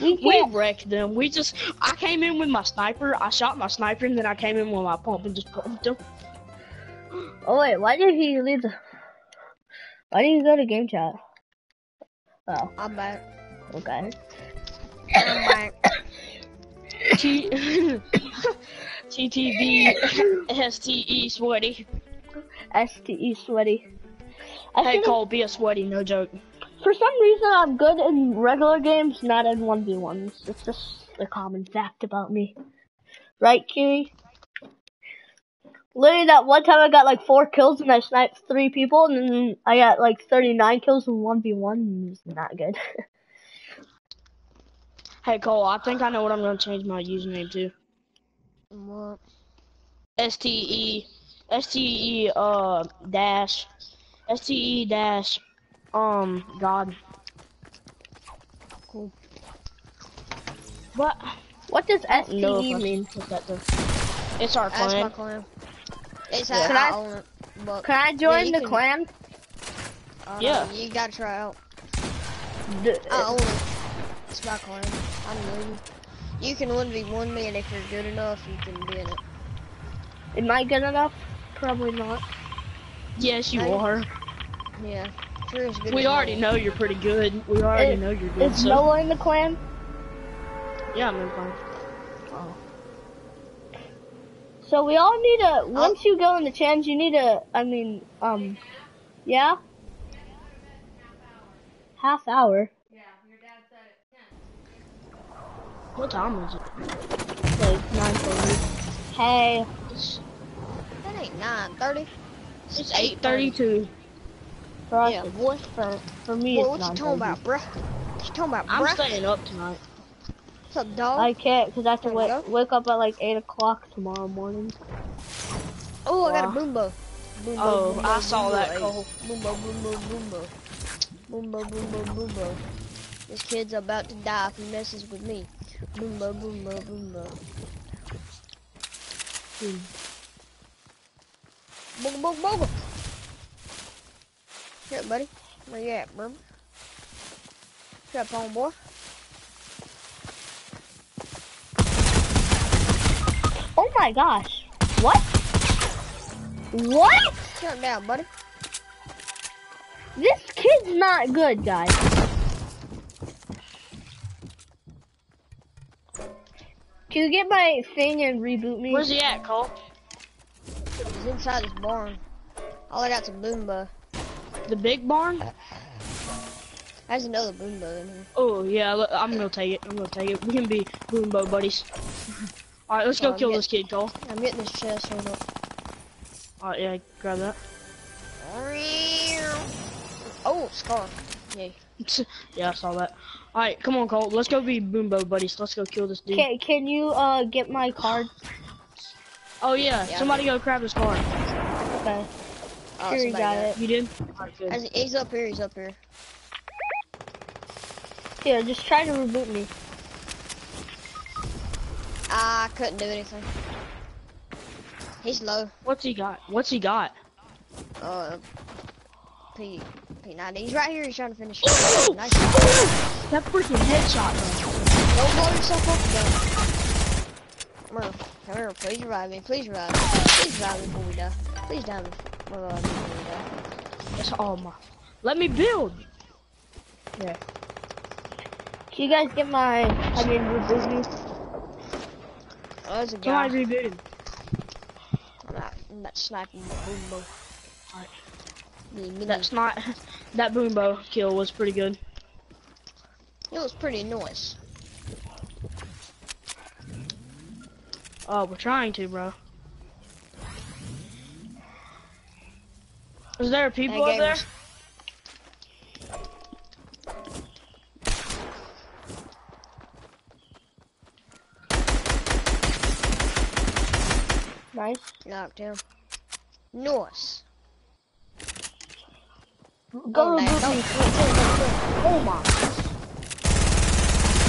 We We can't. wrecked them. We just. I came in with my sniper. I shot my sniper, and then I came in with my pump and just pumped them. Oh wait, why did he leave the? Why did he go to game chat? Oh, I'm back. okay. I'm back. T. TTV STE E sweaty. STE E sweaty. I Hey think Cole, be a sweaty, no joke. for some reason I'm good in regular games, not in one v ones. It's just a common fact about me, right, Kiri? Literally, that one time I got like four kills and I sniped three people, and then I got like 39 kills in 1v1, and it was not good. Hey Cole, I think I know what I'm gonna change my username to. What? S T E S T E uh dash S T E dash um God. Cool. What? what does No, STE mean? What's that do? It's our That's my clan. clan. It's Yeah. how Can I I- own. But Can I join you the can- clan? uh, Yeah. You gotta try out. D- I own it. It's my clan. I'm leading. You can 1v1 me, and if you're good enough, you can be in it. Am I good enough? Probably not. Yes, you Hey. are. Yeah. If you're good We already know you're pretty good. We already Is- know you're good. Is So Noah in the clan? yeah, I'm in clan. Oh. So we all need a. Once you go in the challenge, you need a. I mean, um, yeah. Half hour, Yeah, your dad said at 10. What time is it? like nine thirty. Hey, It's, That ain't 9:30. it's eight thirty-two. for Yeah, it's- boy. for for me, Boy, it's what you talking about, bruh? What you talking about, I'm staying up tonight. What's up, dog? I can't because I have to wake, wake up at like eight o'clock tomorrow morning. oh, I got a boom bow. Boombo, Oh, boom bow, I saw boom bow, that, hey. Cole. Boom bow, boombo, boom bow. Boombo, boom bow, boombo. This kid's about to die if he messes with me. Boom bow, boombo, boom bow. Hmm. Booga, booga, booga. Here, buddy. Where you at, bro? What's up, homeboy? Oh my gosh! What? What? Shut down, buddy. This kid's not good, guys. Can you get my thing and reboot me? Where's he at, Cole? He's inside this barn. All I got's a boom bow. The big barn? There's another boom bow in here. Oh yeah, look, I'm gonna take it. I'm gonna take it. We can be boom bow buddies. All right, let's go Oh, kill yeah. this kid, Cole. I'm getting this chest. Hold up. All right, yeah, grab that. Oh, scar. Yay. yeah, I saw that. All right, come on, Cole. Let's go be boom bow buddies. Let's go kill this dude. Can Can you uh get my card? Oh yeah, Yeah, somebody go grab his car. Okay. Oh, somebody got it. You did? Right, He's up here. He's up here. Here, just try to reboot me. I couldn't do anything. He's low. What's he got? What's he got? Uh, P P90. He's right here. He's trying to finish. Ooh! Nice. That freaking headshot, bro. Don't blow yourself up, though. Come here. Come here. Please revive me. Please revive me. Please revive me before we die. Please die before me we die. That's all my. Let me build. Yeah. Can you guys get my? I mean, reboot me. Oh, there's a guy. Somebody him. I'm not, sniping boom bow. Alright. Me, me, That's not. That boom bow kill was pretty good. It was pretty nice. Oh, we're trying to, bro. Is there people up there? Nice. Knocked him. Nice. Go oh, nice. me. Oh, Oh my.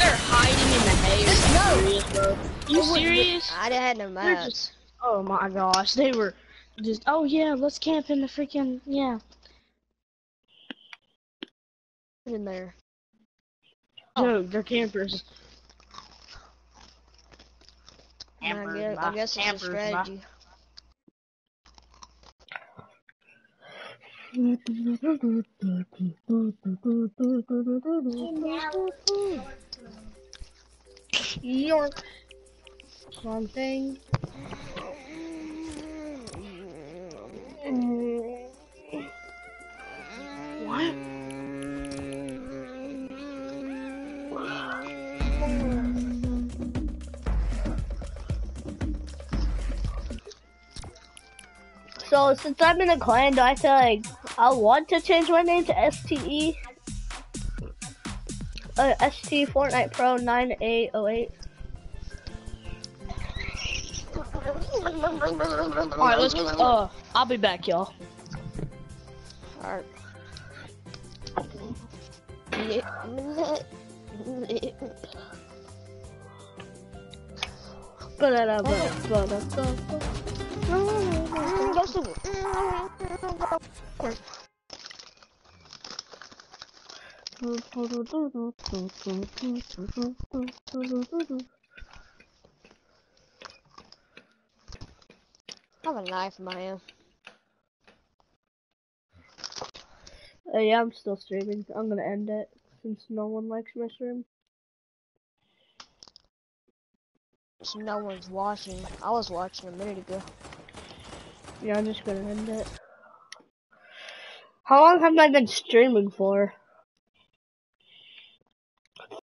They're hiding in the hay. No. Serious. You serious? I didn't have no They're mats. just- Oh my gosh, they were just. Oh yeah, let's camp in the freaking yeah. in there. No, they're campers. I guess, I guess it's a strategy. York. Something. What? So since I'm in a clan, do I feel like I want to change my name to STE? Uh, ST Fortnite Pro 9808. Alright, let's uh I'll be back y'all. Alright. I have a knife in my. Uh, yeah, I'm still streaming. I'm gonna end it since no one likes my stream. So no one's watching. I was watching a minute ago. Yeah, I'm just gonna end it. How long have I been streaming for?